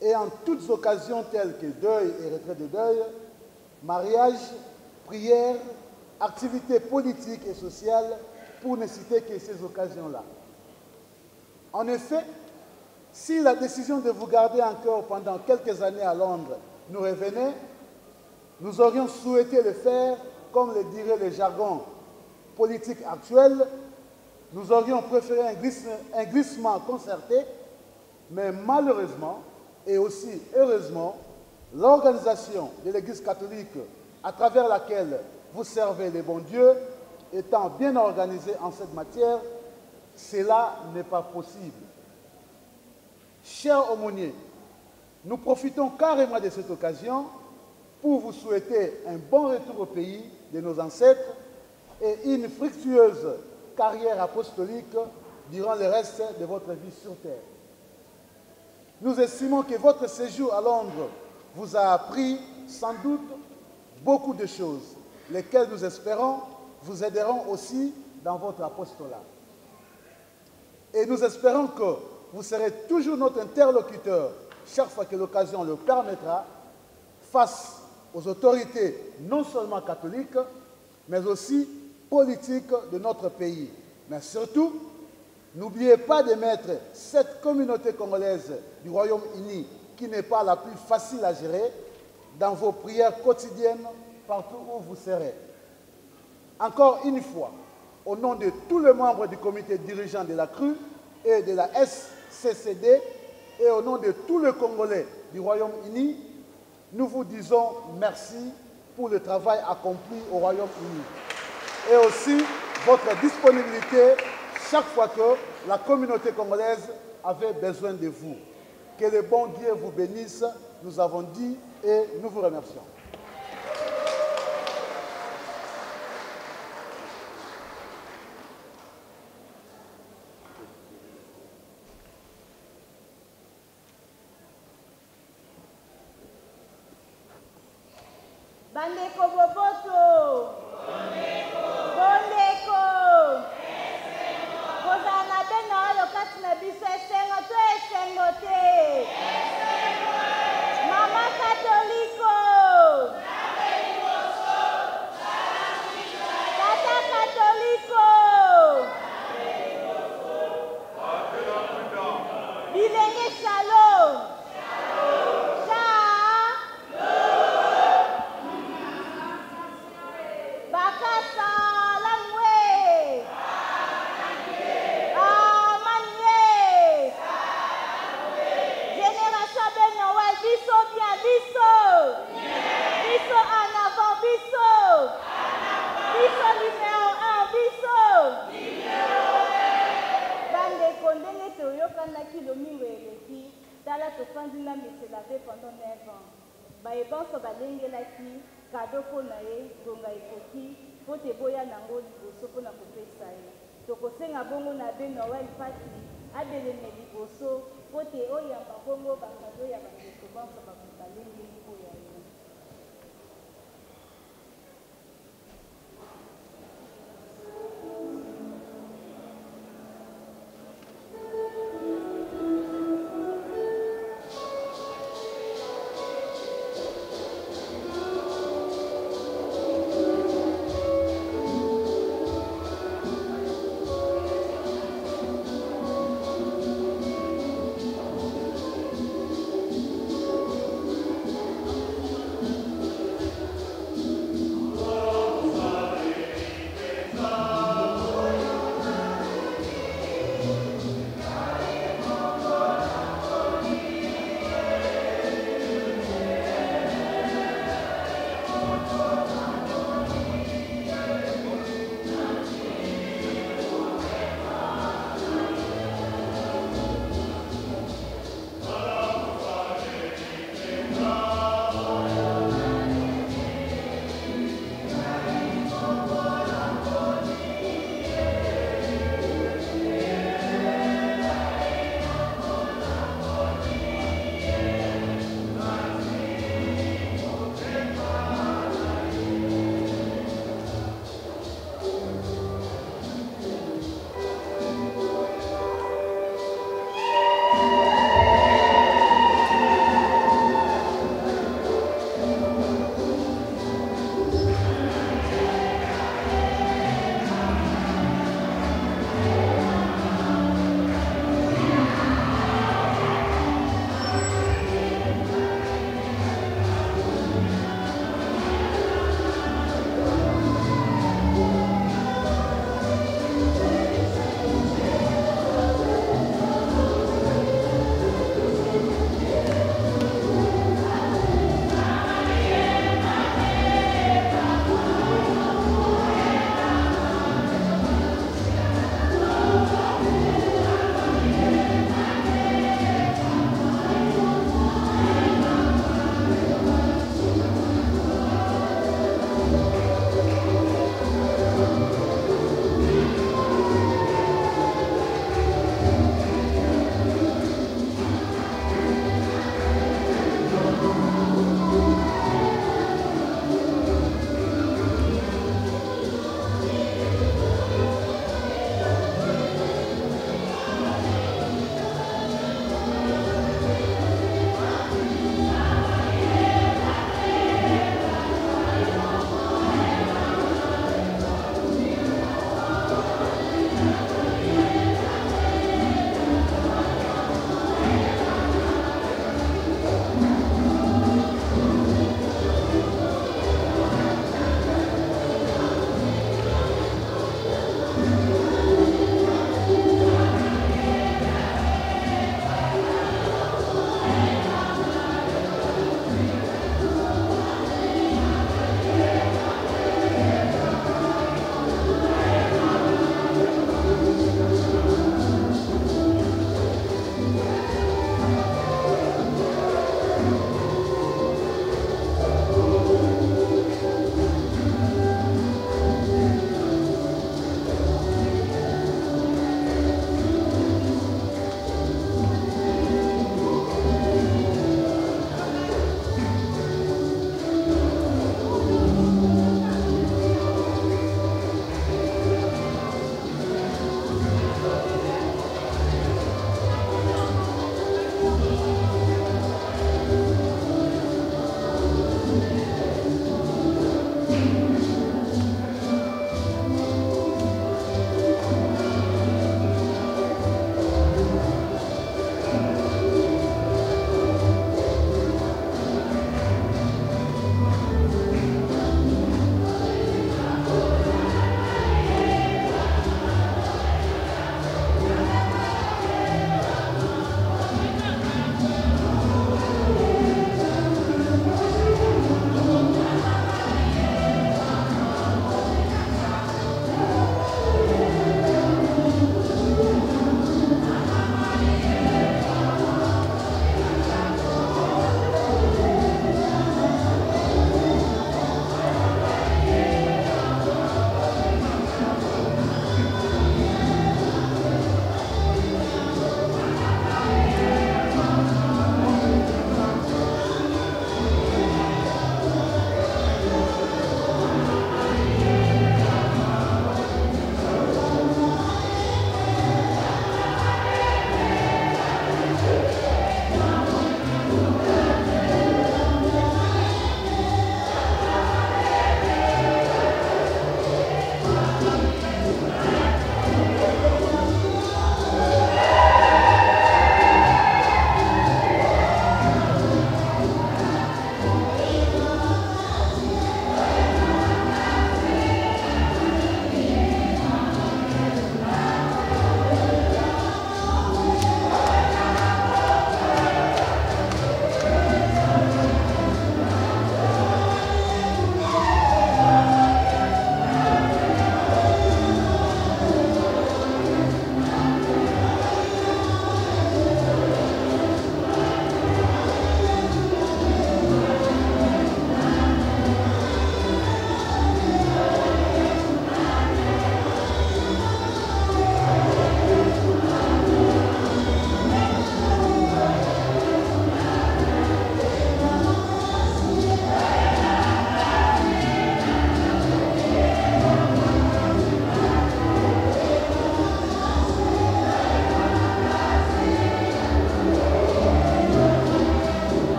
Et en toutes occasions telles que deuil et retrait de deuil, mariage, prière, activités politiques et sociales, pour ne citer que ces occasions-là. En effet, si la décision de vous garder encore pendant quelques années à Londres nous revenait, nous aurions souhaité le faire, comme le dirait le jargon politique actuel, nous aurions préféré un, glisse- un glissement concerté, mais malheureusement et aussi heureusement, l'organisation de l'Église catholique à travers laquelle vous servez les bons dieux étant bien organisée en cette matière, cela n'est pas possible. Chers aumôniers, nous profitons carrément de cette occasion pour vous souhaiter un bon retour au pays de nos ancêtres et une fructueuse carrière apostolique durant le reste de votre vie sur terre. Nous estimons que votre séjour à Londres vous a appris sans doute beaucoup de choses, lesquelles nous espérons vous aideront aussi dans votre apostolat. Et nous espérons que vous serez toujours notre interlocuteur chaque fois que l'occasion le permettra face aux autorités non seulement catholiques, mais aussi politiques de notre pays. Mais surtout, n'oubliez pas de mettre cette communauté congolaise du Royaume-Uni, qui n'est pas la plus facile à gérer, dans vos prières quotidiennes partout où vous serez. Encore une fois, au nom de tous les membres du comité dirigeant de la CRU et de la SCCD, et au nom de tous les Congolais du Royaume-Uni, nous vous disons merci pour le travail accompli au Royaume-Uni. Et aussi votre disponibilité chaque fois que la communauté congolaise avait besoin de vous. Que le bon Dieu vous bénisse, nous avons dit, et nous vous remercions.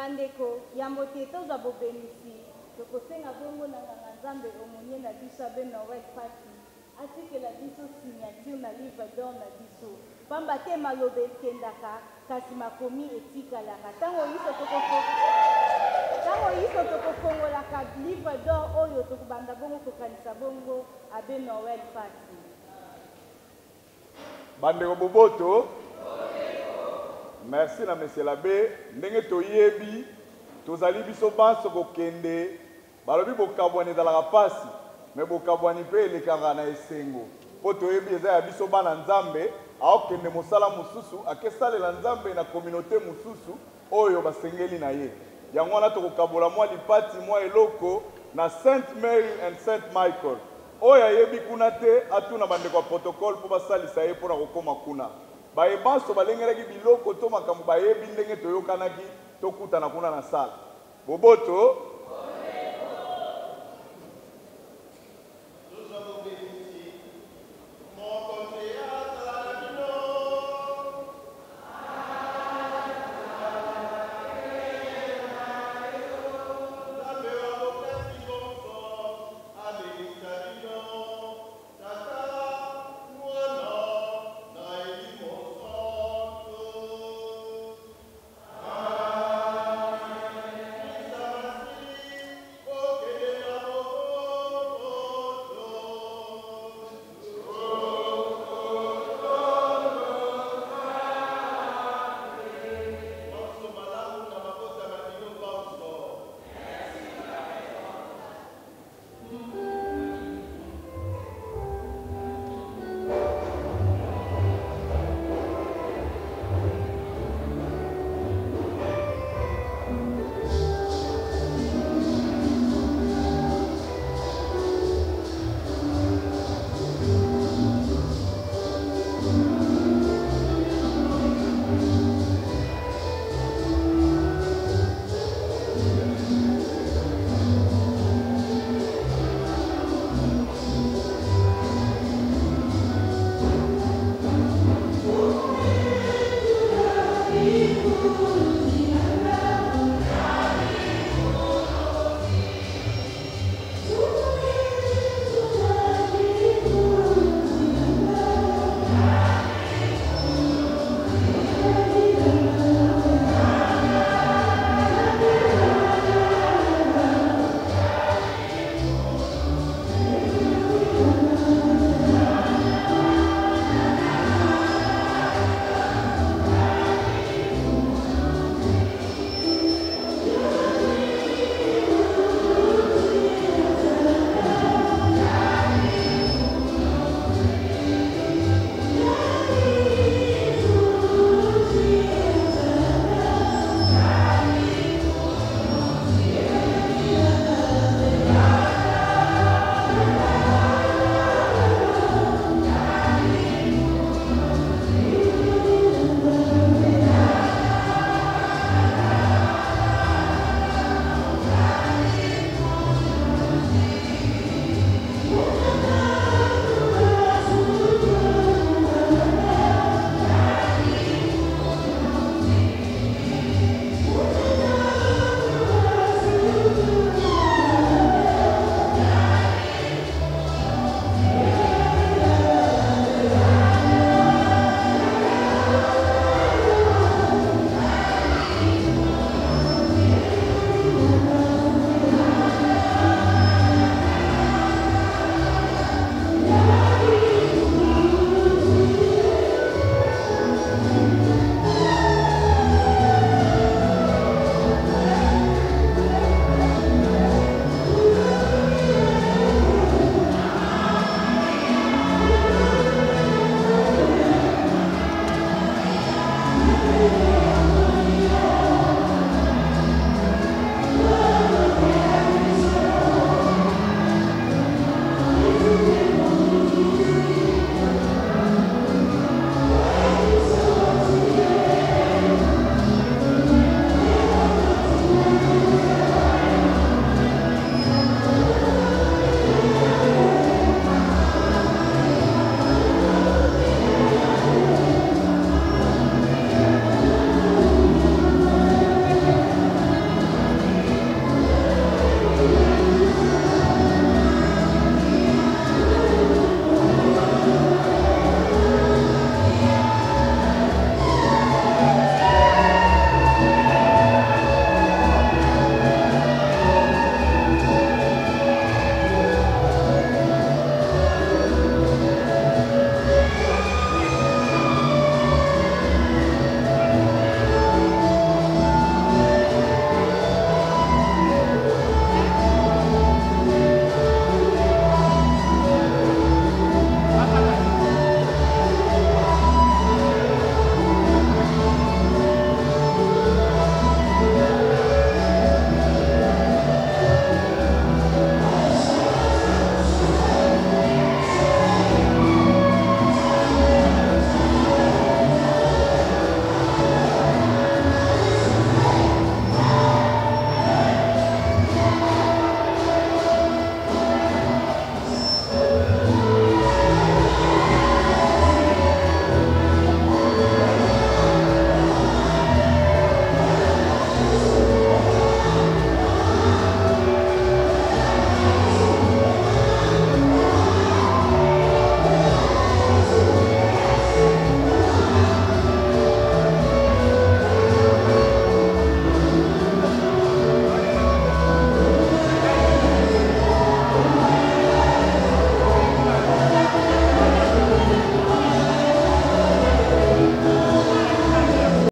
Bandeko yambo te tozwa bobenisi tokosenga bongo na nganga nzambe omonie na biso abe noel pati atikela biso signature na livre d'or na biso. Pamba te maloba ekendaka kasi makomi etikalaka. Ntango tokofo- ntango yiso tokofongolaka livre d'or oyo tokobanda bongo kokanisa bongo abe noel pati bandeko boboto merci na monsieur l'abbé. Ndenge toyebi tozali biso banso kokende balobi bokabwani ezalaka mpasi me bokabwani mpe elekaka na esengo. Mpo toyebi eza ya biso bana nzambe aokende mosala mosusu akesalela nzambe na kominauté mosusu oyo basengeli na ye. Yango wana tokokabola mwa lipati mwa eloko na sainte mary and saint michael. Oyo ayebi kuna te atuna bandeko ya protocole mpo basalisa ye mpona kokóma kuna bayebanso balengelaki biloko to makambo bayebi ndenge toyokanaki tokutana kuna na sala boboto